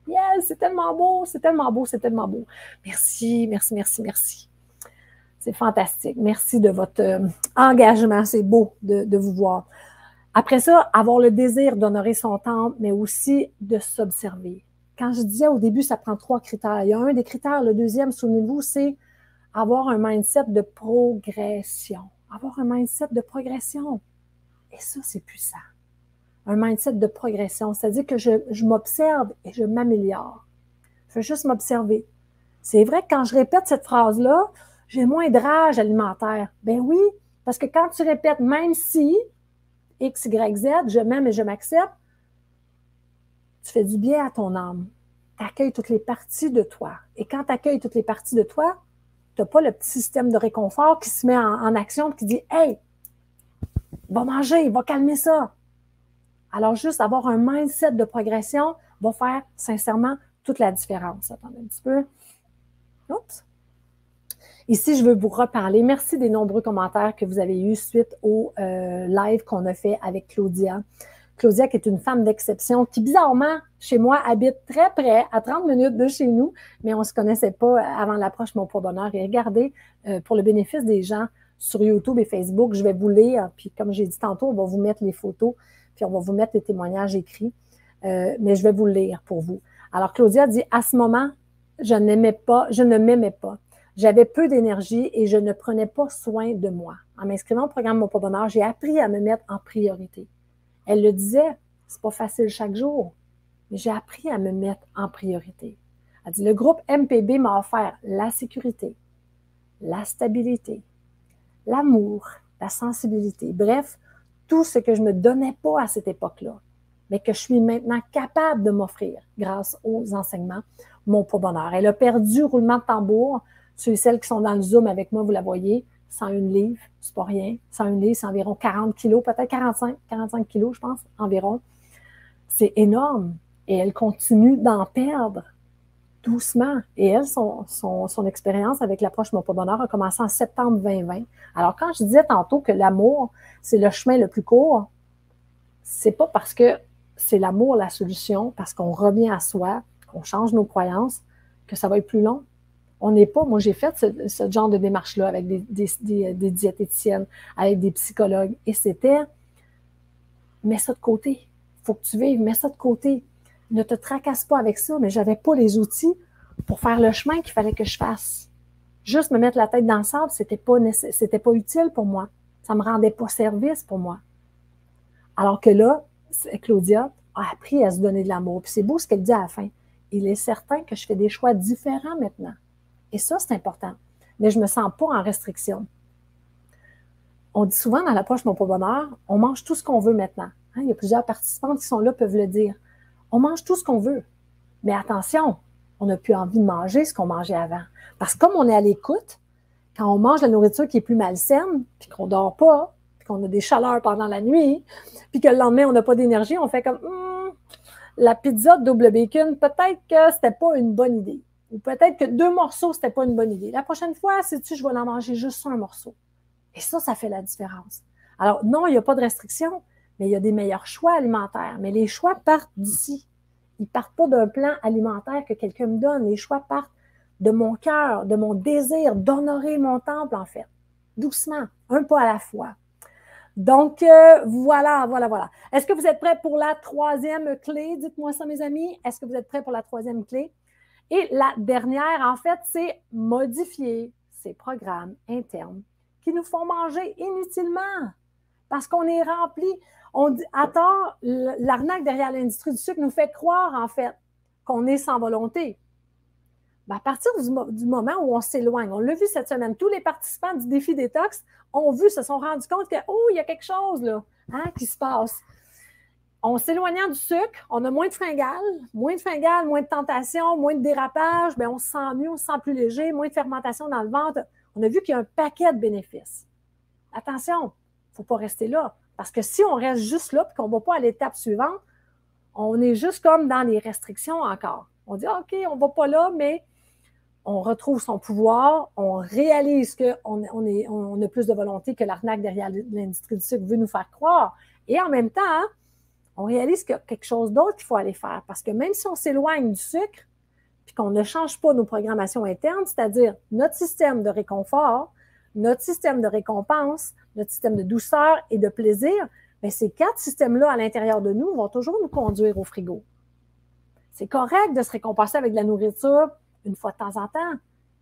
Yes, c'est tellement beau, c'est tellement beau, c'est tellement beau. Merci, merci, merci, merci. C'est fantastique. Merci de votre euh, engagement. C'est beau de vous voir. Après ça, avoir le désir d'honorer son temps, mais aussi de s'observer. Quand je disais au début, ça prend trois critères. Il y a un des critères, le deuxième, souvenez-vous, c'est avoir un mindset de progression. Avoir un mindset de progression. Et ça, c'est puissant. Un mindset de progression, c'est-à-dire que je, m'observe et je m'améliore. Je veux juste m'observer. C'est vrai que quand je répète cette phrase-là, j'ai moins de rage alimentaire. Ben oui, parce que quand tu répètes, même si, X, Y, Z, je m'aime et je m'accepte, tu fais du bien à ton âme. Tu accueilles toutes les parties de toi. Et quand tu accueilles toutes les parties de toi, tu n'as pas le petit système de réconfort qui se met en, action et qui dit Hey, va manger, va calmer ça. Alors, juste avoir un mindset de progression va faire sincèrement toute la différence. Attendez un petit peu. Oups. Ici, je veux vous reparler. Merci des nombreux commentaires que vous avez eus suite au euh, live qu'on a fait avec Claudia. Claudia, qui est une femme d'exception, qui bizarrement, chez moi, habite très près, à 30 minutes de chez nous, mais on ne se connaissait pas avant l'approche Mon Pour Bonheur. Et regardez, euh, pour le bénéfice des gens sur YouTube et Facebook, je vais vous lire, puis comme j'ai dit tantôt, on va vous mettre les photos, puis on va vous mettre les témoignages écrits, euh, mais je vais vous lire pour vous. Alors, Claudia dit, à ce moment, je n'aimais pas, je ne m'aimais pas. J'avais peu d'énergie et je ne prenais pas soin de moi. En m'inscrivant au programme Mon Pas Bonheur, j'ai appris à me mettre en priorité. Elle le disait, c'est pas facile chaque jour, mais j'ai appris à me mettre en priorité. Elle dit, le groupe MPB m'a offert la sécurité, la stabilité, l'amour, la sensibilité, bref, tout ce que je ne me donnais pas à cette époque-là, mais que je suis maintenant capable de m'offrir grâce aux enseignements, mon pas bonheur. Elle a perdu roulement de tambour ceux et celles qui sont dans le Zoom avec moi, vous la voyez, 101 livres, c'est pas rien. 101 livres, c'est environ 40 kilos, peut-être 45, 45 kilos, je pense, environ. C'est énorme. Et elle continue d'en perdre doucement. Et elle, son, expérience avec l'approche Mon Pas Bonheur a commencé en septembre 2020. Alors, quand je disais tantôt que l'amour, c'est le chemin le plus court, c'est pas parce que c'est l'amour la solution, parce qu'on revient à soi, qu'on change nos croyances, que ça va être plus long. On n'est pas, moi j'ai fait ce, genre de démarche-là avec des, diététiciennes, avec des psychologues, et c'était mets ça de côté. faut que tu vives, mets ça de côté. Ne te tracasse pas avec ça, mais j'avais pas les outils pour faire le chemin qu'il fallait que je fasse. Juste me mettre la tête dans le sable, c'était pas, pas utile pour moi. Ça me rendait pas service pour moi. Alors que là, Claudia a appris à se donner de l'amour. Puis c'est beau ce qu'elle dit à la fin. Il est certain que je fais des choix différents maintenant. Et ça, c'est important. Mais je ne me sens pas en restriction. On dit souvent dans l'approche Mon Pas Bonheur, on mange tout ce qu'on veut maintenant. Hein, il y a plusieurs participantes qui sont là, peuvent le dire. On mange tout ce qu'on veut. Mais attention, on n'a plus envie de manger ce qu'on mangeait avant. Parce que comme on est à l'écoute, quand on mange la nourriture qui est plus malsaine, puis qu'on ne dort pas, puis qu'on a des chaleurs pendant la nuit, puis que le lendemain, on n'a pas d'énergie, on fait comme hum, la pizza double bacon, peut-être que c'était pas une bonne idée. Ou peut-être que deux morceaux, c'était pas une bonne idée. La prochaine fois, si tu je vais en manger juste un morceau. Et ça, ça fait la différence. Alors, non, il n'y a pas de restriction, mais il y a des meilleurs choix alimentaires. Mais les choix partent d'ici. Ils ne partent pas d'un plan alimentaire que quelqu'un me donne. Les choix partent de mon cœur, de mon désir d'honorer mon temple, en fait. Doucement, un pas à la fois. Donc, euh, voilà, voilà, voilà. Est-ce que vous êtes prêts pour la troisième clé? Dites-moi ça, mes amis. Est-ce que vous êtes prêts pour la troisième clé? Et la dernière, en fait, c'est modifier ces programmes internes qui nous font manger inutilement parce qu'on est rempli. On dit, à tort, l'arnaque derrière l'industrie du sucre nous fait croire, en fait, qu'on est sans volonté. Ben, à partir du, moment où on s'éloigne, on l'a vu cette semaine, tous les participants du défi détox ont vu, se sont rendus compte que, oh, il y a quelque chose là, hein, qui se passe. En s'éloignant du sucre, on a moins de fringales, moins de fringales, moins de tentation, moins de dérapage, bien, on se sent mieux, on se sent plus léger, moins de fermentation dans le ventre on a vu qu'il y a un paquet de bénéfices. Attention, il ne faut pas rester là. Parce que si on reste juste là et qu'on ne va pas à l'étape suivante, on est juste comme dans les restrictions encore. On dit, OK, on ne va pas là, mais on retrouve son pouvoir, on réalise qu'on on, a plus de volonté que l'arnaque derrière l'industrie du sucre veut nous faire croire. Et en même temps, on réalise qu'il y a quelque chose d'autre qu'il faut aller faire. Parce que même si on s'éloigne du sucre, puis qu'on ne change pas nos programmations internes, c'est-à-dire notre système de réconfort, notre système de récompense, notre système de douceur et de plaisir, bien, ces quatre systèmes-là à l'intérieur de nous vont toujours nous conduire au frigo. C'est correct de se récompenser avec de la nourriture une fois de temps en temps,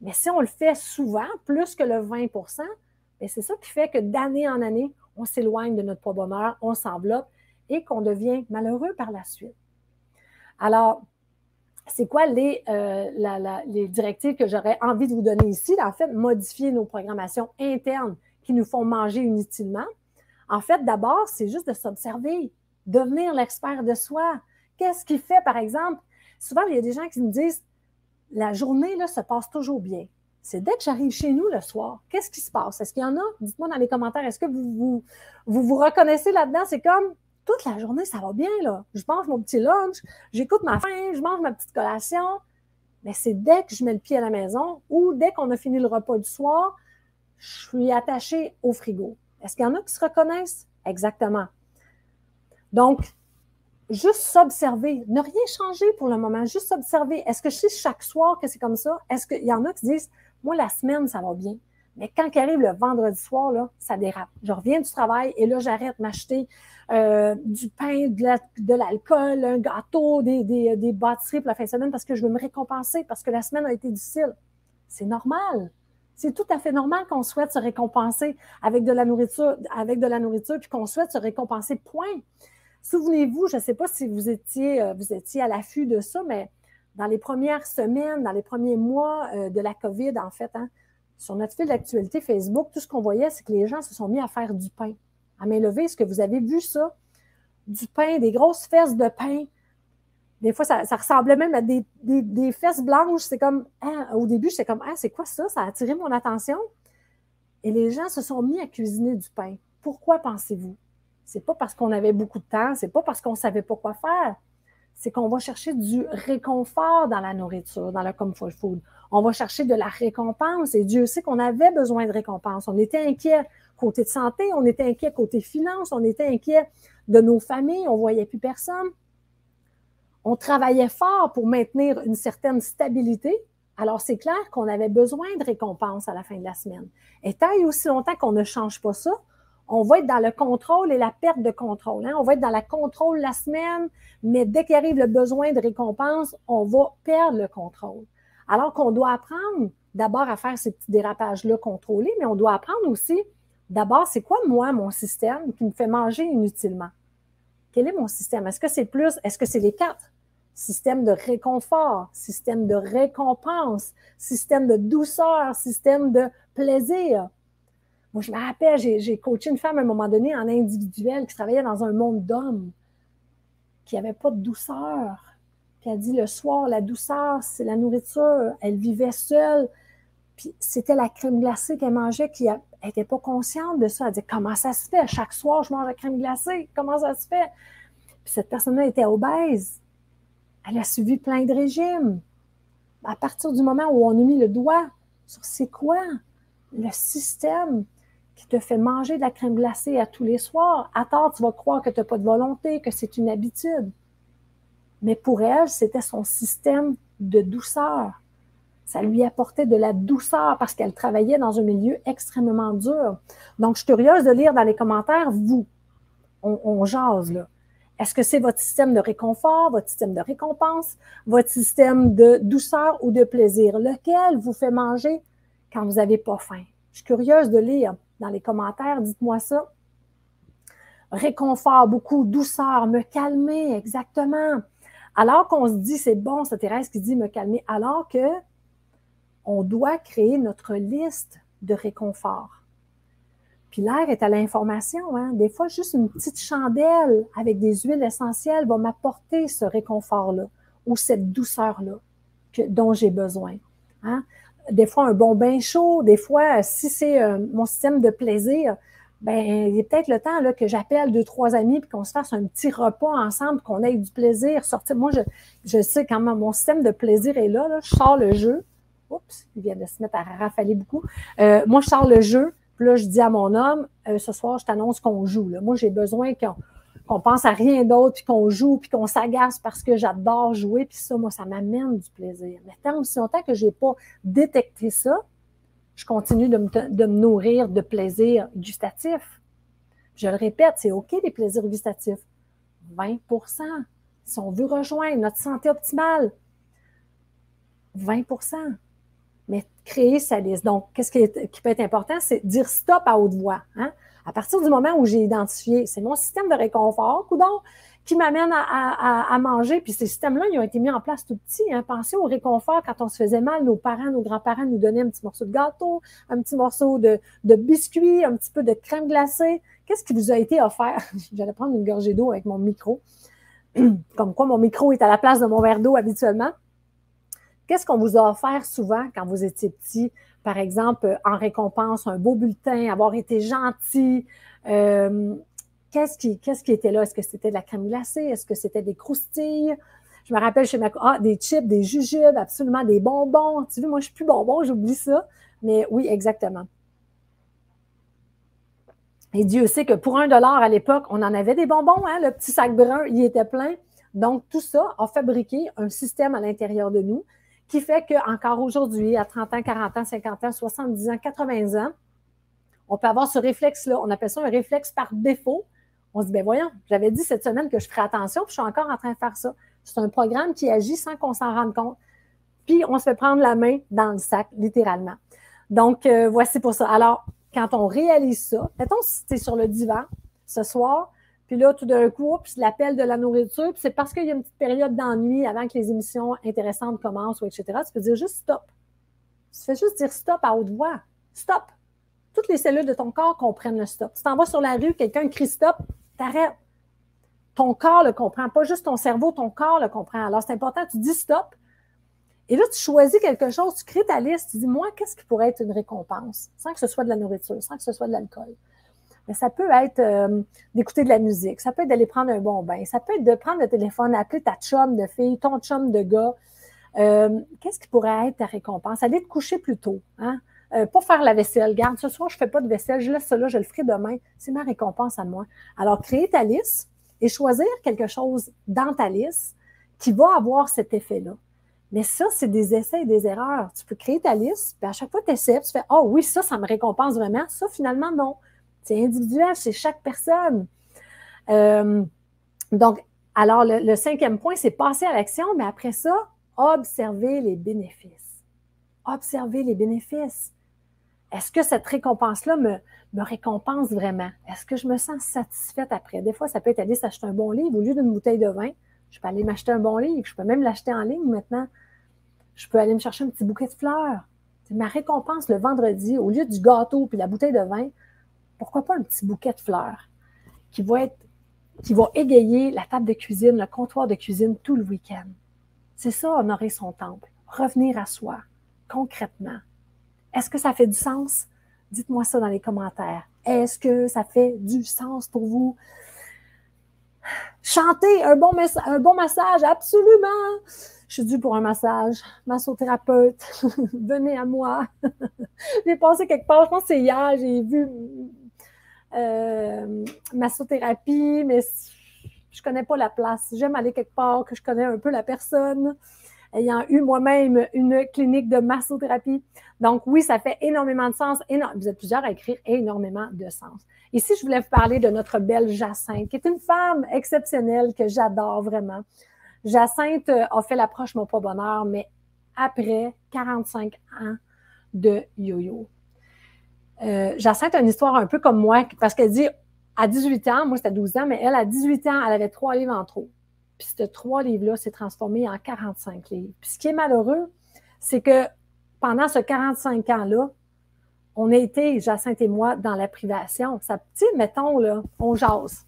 mais si on le fait souvent, plus que le 20 bien, c'est ça qui fait que d'année en année, on s'éloigne de notre poids bonheur, on s'enveloppe et qu'on devient malheureux par la suite. Alors, c'est quoi les, euh, les directives que j'aurais envie de vous donner ici? En fait, modifier nos programmations internes qui nous font manger inutilement. En fait, d'abord, c'est juste de s'observer, devenir l'expert de soi. Qu'est-ce qui fait, par exemple, souvent, il y a des gens qui me disent, la journée là, se passe toujours bien. C'est dès que j'arrive chez nous le soir, qu'est-ce qui se passe? Est-ce qu'il y en a? Dites-moi dans les commentaires, est-ce que vous vous, vous, vous reconnaissez là-dedans? C'est comme, toute la journée, ça va bien, là. Je mange mon petit lunch, j'écoute ma faim, je mange ma petite collation. Mais c'est dès que je mets le pied à la maison ou dès qu'on a fini le repas du soir, je suis attachée au frigo. Est-ce qu'il y en a qui se reconnaissent? Exactement. Donc, juste s'observer, ne rien changer pour le moment, juste s'observer. Est-ce que je sais chaque soir que c'est comme ça? Est-ce qu'il y en a qui disent, moi, la semaine, ça va bien? Mais quand arrive le vendredi soir, là, ça dérape. Je reviens du travail et là, j'arrête m'acheter euh, du pain, de l'alcool, un gâteau, des, des, des bâtisseries pour la fin de semaine parce que je veux me récompenser, parce que la semaine a été difficile. C'est normal. C'est tout à fait normal qu'on souhaite se récompenser avec de la nourriture, avec de la nourriture, puis qu'on souhaite se récompenser, point. Souvenez-vous, je ne sais pas si vous étiez, euh, vous étiez à l'affût de ça, mais dans les premières semaines, dans les premiers mois euh, de la COVID, en fait, hein, sur notre fil d'actualité Facebook, tout ce qu'on voyait, c'est que les gens se sont mis à faire du pain à main levée. Est-ce que vous avez vu ça? Du pain, des grosses fesses de pain. Des fois, ça, ressemblait même à des, fesses blanches. C'est comme, hein, au début, j'étais comme, ah, c'est quoi ça? Ça a attiré mon attention. Et les gens se sont mis à cuisiner du pain. Pourquoi pensez-vous? C'est pas parce qu'on avait beaucoup de temps, c'est pas parce qu'on savait pas quoi faire. C'est qu'on va chercher du réconfort dans la nourriture, dans le comfort food. On va chercher de la récompense et Dieu sait qu'on avait besoin de récompense. On était inquiet côté de santé, on était inquiet côté finance, on était inquiet de nos familles, on ne voyait plus personne. On travaillait fort pour maintenir une certaine stabilité. Alors, c'est clair qu'on avait besoin de récompenses à la fin de la semaine. Et tant et aussi longtemps qu'on ne change pas ça, on va être dans le contrôle et la perte de contrôle. Hein. On va être dans la contrôle la semaine, mais dès qu'il arrive le besoin de récompense, on va perdre le contrôle. Alors qu'on doit apprendre d'abord à faire ces petits dérapages-là contrôlés, mais on doit apprendre aussi, d'abord, c'est quoi, moi, mon système qui me fait manger inutilement? Quel est mon système? Est-ce que c'est plus, est-ce que c'est les quatre? Système de réconfort, système de récompense, système de douceur, système de plaisir. Moi, je me rappelle, j'ai coaché une femme à un moment donné en individuel qui travaillait dans un monde d'hommes, qui n'avait pas de douceur. Puis elle dit le soir, la douceur, c'est la nourriture. Elle vivait seule. Puis c'était la crème glacée qu'elle mangeait qui n'était pas consciente de ça. Elle dit Comment ça se fait? Chaque soir, je mange la crème glacée. Comment ça se fait? Puis cette personne-là était obèse. Elle a suivi plein de régimes. À partir du moment où on a mis le doigt sur c'est quoi le système qui te fait manger de la crème glacée à tous les soirs, à tort, tu vas croire que tu n'as pas de volonté, que c'est une habitude. Mais pour elle, c'était son système de douceur. Ça lui apportait de la douceur parce qu'elle travaillait dans un milieu extrêmement dur. Donc, je suis curieuse de lire dans les commentaires, vous, on, jase là. Est-ce que c'est votre système de réconfort, votre système de récompense, votre système de douceur ou de plaisir? Lequel vous fait manger quand vous n'avez pas faim? Je suis curieuse de lire dans les commentaires, dites-moi ça. Réconfort, beaucoup, douceur, me calmer, exactement. Alors qu'on se dit, c'est bon, c'est Thérèse qui dit me calmer, alors que on doit créer notre liste de réconfort. Puis l'air est à l'information. Hein? Des fois, juste une petite chandelle avec des huiles essentielles va m'apporter ce réconfort-là ou cette douceur-là dont j'ai besoin. Hein? Des fois, un bon bain chaud, des fois, si c'est euh, mon système de plaisir, ben il est peut-être le temps que j'appelle deux, trois amis puis qu'on se fasse un petit repas ensemble, qu'on ait du plaisir. Moi, je, sais quand mon système de plaisir est là, je sors le jeu. Oups, il vient de se mettre à rafaler beaucoup. Euh, moi, je sors le jeu, puis là, je dis à mon homme, euh, ce soir, je t'annonce qu'on joue. Moi, j'ai besoin qu'on pense à rien d'autre, puis qu'on joue, puis qu'on s'agace parce que j'adore jouer, puis ça, moi, ça m'amène du plaisir. Mais tant aussi longtemps que je n'ai pas détecté ça, je continue de me, nourrir de plaisirs gustatifs. Je le répète, c'est OK les plaisirs gustatifs. 20 Si on veut rejoindre notre santé optimale, 20 mais créer sa liste. Donc, qu'est-ce qui, peut être important, c'est dire stop à haute voix. Hein? À partir du moment où j'ai identifié, c'est mon système de réconfort, coudon, qui m'amène à, manger. Puis ces systèmes-là, ils ont été mis en place tout petits. Hein? Pensez au réconfort quand on se faisait mal. Nos parents, nos grands-parents nous donnaient un petit morceau de gâteau, un petit morceau de, de biscuit, un petit peu de crème glacée. Qu'est-ce qui vous a été offert? J'allais prendre une gorgée d'eau avec mon micro. Comme quoi, mon micro est à la place de mon verre d'eau habituellement. Qu'est-ce qu'on vous a offert souvent quand vous étiez petit? Par exemple, en récompense, un beau bulletin, avoir été gentil. Euh, qu'est-ce qui, qui était là? Est-ce que c'était de la crème glacée? Est-ce que c'était des croustilles? Je me rappelle chez ma ah, des chips, des jujubes, absolument des bonbons. Tu vois, moi, je suis plus bonbon, j'oublie ça. Mais oui, exactement. Et Dieu sait que pour un dollar à l'époque, on en avait des bonbons, hein? le petit sac brun, il était plein. Donc, tout ça a fabriqué un système à l'intérieur de nous qui fait qu'encore aujourd'hui, à 30 ans, 40 ans, 50 ans, 70 ans, 80 ans, on peut avoir ce réflexe-là. On appelle ça un réflexe par défaut. On se dit, ben voyons, j'avais dit cette semaine que je ferais attention, puis je suis encore en train de faire ça. C'est un programme qui agit sans qu'on s'en rende compte. Puis on se fait prendre la main dans le sac, littéralement. Donc, euh, voici pour ça. Alors, quand on réalise ça, mettons si tu es sur le divan ce soir, puis là, tout d'un coup, puis l'appel de la nourriture, puis c'est parce qu'il y a une petite période d'ennui avant que les émissions intéressantes commencent, ou etc. Tu peux dire juste stop. Tu fais juste dire stop à haute voix. Stop. Toutes les cellules de ton corps comprennent le stop. Tu t'en vas sur la rue, quelqu'un crie stop, t'arrêtes. Ton corps le comprend, pas juste ton cerveau, ton corps le comprend. Alors, c'est important, tu dis stop. Et là, tu choisis quelque chose, tu crées ta liste, tu dis, moi, qu'est-ce qui pourrait être une récompense, sans que ce soit de la nourriture, sans que ce soit de l'alcool mais ça peut être euh, d'écouter de la musique, ça peut être d'aller prendre un bon bain, ça peut être de prendre le téléphone, appeler ta chum de fille, ton chum de gars. Euh, qu'est-ce qui pourrait être ta récompense? Aller te coucher plus tôt. Hein? Euh, faire la vaisselle. Garde, ce soir, je ne fais pas de vaisselle, je laisse là, je le ferai demain. C'est ma récompense à moi. Alors, créer ta liste et choisir quelque chose dans ta liste qui va avoir cet effet-là. Mais ça, c'est des essais et des erreurs. Tu peux créer ta liste, puis à chaque fois tu essaies, tu fais Oh oui, ça, ça me récompense vraiment. Ça, finalement, non. C'est individuel, c'est chaque personne. Euh, donc, alors, le, cinquième point, c'est passer à l'action, mais après ça, observer les bénéfices. observer les bénéfices. Est-ce que cette récompense-là me, me récompense vraiment? Est-ce que je me sens satisfaite après? Des fois, ça peut être aller s'acheter un bon livre. Au lieu d'une bouteille de vin, je peux aller m'acheter un bon livre. Je peux même l'acheter en ligne maintenant. Je peux aller me chercher un petit bouquet de fleurs. C'est ma récompense le vendredi, au lieu du gâteau puis la bouteille de vin, pourquoi pas un petit bouquet de fleurs qui va égayer la table de cuisine, le comptoir de cuisine tout le week-end? C'est ça, honorer son temple. Revenir à soi, concrètement. Est-ce que ça fait du sens? Dites-moi ça dans les commentaires. Est-ce que ça fait du sens pour vous? Chanter un bon, un bon massage, absolument. Je suis due pour un massage. Massothérapeute, venez à moi. j'ai passé quelque part, je pense que c'est hier, j'ai vu euh, massothérapie, mais je ne connais pas la place. J'aime aller quelque part, que je connais un peu la personne, ayant eu moi-même une clinique de massothérapie. Donc oui, ça fait énormément de sens. Vous êtes plusieurs à écrire énormément de sens. Ici, je voulais vous parler de notre belle Jacinthe, qui est une femme exceptionnelle que j'adore vraiment. Jacinthe euh, a fait l'approche Mon Pas Bonheur, mais après 45 ans de yo-yo. Euh, Jacinthe a une histoire un peu comme moi, parce qu'elle dit à 18 ans, moi c'était 12 ans, mais elle, à 18 ans, elle avait trois livres en trop. Puis ces trois livres-là s'est transformé en 45 livres. Puis ce qui est malheureux, c'est que pendant ce 45 ans-là, on a été, Jacinthe et moi, dans la privation. Ça, tu mettons, là, on jase.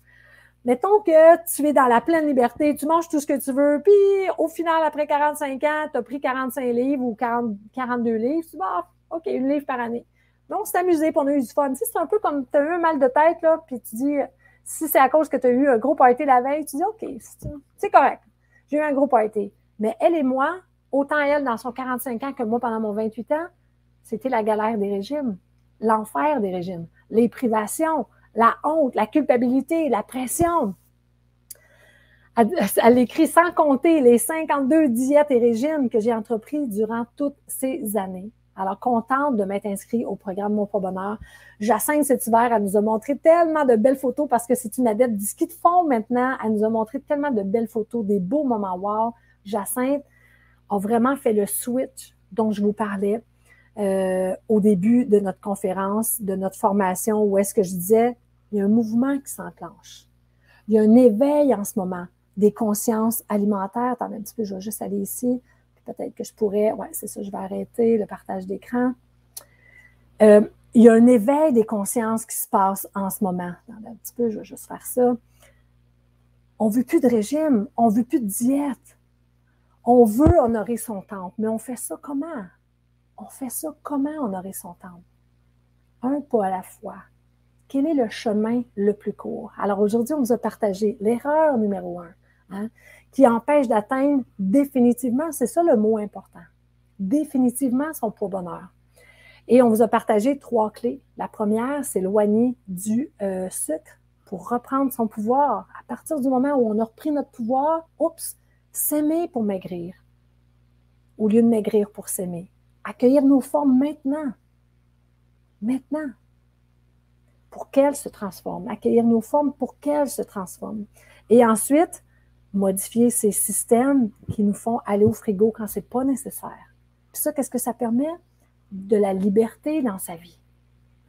Mettons que tu es dans la pleine liberté, tu manges tout ce que tu veux, puis au final, après 45 ans, tu as pris 45 livres ou 42 livres, tu vas, OK, une livre par année. Donc, on s'est amusé, puis on a eu du fun. c'est un peu comme tu as eu un mal de tête, là, puis tu dis, si c'est à cause que tu as eu un gros party la veille, tu dis, OK, c'est correct. J'ai eu un gros party. Mais elle et moi, autant elle dans son 45 ans que moi pendant mon 28 ans, c'était la galère des régimes, l'enfer des régimes, les privations, la honte, la culpabilité, la pression. Elle, écrit sans compter les 52 diètes et régimes que j'ai entrepris durant toutes ces années. Alors, contente de m'être inscrite au programme Mon Pro Bonheur. Jacinthe, cet hiver, elle nous a montré tellement de belles photos parce que c'est une adepte du ski de fond maintenant. Elle nous a montré tellement de belles photos, des beaux moments wow. Jacinthe a vraiment fait le switch dont je vous parlais euh, au début de notre conférence, de notre formation, où est-ce que je disais, il y a un mouvement qui s'enclenche. Il y a un éveil en ce moment des consciences alimentaires. Attendez un petit peu, je vais juste aller ici peut-être que je pourrais, ouais, c'est ça, je vais arrêter le partage d'écran. Euh, il y a un éveil des consciences qui se passe en ce moment. un petit peu, je vais juste faire ça. On ne veut plus de régime, on ne veut plus de diète. On veut honorer son temple, mais on fait ça comment? On fait ça comment honorer son temple? Un pas à la fois. Quel est le chemin le plus court? Alors aujourd'hui, on nous a partagé l'erreur numéro un. Hein? Qui empêche d'atteindre définitivement, c'est ça le mot important, définitivement son pour bonheur. Et on vous a partagé trois clés. La première, c'est éloigner du euh, sucre pour reprendre son pouvoir. À partir du moment où on a repris notre pouvoir, oups, s'aimer pour maigrir au lieu de maigrir pour s'aimer. Accueillir nos formes maintenant. Maintenant. Pour qu'elles se transforment. Accueillir nos formes pour qu'elles se transforment. Et ensuite, modifier ces systèmes qui nous font aller au frigo quand c'est pas nécessaire. Puis ça, qu'est-ce que ça permet? De la liberté dans sa vie.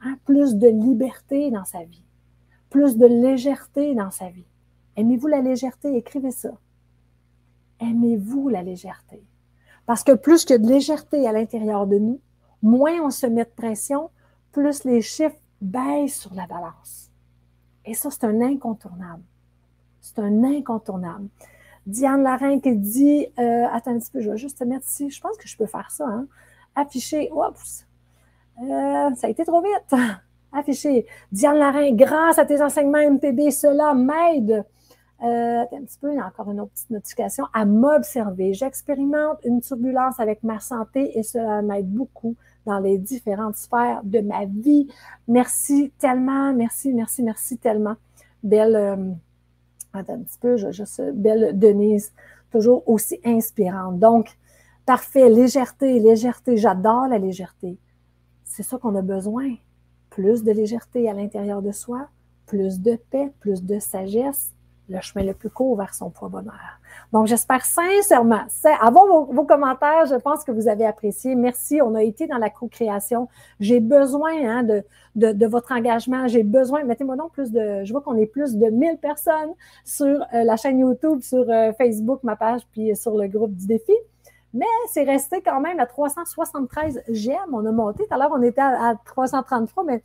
Hein? Plus de liberté dans sa vie. Plus de légèreté dans sa vie. Aimez-vous la légèreté? Écrivez ça. Aimez-vous la légèreté? Parce que plus que de légèreté à l'intérieur de nous, moins on se met de pression, plus les chiffres baissent sur la balance. Et ça, c'est un incontournable. C'est un incontournable. Diane Larin qui dit euh, Attends un petit peu, je vais juste te mettre ici. Je pense que je peux faire ça. Hein? Afficher. Oups! Euh, ça a été trop vite. Afficher. Diane Larin, grâce à tes enseignements MPB, cela m'aide. Euh, un petit peu, il y a encore une autre petite notification, à m'observer. J'expérimente une turbulence avec ma santé et cela m'aide beaucoup dans les différentes sphères de ma vie. Merci tellement, merci, merci, merci tellement. Belle, euh, Attends un petit peu, je, juste belle Denise, toujours aussi inspirante. Donc, parfait, légèreté, légèreté, j'adore la légèreté. C'est ça qu'on a besoin. Plus de légèreté à l'intérieur de soi, plus de paix, plus de sagesse, le chemin le plus court vers son poids bonheur. Donc, j'espère sincèrement, avant vos, commentaires, je pense que vous avez apprécié. Merci. On a été dans la co-création. J'ai besoin hein, de, de, votre engagement. J'ai besoin, mettez-moi donc plus de, je vois qu'on est plus de 1000 personnes sur euh, la chaîne YouTube, sur euh, Facebook, ma page, puis sur le groupe du défi. Mais c'est resté quand même à 373 j'aime. On a monté. Tout à l'heure, on était à, à 333, mais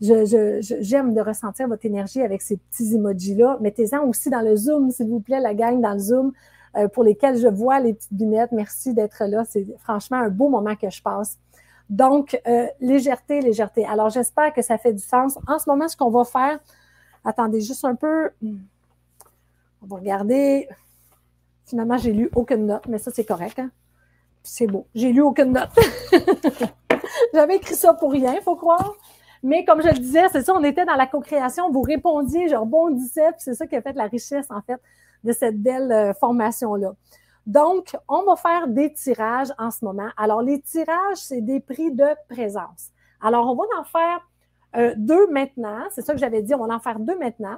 j'aime de ressentir votre énergie avec ces petits emojis-là. Mettez-en aussi dans le Zoom, s'il vous plaît, la gang dans le Zoom, euh, pour lesquels je vois les petites lunettes. Merci d'être là. C'est franchement un beau moment que je passe. Donc, euh, légèreté, légèreté. Alors, j'espère que ça fait du sens. En ce moment, ce qu'on va faire, attendez juste un peu. On va regarder. Finalement, j'ai lu aucune note, mais ça, c'est correct. Hein? C'est beau. J'ai lu aucune note. J'avais écrit ça pour rien, il faut croire. Mais comme je le disais, c'est ça, on était dans la co-création, vous répondiez, je rebondissais, puis c'est ça qui a fait la richesse, en fait, de cette belle euh, formation-là. Donc, on va faire des tirages en ce moment. Alors, les tirages, c'est des prix de présence. Alors, on va en faire euh, deux maintenant. C'est ça que j'avais dit, on va en faire deux maintenant.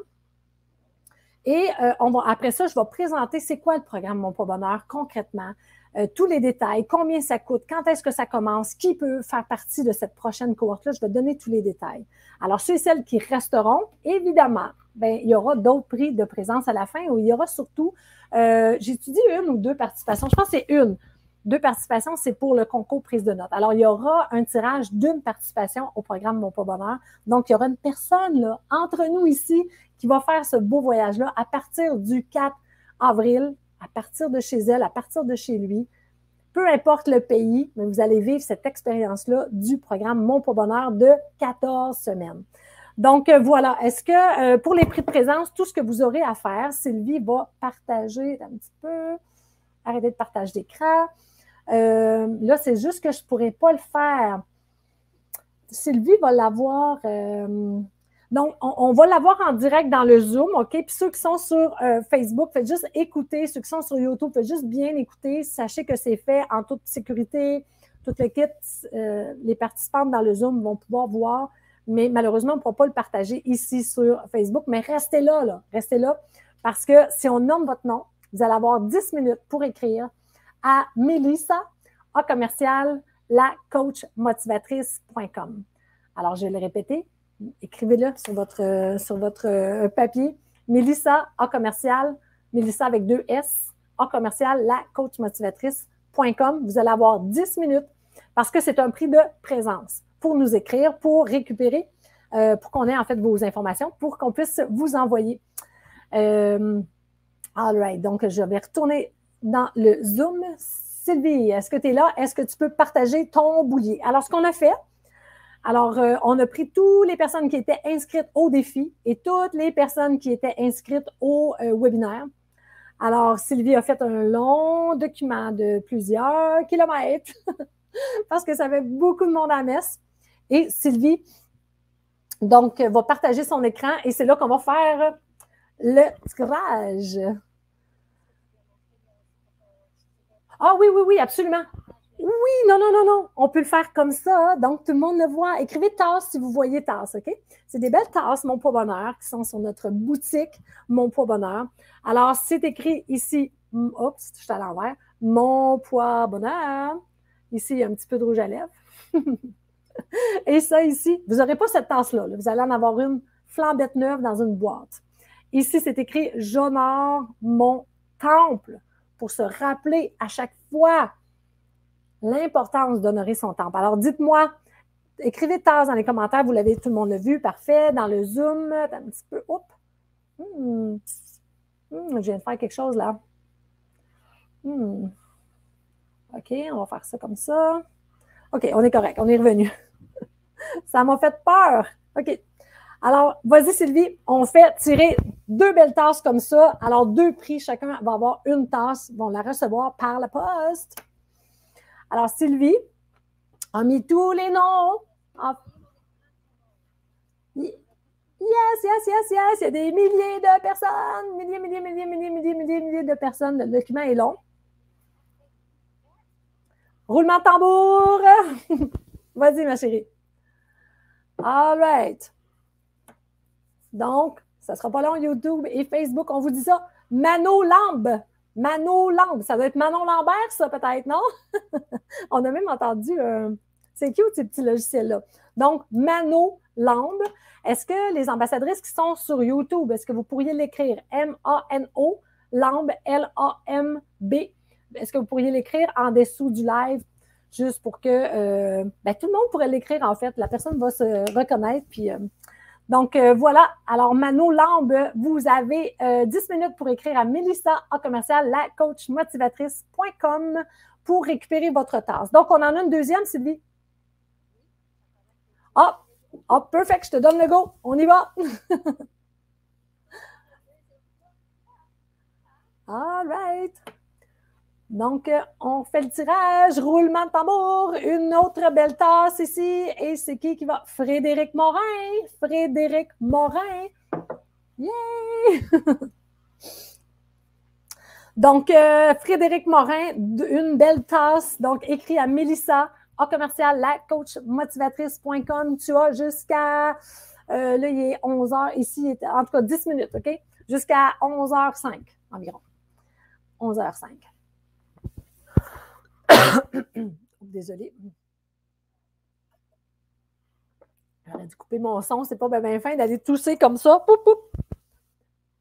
Et euh, après ça, je vais présenter c'est quoi le programme Mon Pas Bonheur concrètement. Euh, tous les détails, combien ça coûte, quand est-ce que ça commence, qui peut faire partie de cette prochaine cohorte-là. Je vais donner tous les détails. Alors, ceux celles qui resteront, évidemment, ben, il y aura d'autres prix de présence à la fin où il y aura surtout, euh, j'étudie une ou deux participations. Je pense que c'est une. Deux participations, c'est pour le concours prise de notes. Alors, il y aura un tirage d'une participation au programme Mon Pas Bonheur. Donc, il y aura une personne là, entre nous ici qui va faire ce beau voyage-là à partir du 4 avril à partir de chez elle, à partir de chez lui. Peu importe le pays, mais vous allez vivre cette expérience-là du programme Mon Pour Bonheur de 14 semaines. Donc euh, voilà, est-ce que euh, pour les prix de présence, tout ce que vous aurez à faire, Sylvie va partager un petit peu, arrêter de partage d'écran. Euh, là, c'est juste que je ne pourrais pas le faire. Sylvie va l'avoir. Donc, on, va l'avoir en direct dans le Zoom, OK? Puis ceux qui sont sur euh, Facebook, faites juste écouter. Ceux qui sont sur YouTube, faites juste bien écouter. Sachez que c'est fait en toute sécurité. Toute l'équipe, euh, les participants dans le Zoom vont pouvoir voir, mais malheureusement, on ne pourra pas le partager ici sur Facebook. Mais restez là, là. Restez là, parce que si on nomme votre nom, vous allez avoir 10 minutes pour écrire à Mélissa, à commercial, la coachmotivatrice.com. Alors, je vais le répéter, écrivez-le sur votre, euh, sur votre euh, papier. Mélissa, en commercial, Mélissa avec deux S, en commercial, la coachmotivatrice.com. Vous allez avoir 10 minutes parce que c'est un prix de présence pour nous écrire, pour récupérer, euh, pour qu'on ait en fait vos informations, pour qu'on puisse vous envoyer. all right. Donc, je vais retourner dans le Zoom. Sylvie, est-ce que tu es là? Est-ce que tu peux partager ton boulier? Alors, ce qu'on a fait, alors, euh, on a pris toutes les personnes qui étaient inscrites au défi et toutes les personnes qui étaient inscrites au euh, webinaire. Alors, Sylvie a fait un long document de plusieurs kilomètres parce que ça fait beaucoup de monde à messe. Et Sylvie, donc, va partager son écran et c'est là qu'on va faire le tirage. Ah oui, oui, oui, absolument. Oui, non, non, non, non. On peut le faire comme ça. Donc, tout le monde le voit. Écrivez tasse si vous voyez tasse, OK? C'est des belles tasses, Mon Poids Bonheur, qui sont sur notre boutique Mon Poids Bonheur. Alors, c'est écrit ici, oups, je suis à l'envers, Mon Poids Bonheur. Ici, il y a un petit peu de rouge à lèvres. Et ça ici, vous n'aurez pas cette tasse-là. Vous allez en avoir une flambette neuve dans une boîte. Ici, c'est écrit J'honore mon temple pour se rappeler à chaque fois l'importance d'honorer son temple. Alors, dites-moi, écrivez tasse dans les commentaires, vous l'avez, tout le monde l'a vu, parfait. Dans le Zoom, un petit peu, hop. Hmm. Hmm, je viens de faire quelque chose là. Hmm. OK, on va faire ça comme ça. OK, on est correct, on est revenu. ça m'a fait peur. OK. Alors, vas-y, Sylvie, on fait tirer deux belles tasses comme ça. Alors, deux prix, chacun va avoir une tasse, vont la recevoir par la poste. Alors, Sylvie a mis tous les noms. Yes, yes, yes, yes. Il y a des milliers de personnes. Milliers, milliers, milliers, milliers, milliers, milliers, milliers de personnes. Le document est long. Roulement de tambour. Vas-y, ma chérie. All right. Donc, Ça ne sera pas long, YouTube et Facebook. On vous dit ça. Mano Lambe. Mano Lambe. Ça doit être Manon Lambert, ça, peut-être, non? On a même entendu. Euh, c'est cute, ces petits logiciels-là? Donc, Mano Lambe. Est-ce que les ambassadrices qui sont sur YouTube, est-ce que vous pourriez l'écrire? M-A-N-O, Lambe, L-A-M-B. Est-ce que vous pourriez l'écrire en dessous du live, juste pour que euh, ben, tout le monde pourrait l'écrire, en fait. La personne va se reconnaître, puis euh, donc, euh, voilà. Alors, Mano Lambe, vous avez 10 euh, minutes pour écrire à Mélissa en commercial, la coachmotivatrice.com pour récupérer votre tasse. Donc, on en a une deuxième, Sylvie. Ah, oh, perfect, je te donne le go. On y va. All right. Donc, on fait le tirage, roulement de tambour, une autre belle tasse ici. Et c'est qui qui va? Frédéric Morin. Frédéric Morin. Yay! Donc, euh, Frédéric Morin, une belle tasse. Donc, écrit à Mélissa, en commercial, la coachmotivatrice.com. Tu as jusqu'à, euh, là, il est 11h ici, en tout cas 10 minutes, OK? Jusqu'à 11h05 environ. 11h05. Désolée. J'aurais dû couper mon son, c'est pas bien fin d'aller tousser comme ça.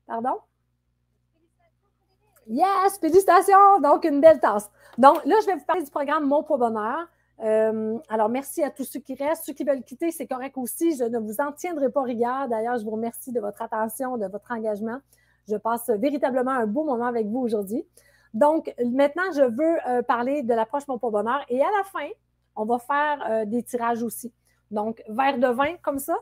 Pardon? Yes, félicitations! Donc, une belle tasse. Donc, là, je vais vous parler du programme Mon Poids Bonheur. Euh, alors, merci à tous ceux qui restent. Ceux qui veulent quitter, c'est correct aussi. Je ne vous en tiendrai pas rigueur. D'ailleurs, je vous remercie de votre attention, de votre engagement. Je passe véritablement un beau moment avec vous aujourd'hui. Donc, maintenant, je veux euh, parler de l'approche Mon Pas Bonheur et à la fin, on va faire euh, des tirages aussi. Donc, verre de vin comme ça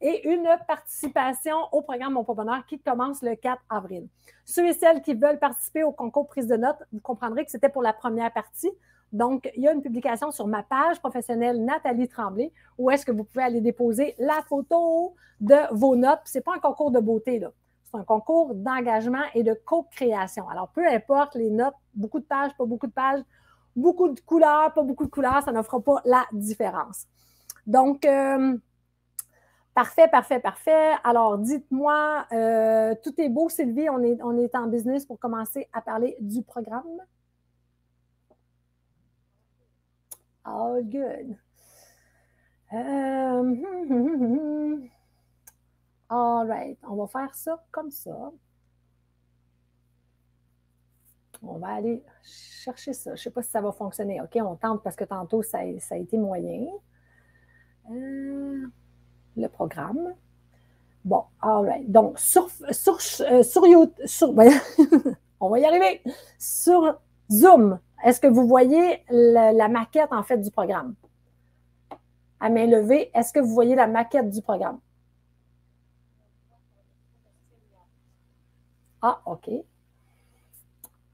et une participation au programme Mon Pas Bonheur qui commence le 4 avril. Ceux et celles qui veulent participer au concours prise de notes, vous comprendrez que c'était pour la première partie. Donc, il y a une publication sur ma page professionnelle Nathalie Tremblay où est-ce que vous pouvez aller déposer la photo de vos notes. Ce n'est pas un concours de beauté, là c'est un concours d'engagement et de co-création. Alors, peu importe les notes, beaucoup de pages, pas beaucoup de pages, beaucoup de couleurs, pas beaucoup de couleurs, ça ne fera pas la différence. Donc, euh, parfait, parfait, parfait. Alors, dites-moi, euh, tout est beau, Sylvie, on est, on est en business pour commencer à parler du programme? All good. Euh, hum, hum, hum, All right, on va faire ça comme ça. On va aller chercher ça. Je ne sais pas si ça va fonctionner. OK, on tente parce que tantôt, ça, a été moyen. Euh, le programme. Bon, all right. Donc, sur, sur, euh, sur YouTube, on va y arriver. Sur Zoom, est-ce que vous voyez la, maquette, en fait, du programme? À main levée, est-ce que vous voyez la maquette du programme? Ah, OK.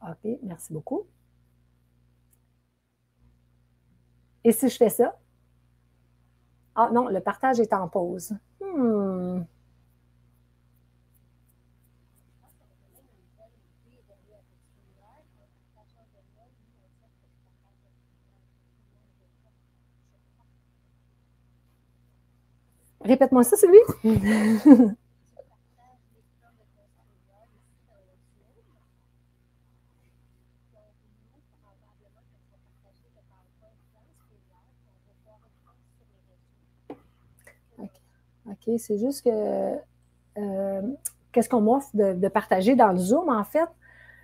OK, merci beaucoup. Et si je fais ça? Ah non, le partage est en pause. Hmm. Répète-moi ça, Sylvie. OK, c'est juste que euh, qu'est-ce qu'on m'offre de, partager dans le Zoom, en fait,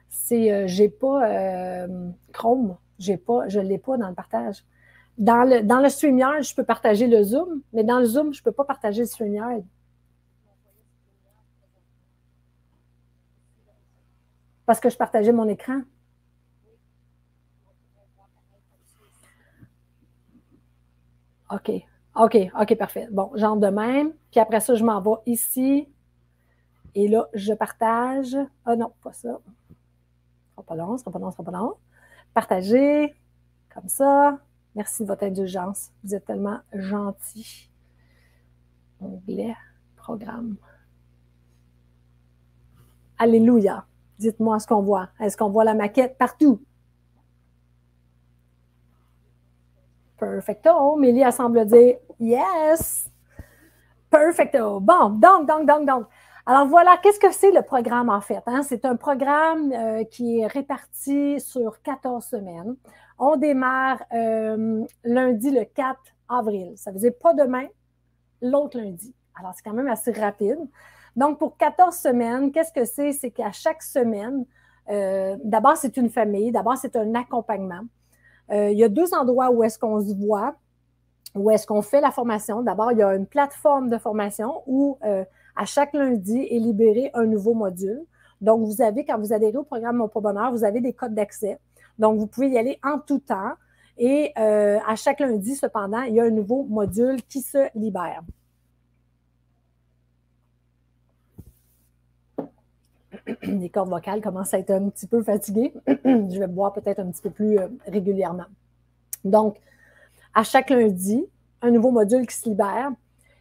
c'est euh, j'ai pas euh, Chrome, j'ai pas, je ne l'ai pas dans le partage. Dans le, dans le je peux partager le Zoom, mais dans le Zoom, je ne peux pas partager le StreamYard. Parce que je partageais mon écran. OK. OK, OK, parfait. Bon, j'entre de même. Puis après ça, je m'en vais ici. Et là, je partage. Ah non, pas ça. Sera pas long, sera pas long, sera pas long. Partager, comme ça. Merci de votre indulgence. Vous êtes tellement gentil. Onglet, programme. Alléluia. Dites-moi ce qu'on voit. Est-ce qu'on voit la maquette partout? Perfecto. Mélie, semble dire yes. Perfecto. Bon, donc, donc, donc, donc. Alors voilà, qu'est-ce que c'est le programme en fait? Hein? C'est un programme euh, qui est réparti sur 14 semaines. On démarre euh, lundi le 4 avril. Ça veut dire pas demain, l'autre lundi. Alors c'est quand même assez rapide. Donc pour 14 semaines, qu'est-ce que c'est? C'est qu'à chaque semaine, euh, d'abord c'est une famille, d'abord c'est un accompagnement. Il y a deux endroits où est-ce qu'on se voit, où est-ce qu'on fait la formation. D'abord, il y a une plateforme de formation où à chaque lundi est libéré un nouveau module. Donc, vous avez, quand vous adhérez au programme Mon Pro Bonheur, vous avez des codes d'accès. Donc, vous pouvez y aller en tout temps. Et euh, à chaque lundi, cependant, il y a un nouveau module qui se libère. Les cordes vocales commencent à être un petit peu fatiguées. Je vais boire peut-être un petit peu plus euh, régulièrement. Donc, à chaque lundi, un nouveau module qui se libère.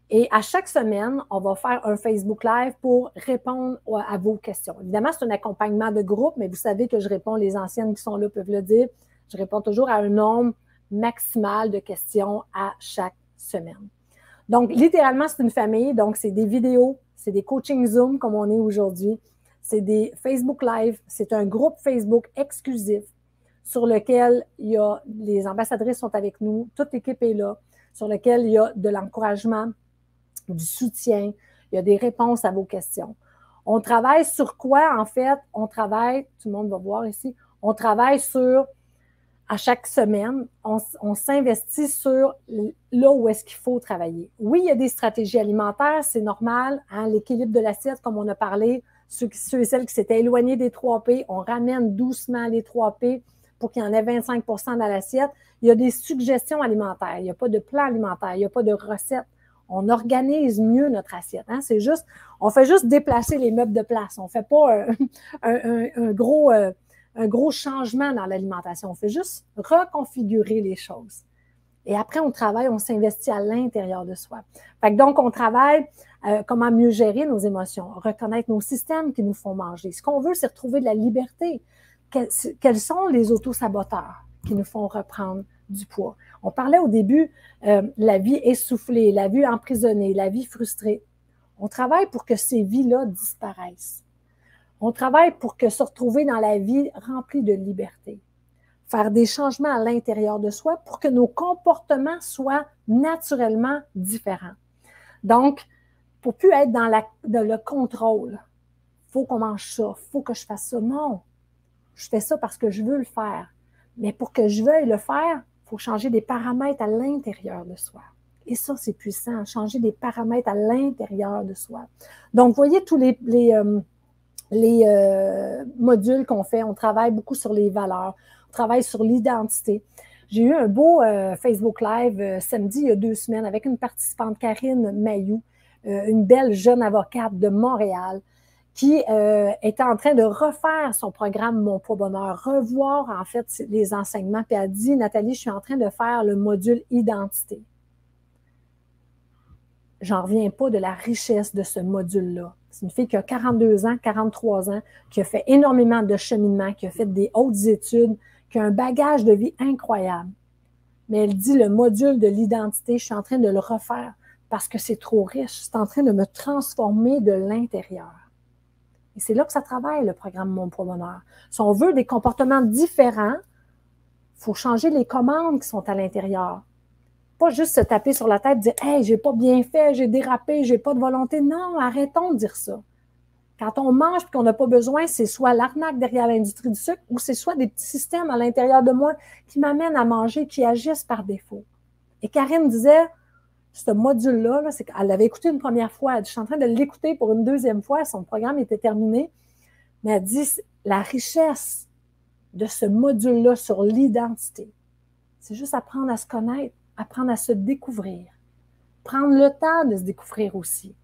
Et à chaque semaine, on va faire un Facebook Live pour répondre à vos questions. Évidemment, c'est un accompagnement de groupe, mais vous savez que je réponds, les anciennes qui sont là peuvent le dire, je réponds toujours à un nombre maximal de questions à chaque semaine. Donc, littéralement, c'est une famille, donc c'est des vidéos, c'est des coachings Zoom comme on est aujourd'hui, c'est des Facebook Live, c'est un groupe Facebook exclusif sur lequel il y a, les ambassadrices sont avec nous, toute l'équipe est là, sur lequel il y a de l'encouragement, du soutien, il y a des réponses à vos questions. On travaille sur quoi, en fait? On travaille, tout le monde va voir ici, on travaille sur, à chaque semaine, on, s'investit sur là où est-ce qu'il faut travailler. Oui, il y a des stratégies alimentaires, c'est normal, hein, l'équilibre de l'assiette, comme on a parlé, ceux, et celles qui s'étaient éloignés des 3 P, on ramène doucement les 3 P pour qu'il y en ait 25% dans l'assiette. Il y a des suggestions alimentaires, il n'y a pas de plan alimentaire, il n'y a pas de recette on organise mieux notre assiette. Hein. C'est juste, on fait juste déplacer les meubles de place. On ne fait pas un, gros, euh, un gros changement dans l'alimentation. On fait juste reconfigurer les choses. Et après, on travaille, on s'investit à l'intérieur de soi. donc, on travaille euh, comment mieux gérer nos émotions, reconnaître nos systèmes qui nous font manger. Ce qu'on veut, c'est retrouver de la liberté. quels sont les autosaboteurs qui nous font reprendre du poids? On parlait au début euh, la vie essoufflée, la vie emprisonnée, la vie frustrée. On travaille pour que ces vies-là disparaissent. On travaille pour que se retrouver dans la vie remplie de liberté. Faire des changements à l'intérieur de soi pour que nos comportements soient naturellement différents. Donc, pour plus être dans, le contrôle, faut qu'on mange ça, faut que je fasse ça. Non, je fais ça parce que je veux le faire. Mais pour que je veuille le faire, faut changer des paramètres à l'intérieur de soi. Et ça, c'est puissant, changer des paramètres à l'intérieur de soi. Donc, voyez tous les, les, euh, euh, modules qu'on fait. On travaille beaucoup sur les valeurs, on travaille sur l'identité. J'ai eu un beau euh, Facebook Live samedi, il y a deux semaines, avec une participante, Karine Mayou, une belle jeune avocate de Montréal, qui euh, était en train de refaire son programme Mon Poids Bonheur, revoir en fait les enseignements, puis elle dit, Nathalie, je suis en train de faire le module identité. J'en reviens pas de la richesse de ce module-là. C'est une fille qui a 42 ans, 43 ans, qui a fait énormément de cheminement, qui a fait des hautes études, qui a un bagage de vie incroyable. Mais elle dit le module de l'identité, je suis en train de le refaire parce que c'est trop riche. C'est en train de me transformer de l'intérieur. Et c'est là que ça travaille, le programme Mon Pro Bonheur. Si on veut des comportements différents, il faut changer les commandes qui sont à l'intérieur. Pas juste se taper sur la tête dire Hey, j'ai pas bien fait, j'ai dérapé, j'ai pas de volonté. Non, arrêtons de dire ça. Quand on mange et qu'on n'a pas besoin, c'est soit l'arnaque derrière l'industrie du sucre ou c'est soit des petits systèmes à l'intérieur de moi qui m'amènent à manger, qui agissent par défaut. Et Karine disait ce module-là, c'est qu'elle l'avait écouté une première fois. Je suis en train de l'écouter pour une deuxième fois. Son programme était terminé. Mais elle dit, la richesse de ce module-là sur l'identité, c'est juste apprendre à se connaître, apprendre à se découvrir, prendre le temps de se découvrir aussi.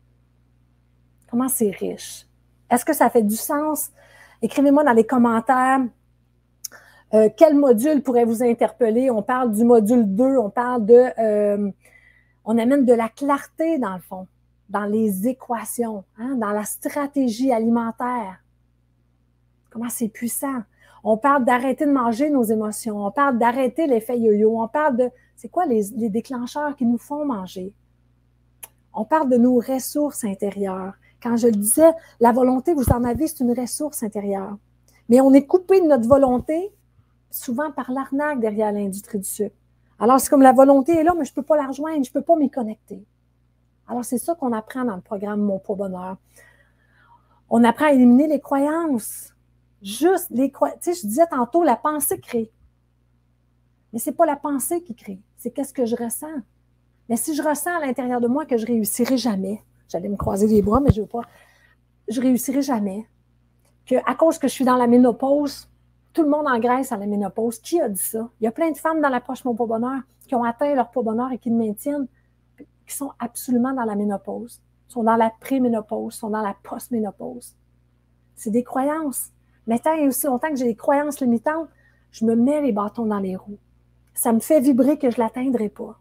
Comment c'est riche? Est-ce que ça fait du sens? Écrivez-moi dans les commentaires euh, quel module pourrait vous interpeller? On parle du module 2, on parle de euh, on amène de la clarté dans le fond, dans les équations, hein, dans la stratégie alimentaire. Comment c'est puissant. On parle d'arrêter de manger nos émotions. On parle d'arrêter l'effet yo-yo. On parle de, c'est quoi les, déclencheurs qui nous font manger? On parle de nos ressources intérieures quand je disais, la volonté, vous en avez, c'est une ressource intérieure. Mais on est coupé de notre volonté souvent par l'arnaque derrière l'industrie du sucre. Alors, c'est comme la volonté est là, mais je ne peux pas la rejoindre, je ne peux pas m'y connecter. Alors, c'est ça qu'on apprend dans le programme Mon Pot Bonheur. On apprend à éliminer les croyances. Juste les croyances. Tu sais, je disais tantôt, la pensée crée. Mais ce n'est pas la pensée qui crée, c'est qu'est-ce que je ressens. Mais si je ressens à l'intérieur de moi que je réussirai jamais, j'allais me croiser les bras, mais je ne veux pas, je réussirai jamais. Que à cause que je suis dans la ménopause, tout le monde engraisse à la ménopause. Qui a dit ça? Il y a plein de femmes dans l'approche Mon Pas Bonheur qui ont atteint leur pas bonheur et qui le maintiennent, qui sont absolument dans la ménopause, sont dans la préménopause, sont dans la post-ménopause. C'est des croyances. Mais tant et aussi longtemps que j'ai des croyances limitantes, je me mets les bâtons dans les roues. Ça me fait vibrer que je ne l'atteindrai pas.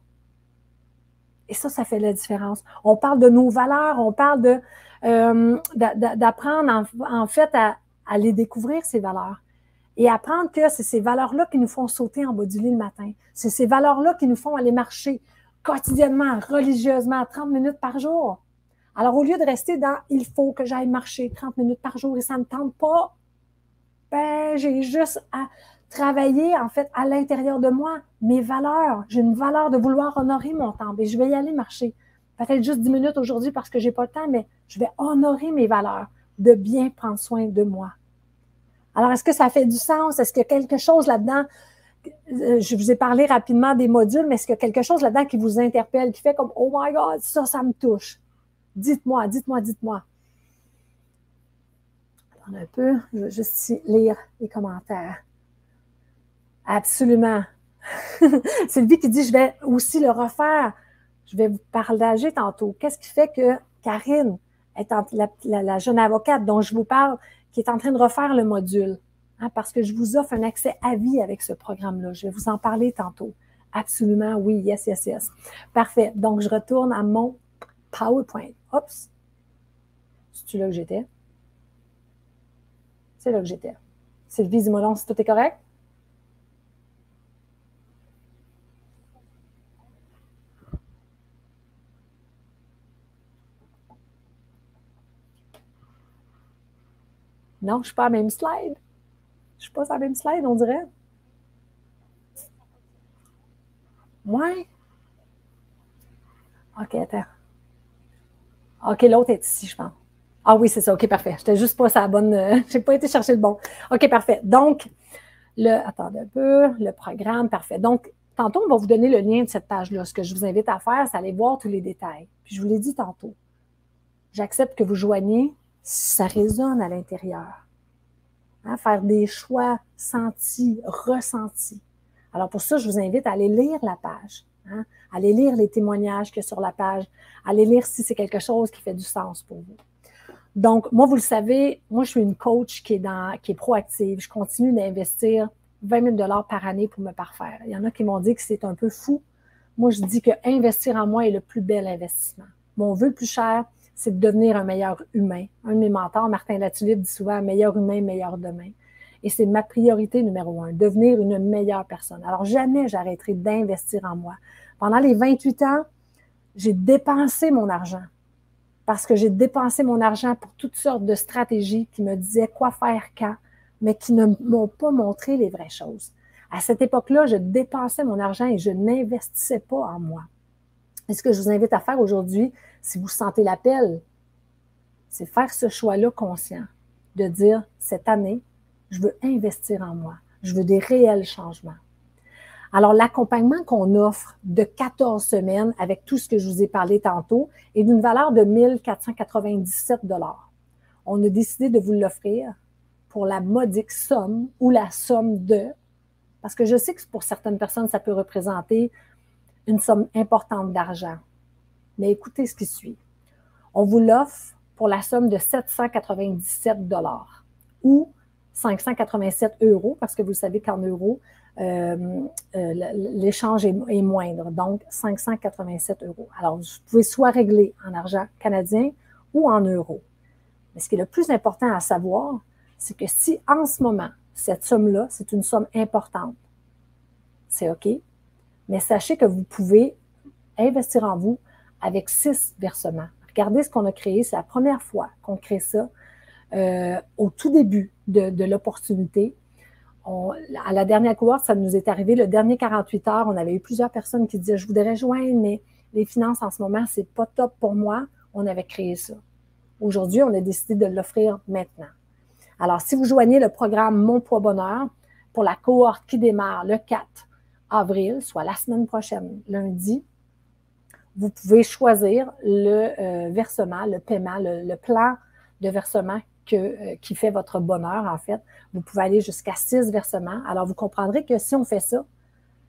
Et ça, ça fait la différence. On parle de nos valeurs, on parle euh, d'apprendre en, fait à, à, les découvrir, ces valeurs. Et apprendre que c'est ces valeurs-là qui nous font sauter en bas du lit le matin. C'est ces valeurs-là qui nous font aller marcher quotidiennement, religieusement, 30 minutes par jour. Alors, au lieu de rester dans il faut que j'aille marcher 30 minutes par jour et ça ne tente pas, ben, j'ai juste à travailler en fait à l'intérieur de moi mes valeurs. J'ai une valeur de vouloir honorer mon temps et je vais y aller marcher. Peut-être juste 10 minutes aujourd'hui parce que j'ai pas le temps, mais je vais honorer mes valeurs de bien prendre soin de moi. Alors, est-ce que ça fait du sens? Est-ce qu'il y a quelque chose là-dedans? Euh, je vous ai parlé rapidement des modules, mais est-ce qu'il y a quelque chose là-dedans qui vous interpelle, qui fait comme Oh my God, ça, ça me touche? Dites-moi, dites-moi, dites-moi. Attendez un peu, je vais juste lire les commentaires. Absolument. Sylvie qui dit, je vais aussi le refaire. Je vais vous partager tantôt. Qu'est-ce qui fait que Karine, est la, jeune avocate dont je vous parle, qui est en train de refaire le module, hein, parce que je vous offre un accès à vie avec ce programme-là. Je vais vous en parler tantôt. Absolument, oui, yes, yes, yes. Parfait. Donc, je retourne à mon PowerPoint. Oups. C'est-tu là que j'étais? C'est là que j'étais. Sylvie, dis-moi si tout est correct? Non, je ne suis pas à la même slide. Je ne suis pas à la même slide, on dirait. Ouais. OK, attends. OK, l'autre est ici, je pense. Ah oui, c'est ça. OK, parfait. Je n'étais juste pas à la bonne. Euh, je n'ai pas été chercher le bon. OK, parfait. Donc, le. Attendez un peu. Le programme, parfait. Donc, tantôt, on va vous donner le lien de cette page-là. Ce que je vous invite à faire, c'est aller voir tous les détails. Puis, je vous l'ai dit tantôt. J'accepte que vous joigniez ça résonne à l'intérieur. Hein, faire des choix sentis, ressentis. Alors pour ça, je vous invite à aller lire la page, hein, aller lire les témoignages qu'il y a sur la page, aller lire si c'est quelque chose qui fait du sens pour vous. Donc, moi, vous le savez, moi, je suis une coach qui est, dans, qui est proactive. Je continue d'investir 20 000 par année pour me parfaire. Il y en a qui m'ont dit que c'est un peu fou. Moi, je dis que investir en moi est le plus bel investissement. Mon vœu plus cher, c'est de devenir un meilleur humain. Un de mes mentors, Martin Latulippe, dit souvent meilleur humain, meilleur demain. Et c'est ma priorité numéro un, devenir une meilleure personne. Alors, jamais j'arrêterai d'investir en moi. Pendant les 28 ans, j'ai dépensé mon argent parce que j'ai dépensé mon argent pour toutes sortes de stratégies qui me disaient quoi faire quand, mais qui ne m'ont pas montré les vraies choses. À cette époque-là, je dépensais mon argent et je n'investissais pas en moi. Et ce que je vous invite à faire aujourd'hui, si vous sentez l'appel, c'est faire ce choix-là conscient, de dire, cette année, je veux investir en moi, je veux des réels changements. Alors, l'accompagnement qu'on offre de 14 semaines avec tout ce que je vous ai parlé tantôt est d'une valeur de 1497 On a décidé de vous l'offrir pour la modique somme ou la somme de, parce que je sais que pour certaines personnes, ça peut représenter une somme importante d'argent. Mais écoutez ce qui suit. On vous l'offre pour la somme de 797 dollars ou 587 euros, parce que vous savez qu'en euros, euh, euh, l'échange est, est, moindre, donc 587 euros. Alors, vous pouvez soit régler en argent canadien ou en euros. Mais ce qui est le plus important à savoir, c'est que si en ce moment, cette somme-là, c'est une somme importante, c'est OK, mais sachez que vous pouvez investir en vous avec six versements. regardez ce qu'on a créé. C'est la première fois qu'on crée ça euh, au tout début de, l'opportunité. à la dernière cohorte, ça nous est arrivé. Le dernier 48 heures, on avait eu plusieurs personnes qui disaient Je voudrais rejoindre, mais les finances en ce moment, c'est pas top pour moi. On avait créé ça. Aujourd'hui, on a décidé de l'offrir maintenant. Alors, si vous joignez le programme Mon Poids Bonheur pour la cohorte qui démarre le 4 avril, soit la semaine prochaine, lundi, vous pouvez choisir le euh, versement, le paiement, le, plan de versement euh, qui fait votre bonheur, en fait. Vous pouvez aller jusqu'à six versements. Alors, vous comprendrez que si on fait ça,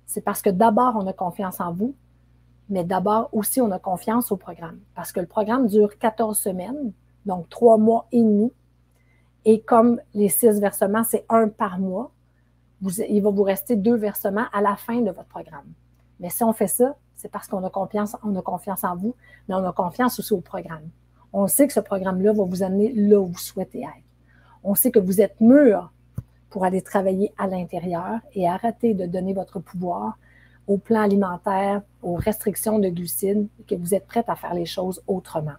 c'est parce que d'abord, on a confiance en vous, mais d'abord aussi, on a confiance au programme. Parce que le programme dure 14 semaines, donc trois mois et demi. Et comme les six versements, c'est un par mois, il va vous rester deux versements à la fin de votre programme. Mais si on fait ça, c'est parce qu'on a confiance, on a confiance en vous, mais on a confiance aussi au programme. On sait que ce programme-là va vous amener là où vous souhaitez être. On sait que vous êtes mûr pour aller travailler à l'intérieur et arrêter de donner votre pouvoir au plan alimentaire, aux restrictions de glucides, et que vous êtes prête à faire les choses autrement.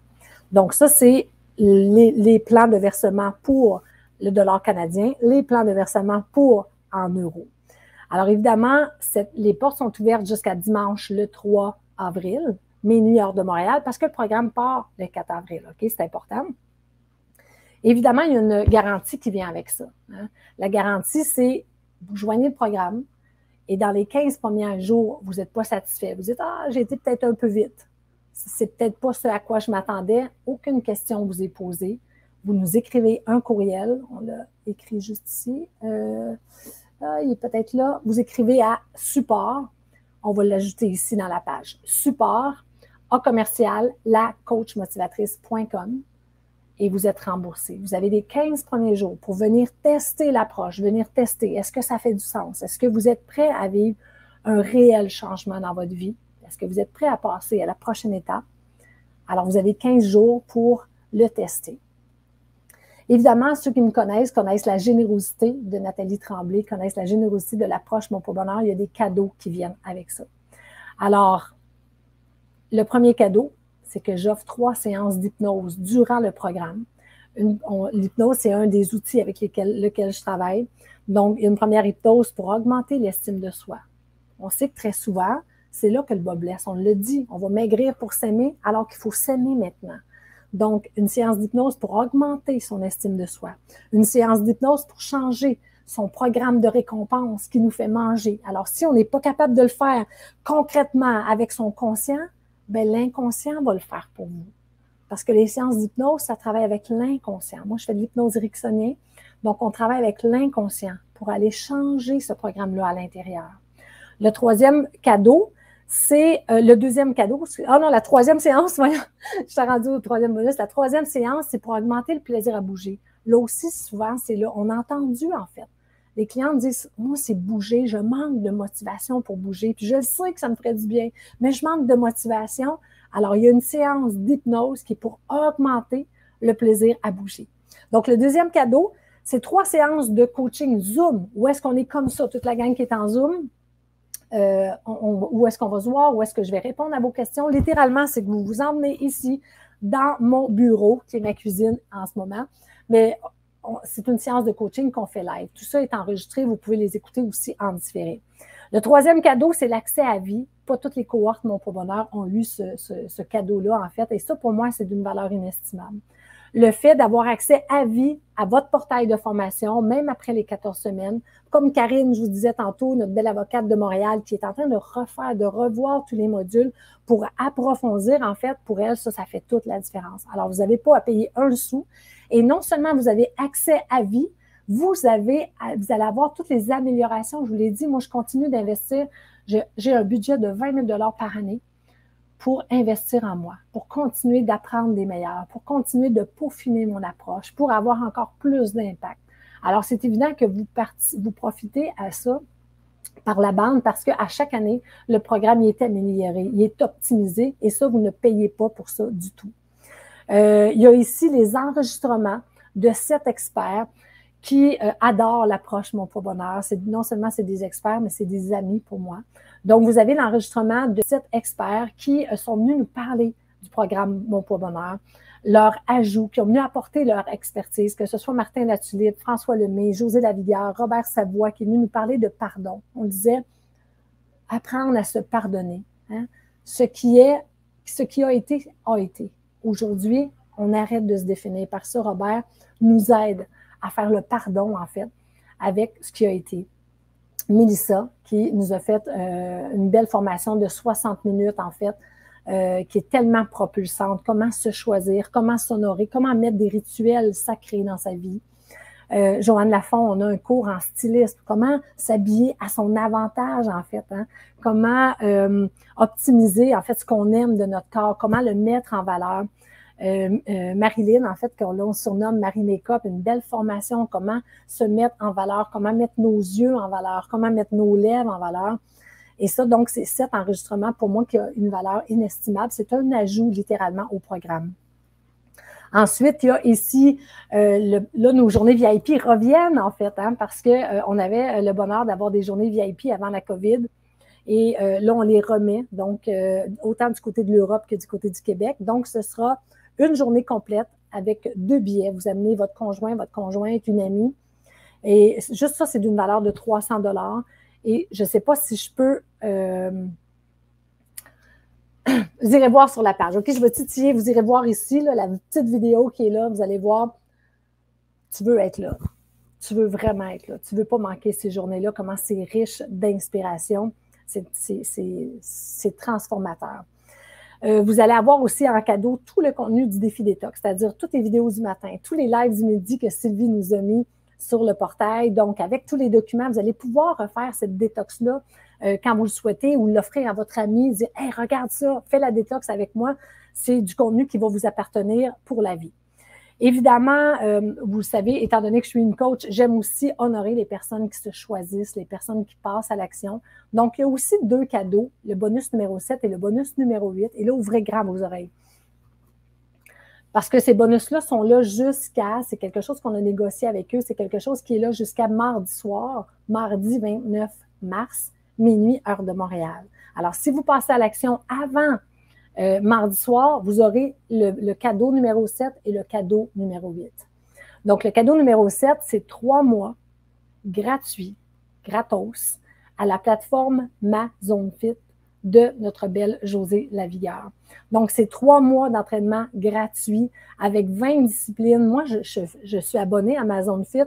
Donc, ça, c'est les, plans de versement pour le dollar canadien, les plans de versement pour en euros. Alors évidemment, les portes sont ouvertes jusqu'à dimanche le 3 avril, minuit heure de Montréal, parce que le programme part le 4 avril. OK, c'est important. Évidemment, il y a une garantie qui vient avec ça. Hein? La garantie, c'est vous joignez le programme et dans les 15 premiers jours, vous n'êtes pas satisfait. Vous dites Ah, j'ai été peut-être un peu vite c'est peut-être pas ce à quoi je m'attendais, aucune question vous est posée. Vous nous écrivez un courriel, on l'a écrit juste ici, euh, ah, il est peut-être là. Vous écrivez à support, on va l'ajouter ici dans la page. Support, à commercial, la coachmotivatrice.com et vous êtes remboursé. Vous avez les 15 premiers jours pour venir tester l'approche, venir tester. Est-ce que ça fait du sens? Est-ce que vous êtes prêt à vivre un réel changement dans votre vie? Est-ce que vous êtes prêt à passer à la prochaine étape? Alors, vous avez 15 jours pour le tester. Évidemment, ceux qui me connaissent connaissent la générosité de Nathalie Tremblay, connaissent la générosité de l'approche Mon Pour Bonheur. Il y a des cadeaux qui viennent avec ça. Alors, le premier cadeau, c'est que j'offre trois séances d'hypnose durant le programme. L'hypnose, c'est un des outils avec lesquels, je travaille. Donc, une première hypnose pour augmenter l'estime de soi. On sait que très souvent, c'est là que le bas blesse. On le dit, on va maigrir pour s'aimer alors qu'il faut s'aimer maintenant. Donc, une séance d'hypnose pour augmenter son estime de soi. Une séance d'hypnose pour changer son programme de récompense qui nous fait manger. Alors, si on n'est pas capable de le faire concrètement avec son conscient, ben, l'inconscient va le faire pour vous. Parce que les séances d'hypnose, ça travaille avec l'inconscient. Moi, je fais de l'hypnose ericksonienne. Donc, on travaille avec l'inconscient pour aller changer ce programme-là à l'intérieur. Le troisième cadeau, c'est euh, le deuxième cadeau. Ah non, la troisième séance, voyons, je suis rendue au troisième bonus. La troisième séance, c'est pour augmenter le plaisir à bouger. Là aussi, souvent, c'est là. On a entendu, en fait. Les clients disent Moi, c'est bouger, je manque de motivation pour bouger. Puis je sais que ça me ferait du bien, mais je manque de motivation. Alors, il y a une séance d'hypnose qui est pour augmenter le plaisir à bouger. Donc, le deuxième cadeau, c'est trois séances de coaching Zoom. Où est-ce qu'on est comme ça, toute la gang qui est en Zoom? Euh, où est-ce qu'on va se voir, où est-ce que je vais répondre à vos questions? Littéralement, c'est que vous vous emmenez ici dans mon bureau, qui est ma cuisine en ce moment. Mais c'est une séance de coaching qu'on fait live. Tout ça est enregistré. Vous pouvez les écouter aussi en différé. Le troisième cadeau, c'est l'accès à vie. Pas toutes les cohortes Mon Pro Bonheur ont eu ce, ce cadeau-là, en fait. Et ça, pour moi, c'est d'une valeur inestimable le fait d'avoir accès à vie à votre portail de formation, même après les 14 semaines. Comme Karine, je vous disais tantôt, notre belle avocate de Montréal qui est en train de refaire, de revoir tous les modules pour approfondir, en fait, pour elle, ça, ça fait toute la différence. Alors, vous n'avez pas à payer un sou. Et non seulement vous avez accès à vie, vous avez, vous allez avoir toutes les améliorations. Je vous l'ai dit, moi, je continue d'investir. J'ai un budget de 20 000 par année pour investir en moi, pour continuer d'apprendre des meilleurs, pour continuer de peaufiner mon approche, pour avoir encore plus d'impact. Alors, c'est évident que vous, profitez à ça par la bande parce qu'à chaque année, le programme est amélioré, il est optimisé et ça, vous ne payez pas pour ça du tout. Euh, il y a ici les enregistrements de sept experts qui euh, adorent l'approche Mon Pro Bonheur. C'est, non seulement c'est des experts, mais c'est des amis pour moi. Donc, vous avez l'enregistrement de sept experts qui euh, sont venus nous parler du programme Mon Poids Bonheur, leur ajout, qui ont venu apporter leur expertise, que ce soit Martin Latulippe, François Lemay, José Lavigueur, Robert Savoie, qui est venu nous parler de pardon. On disait apprendre à se pardonner. Hein. Ce qui est, ce qui a été, a été. Aujourd'hui, on arrête de se définir par ça. Robert nous aide à faire le pardon, en fait, avec ce qui a été. Mélissa, qui nous a fait euh, une belle formation de 60 minutes, en fait, euh, qui est tellement propulsante. Comment se choisir, comment s'honorer, comment mettre des rituels sacrés dans sa vie. Euh, Joanne Lafont, on a un cours en styliste. Comment s'habiller à son avantage, en fait. Hein? Comment optimiser, en fait, ce qu'on aime de notre corps. Comment le mettre en valeur. Euh, euh, Marilyn, en fait, qu'on surnomme Marie Makeup, une belle formation, comment se mettre en valeur, comment mettre nos yeux en valeur, comment mettre nos lèvres en valeur. Et ça, donc, c'est cet enregistrement pour moi qui a une valeur inestimable. C'est un ajout littéralement au programme. Ensuite, il y a ici, euh, là, nos journées VIP reviennent en fait, hein, parce qu'on on avait le bonheur d'avoir des journées VIP avant la COVID. Et là, on les remet, donc autant du côté de l'Europe que du côté du Québec. Donc, ce sera une journée complète avec deux billets. Vous amenez votre conjoint, votre conjointe, une amie. Et juste ça, c'est d'une valeur de 300 dollars. Et je ne sais pas si je peux. Euh, vous irez voir sur la page. OK, je vais titiller. Vous irez voir ici, la petite vidéo qui est là. Vous allez voir. Tu veux être là. Tu veux vraiment être là. Tu ne veux pas manquer ces journées-là, comment c'est riche d'inspiration. C'est transformateur. Euh, vous allez avoir aussi en cadeau tout le contenu du défi détox, c'est-à-dire toutes les vidéos du matin, tous les lives du midi que Sylvie nous a mis sur le portail. Donc, avec tous les documents, vous allez pouvoir refaire cette détox-là euh, quand vous le souhaitez ou l'offrir à votre ami, dire Hey, regarde ça, fais la détox avec moi. C'est du contenu qui va vous appartenir pour la vie. Évidemment, euh, vous le savez, étant donné que je suis une coach, j'aime aussi honorer les personnes qui se choisissent, les personnes qui passent à l'action. Donc, il y a aussi deux cadeaux, le bonus numéro 7 et le bonus numéro 8. Et là, ouvrez grand vos oreilles. Parce que ces bonus-là sont là jusqu'à, c'est quelque chose qu'on a négocié avec eux, c'est quelque chose qui est là jusqu'à mardi soir, mardi 29 mars, minuit, heure de Montréal. Alors, si vous passez à l'action avant euh, mardi soir, vous aurez le, cadeau numéro 7 et le cadeau numéro 8. Donc, le cadeau numéro 7, c'est trois mois gratuits, gratos, à la plateforme Ma Zone Fit de notre belle Josée Lavigueur. Donc, c'est trois mois d'entraînement gratuit avec 20 disciplines. Moi, je, je suis abonnée à Ma Zone Fit.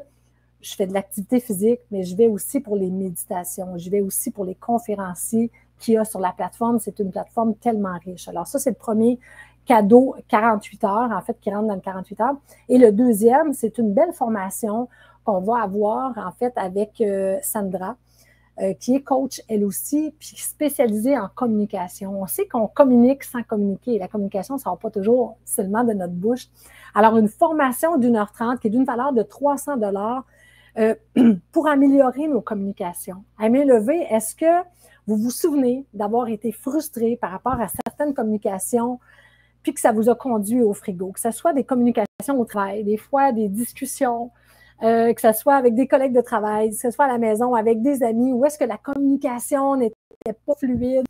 Je fais de l'activité physique, mais je vais aussi pour les méditations. Je vais aussi pour les conférenciers qu'il y a sur la plateforme. C'est une plateforme tellement riche. Alors ça, c'est le premier cadeau 48 heures, en fait, qui rentre dans le 48 heures. Et le deuxième, c'est une belle formation qu'on va avoir, en fait, avec euh, Sandra, euh, qui est coach, elle aussi, puis spécialisée en communication. On sait qu'on communique sans communiquer. La communication, ne va pas toujours seulement de notre bouche. Alors, une formation d'une heure trente qui est d'une valeur de 300 dollars euh, pour améliorer nos communications. À main levée, est-ce que vous vous souvenez d'avoir été frustré par rapport à certaines communications, puis que ça vous a conduit au frigo, que ce soit des communications au travail, des fois des discussions, euh, que ce soit avec des collègues de travail, que ce soit à la maison, avec des amis, où est-ce que la communication n'était pas fluide,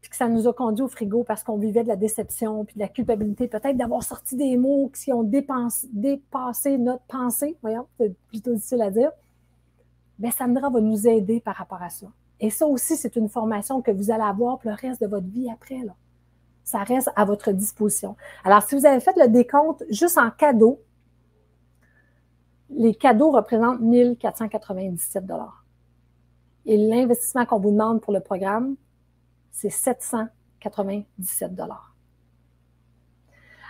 puis que ça nous a conduit au frigo parce qu'on vivait de la déception, puis de la culpabilité, peut-être d'avoir sorti des mots qui ont dépassé notre pensée, voyons, c'est plutôt difficile à dire. Bien, Sandra va nous aider par rapport à ça. Et ça aussi, c'est une formation que vous allez avoir pour le reste de votre vie après. Ça reste à votre disposition. Alors, si vous avez fait le décompte juste en cadeau, les cadeaux représentent 1497 Et l'investissement qu'on vous demande pour le programme, c'est 797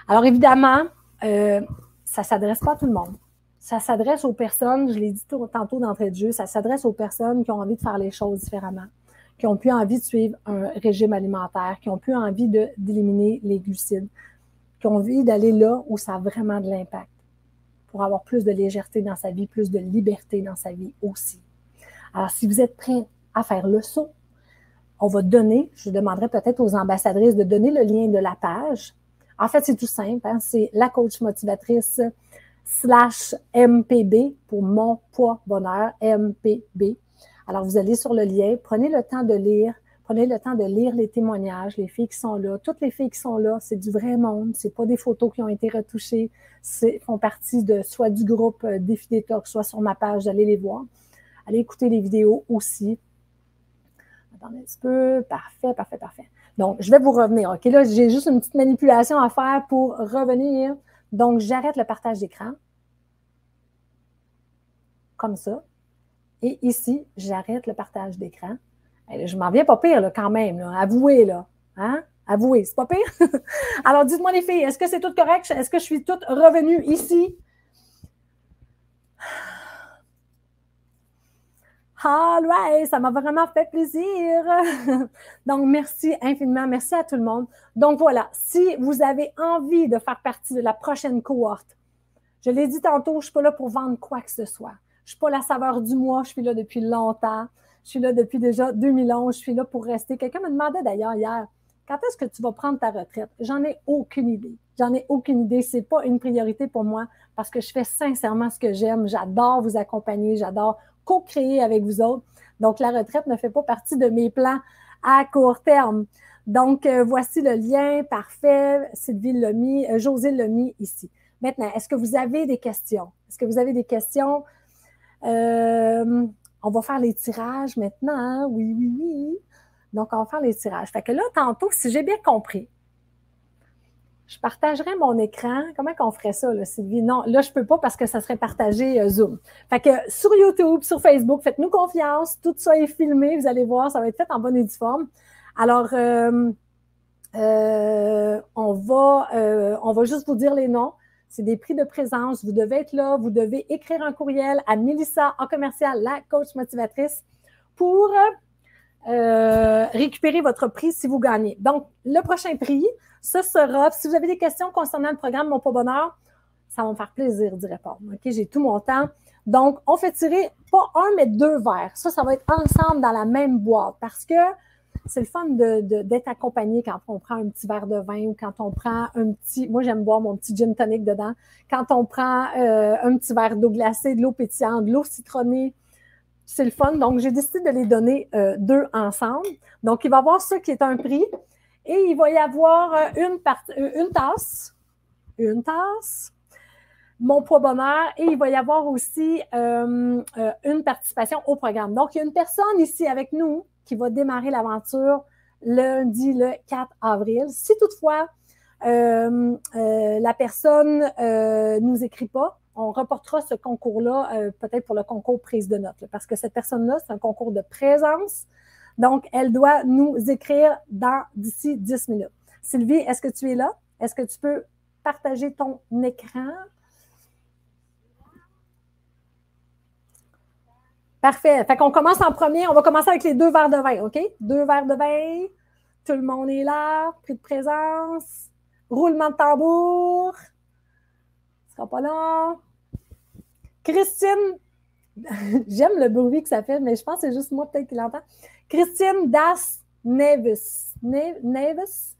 Alors, évidemment, euh, ça ne s'adresse pas à tout le monde ça s'adresse aux personnes, je l'ai dit tantôt d'entrée de jeu, ça s'adresse aux personnes qui ont envie de faire les choses différemment, qui ont plus envie de suivre un régime alimentaire, qui ont plus envie d'éliminer les glucides, qui ont envie d'aller là où ça a vraiment de l'impact pour avoir plus de légèreté dans sa vie, plus de liberté dans sa vie aussi. Alors, si vous êtes prêt à faire le saut, on va donner, je demanderai peut-être aux ambassadrices de donner le lien de la page. En fait, c'est tout simple, hein, c'est la coach motivatrice slash MPB pour mon poids bonheur, MPB. Alors, vous allez sur le lien, prenez le temps de lire, Prenez le temps de lire les témoignages, les filles qui sont là. Toutes les filles qui sont là, c'est du vrai monde. C'est pas des photos qui ont été retouchées. C'est font partie de soit du groupe euh, Défi Détox, soit sur ma page. Allez les voir. Allez écouter les vidéos aussi. Attendez un petit peu. Parfait, parfait, parfait. Donc, je vais vous revenir. OK, là, j'ai juste une petite manipulation à faire pour revenir. Donc, j'arrête le partage d'écran. Comme ça. Et ici, j'arrête le partage d'écran. Je m'en viens pas pire, là, quand même. Avouez, là. Hein? Avouez, c'est pas pire? Alors, dites-moi, les filles, est-ce que c'est tout correct? Est-ce que je suis toute revenue ici? All right, ça m'a vraiment fait plaisir. Donc, merci infiniment. Merci à tout le monde. Donc, voilà, si vous avez envie de faire partie de la prochaine cohorte, je l'ai dit tantôt, je ne suis pas là pour vendre quoi que ce soit. Je ne suis pas la saveur du mois, je suis là depuis longtemps. Je suis là depuis déjà 2011, je suis là pour rester. Quelqu'un me demandait d'ailleurs hier, quand est-ce que tu vas prendre ta retraite? J'en ai aucune idée. J'en ai aucune idée. C'est pas une priorité pour moi parce que je fais sincèrement ce que j'aime. J'adore vous accompagner. J'adore co-créer avec vous autres. Donc, la retraite ne fait pas partie de mes plans à court terme. Donc, euh, voici le lien parfait. Sylvie l'a mis, euh, José l'a mis ici. Maintenant, est-ce que vous avez des questions? Est-ce que vous avez des questions? Euh, on va faire les tirages maintenant. Oui, oui, oui. Donc, on va faire les tirages. Fait que là, tantôt, si j'ai bien compris, je partagerais mon écran. Comment qu'on ferait ça, Sylvie? Non, là, je ne peux pas parce que ça serait partagé euh, Zoom. Fait que sur YouTube, sur Facebook, faites-nous confiance. Tout ça est filmé. Vous allez voir, ça va être fait en bonne et due forme. Alors, euh, euh, on, va, on va juste vous dire les noms. C'est des prix de présence. Vous devez être là. Vous devez écrire un courriel à Mélissa en commercial, la coach motivatrice, pour récupérer votre prix si vous gagnez. Donc, le prochain prix, ce sera, si vous avez des questions concernant le programme Mon Pas Bonheur, ça va me faire plaisir d'y répondre. OK, j'ai tout mon temps. Donc, on fait tirer pas un, mais deux verres. Ça, ça va être ensemble dans la même boîte parce que c'est le fun d'être accompagné quand on prend un petit verre de vin ou quand on prend un petit. Moi, j'aime boire mon petit gin tonic dedans. Quand on prend euh, un petit verre d'eau glacée, de l'eau pétillante, de l'eau citronnée, c'est le fun. Donc, j'ai décidé de les donner euh, deux ensemble. Donc, il va y avoir ce qui est un prix et il va y avoir euh, une, euh, une tasse, une tasse, mon poids bonheur, et il va y avoir aussi une participation au programme. Donc, il y a une personne ici avec nous qui va démarrer l'aventure lundi le 4 avril. Si toutefois la personne ne nous écrit pas, on reportera ce concours-là peut-être pour le concours prise de notes, parce que cette personne-là, c'est un concours de présence. Donc, elle doit nous écrire dans d'ici 10 minutes. Sylvie, est-ce que tu es là? Est-ce que tu peux partager ton écran? Parfait. Fait qu'on commence en premier. On va commencer avec les deux verres de vin, OK? Deux verres de vin. Tout le monde est là. Prix de présence. Roulement de tambour. Pas. Christine, j'aime le bruit que ça fait, mais je pense que c'est juste moi peut-être qui l'entend. Christine Das Neves. Neves.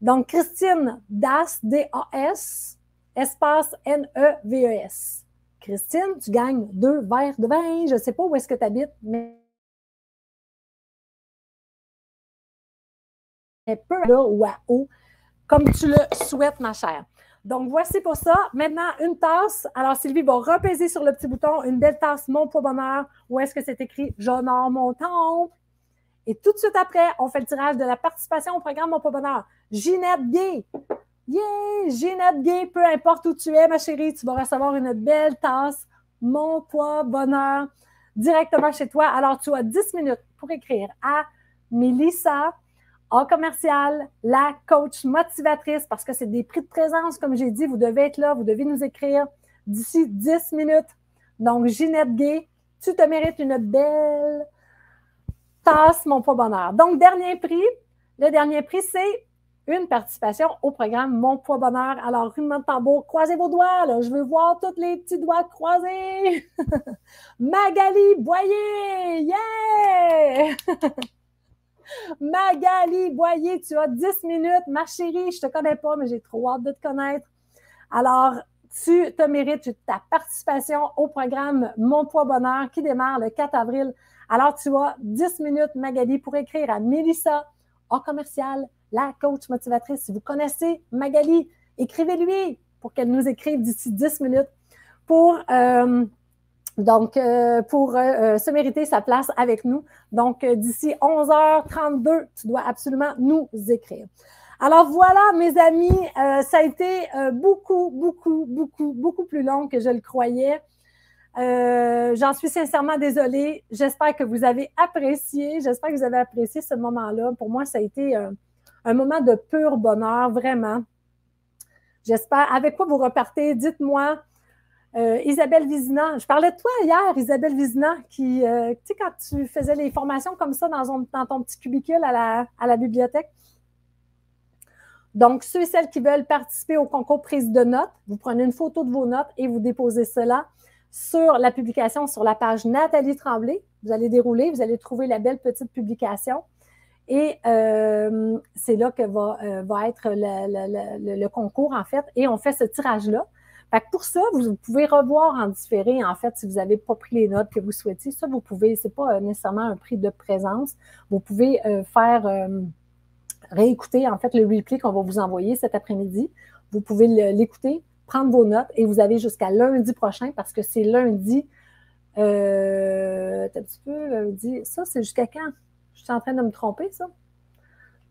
Donc, Christine Das, D-A-S, espace N-E-V-E-S. Christine, tu gagnes deux verres de vin. Je ne sais pas où est-ce que tu habites, mais peu là ou à haut, comme tu le souhaites, ma chère. Donc, voici pour ça. Maintenant, une tasse. Alors, Sylvie va repaiser sur le petit bouton, une belle tasse, mon poids bonheur. Où est-ce que c'est écrit? J'honore mon temple. Et tout de suite après, on fait le tirage de la participation au programme Mon Pas Bonheur. Ginette Gay. Yeah! Ginette Gay, peu importe où tu es, ma chérie, tu vas recevoir une belle tasse Mon Poids Bonheur directement chez toi. Alors, tu as 10 minutes pour écrire à Mélissa en commercial, la coach motivatrice, parce que c'est des prix de présence, comme j'ai dit, vous devez être là, vous devez nous écrire d'ici 10 minutes. Donc, Ginette Gay, tu te mérites une belle tasse Mon Poids Bonheur. Donc, dernier prix. Le dernier prix, c'est une participation au programme Mon Poids Bonheur. Alors, roulement de tambour, croisez vos doigts. Là. Je veux voir tous les petits doigts croisés. Magali Boyer! Yeah! Magali Boyer, tu as 10 minutes. Ma chérie, je te connais pas, mais j'ai trop hâte de te connaître. Alors, tu te mérites ta participation au programme Mon Poids Bonheur qui démarre le 4 avril. Alors, tu as 10 minutes, Magali, pour écrire à Mélissa, en commercial, la coach motivatrice. Si vous connaissez Magali, écrivez-lui pour qu'elle nous écrive d'ici 10 minutes pour, euh, donc, euh, pour euh, se mériter sa place avec nous. Donc, d'ici 11h32, tu dois absolument nous écrire. Alors voilà, mes amis, ça a été beaucoup, beaucoup, beaucoup, beaucoup plus long que je le croyais. J'en suis sincèrement désolée. J'espère que vous avez apprécié. J'espère que vous avez apprécié ce moment-là. Pour moi, ça a été un moment de pur bonheur, vraiment. J'espère. Avec quoi vous repartez? Dites-moi. Euh, Isabelle Vizina, je parlais de toi hier, Isabelle Vizina, qui, euh, tu sais, quand tu faisais les formations comme ça dans, ton petit cubicule à la, bibliothèque. Donc, ceux et celles qui veulent participer au concours prise de notes, vous prenez une photo de vos notes et vous déposez cela sur la publication sur la page Nathalie Tremblay. Vous allez dérouler, vous allez trouver la belle petite publication. Et euh, c'est là que va être le, concours, en fait. Et on fait ce tirage-là. Pour ça, vous pouvez revoir en différé, en fait, si vous n'avez pas pris les notes que vous souhaitiez. Ça, vous pouvez, ce n'est pas euh, nécessairement un prix de présence. Vous pouvez faire réécouter, en fait, le replay qu'on va vous envoyer cet après-midi. Vous pouvez l'écouter, prendre vos notes et vous avez jusqu'à lundi prochain parce que c'est lundi. Euh, un petit peu, lundi. Ça, c'est jusqu'à quand? Je suis en train de me tromper, ça?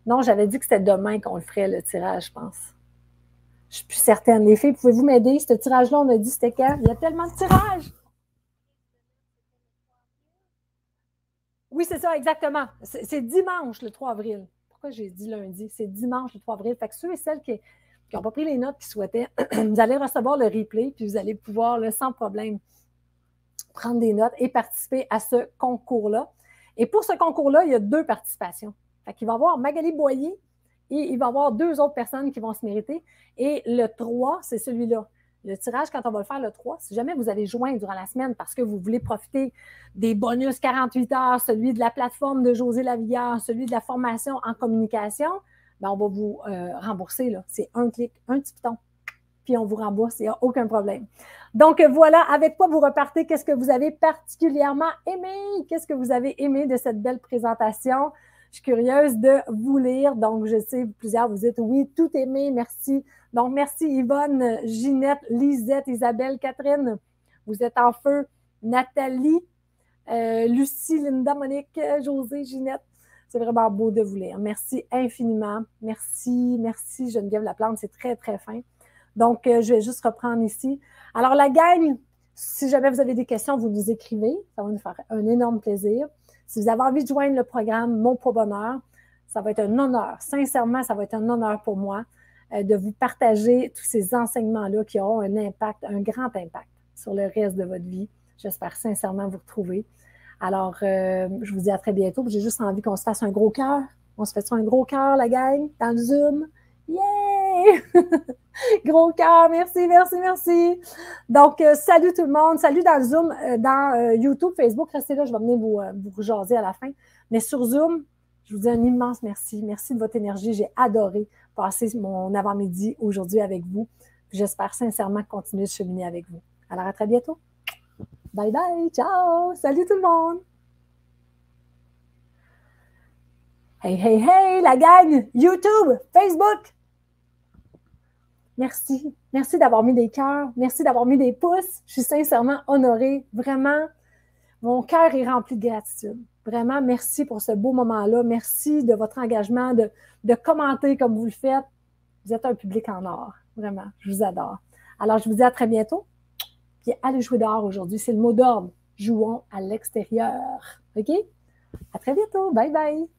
Non, j'avais dit que c'était demain qu'on le ferait, le tirage, je pense. Je suis plus certaine. Les filles, pouvez-vous m'aider? Ce tirage-là, on a dit c'était quand? Il y a tellement de tirages! Oui, c'est ça, exactement. C'est dimanche, le 3 avril. Pourquoi j'ai dit lundi? C'est dimanche, le 3 avril. Fait que ceux et celles qui n'ont pas pris les notes, qui souhaitaient, vous allez recevoir le replay, puis vous allez pouvoir, sans problème, prendre des notes et participer à ce concours-là. Et pour ce concours-là, il y a deux participations. Fait il va y avoir Magali Boyer et il va y avoir deux autres personnes qui vont se mériter. Et le 3, c'est celui-là. Le tirage, quand on va le faire le 3, si jamais vous avez joint durant la semaine parce que vous voulez profiter des bonus 48 heures, celui de la plateforme de José Lavillard, celui de la formation en communication, ben on va vous euh, rembourser. C'est un clic, un petit piton puis on vous rembourse, il n'y a aucun problème. Donc voilà, avec quoi vous repartez, qu'est-ce que vous avez particulièrement aimé, qu'est-ce que vous avez aimé de cette belle présentation? Je suis curieuse de vous lire. Donc, je sais, plusieurs vous dites oui, tout aimé, merci. Donc, merci Yvonne, Ginette, Lisette, Isabelle, Catherine. Vous êtes en feu. Nathalie, euh, Lucie, Linda, Monique, José, Ginette. C'est vraiment beau de vous lire. Merci infiniment. Merci, merci Geneviève Laplante. C'est très, très fin. Donc, euh, je vais juste reprendre ici. Alors, la gang, si jamais vous avez des questions, vous nous écrivez. Ça va nous faire un énorme plaisir. Si vous avez envie de joindre le programme Mon Pro Bonheur, ça va être un honneur. Sincèrement, ça va être un honneur pour moi euh, de vous partager tous ces enseignements-là qui auront un impact, un grand impact sur le reste de votre vie. J'espère sincèrement vous retrouver. Alors, euh, je vous dis à très bientôt. J'ai juste envie qu'on se fasse un gros cœur. On se fait un gros cœur, la gang, dans le Zoom? Yeah! Gros cœur, merci, merci, merci. Donc, euh, salut tout le monde. Salut dans Zoom, euh, dans euh, YouTube, Facebook. Restez là, je vais venir vous, vous à la fin. Mais sur Zoom, je vous dis un immense merci. Merci de votre énergie. J'ai adoré passer mon avant-midi aujourd'hui avec vous. J'espère sincèrement continuer de cheminer avec vous. Alors, à très bientôt. Bye bye. Ciao. Salut tout le monde. Hey, hey, hey, la gang! YouTube, Facebook, Merci. Merci d'avoir mis des cœurs. Merci d'avoir mis des pouces. Je suis sincèrement honorée. Vraiment, mon cœur est rempli de gratitude. Vraiment, merci pour ce beau moment-là. Merci de votre engagement, de, commenter comme vous le faites. Vous êtes un public en or. Vraiment, je vous adore. Alors, je vous dis à très bientôt. Puis allez jouer dehors aujourd'hui. C'est le mot d'ordre. Jouons à l'extérieur. OK? À très bientôt. Bye bye.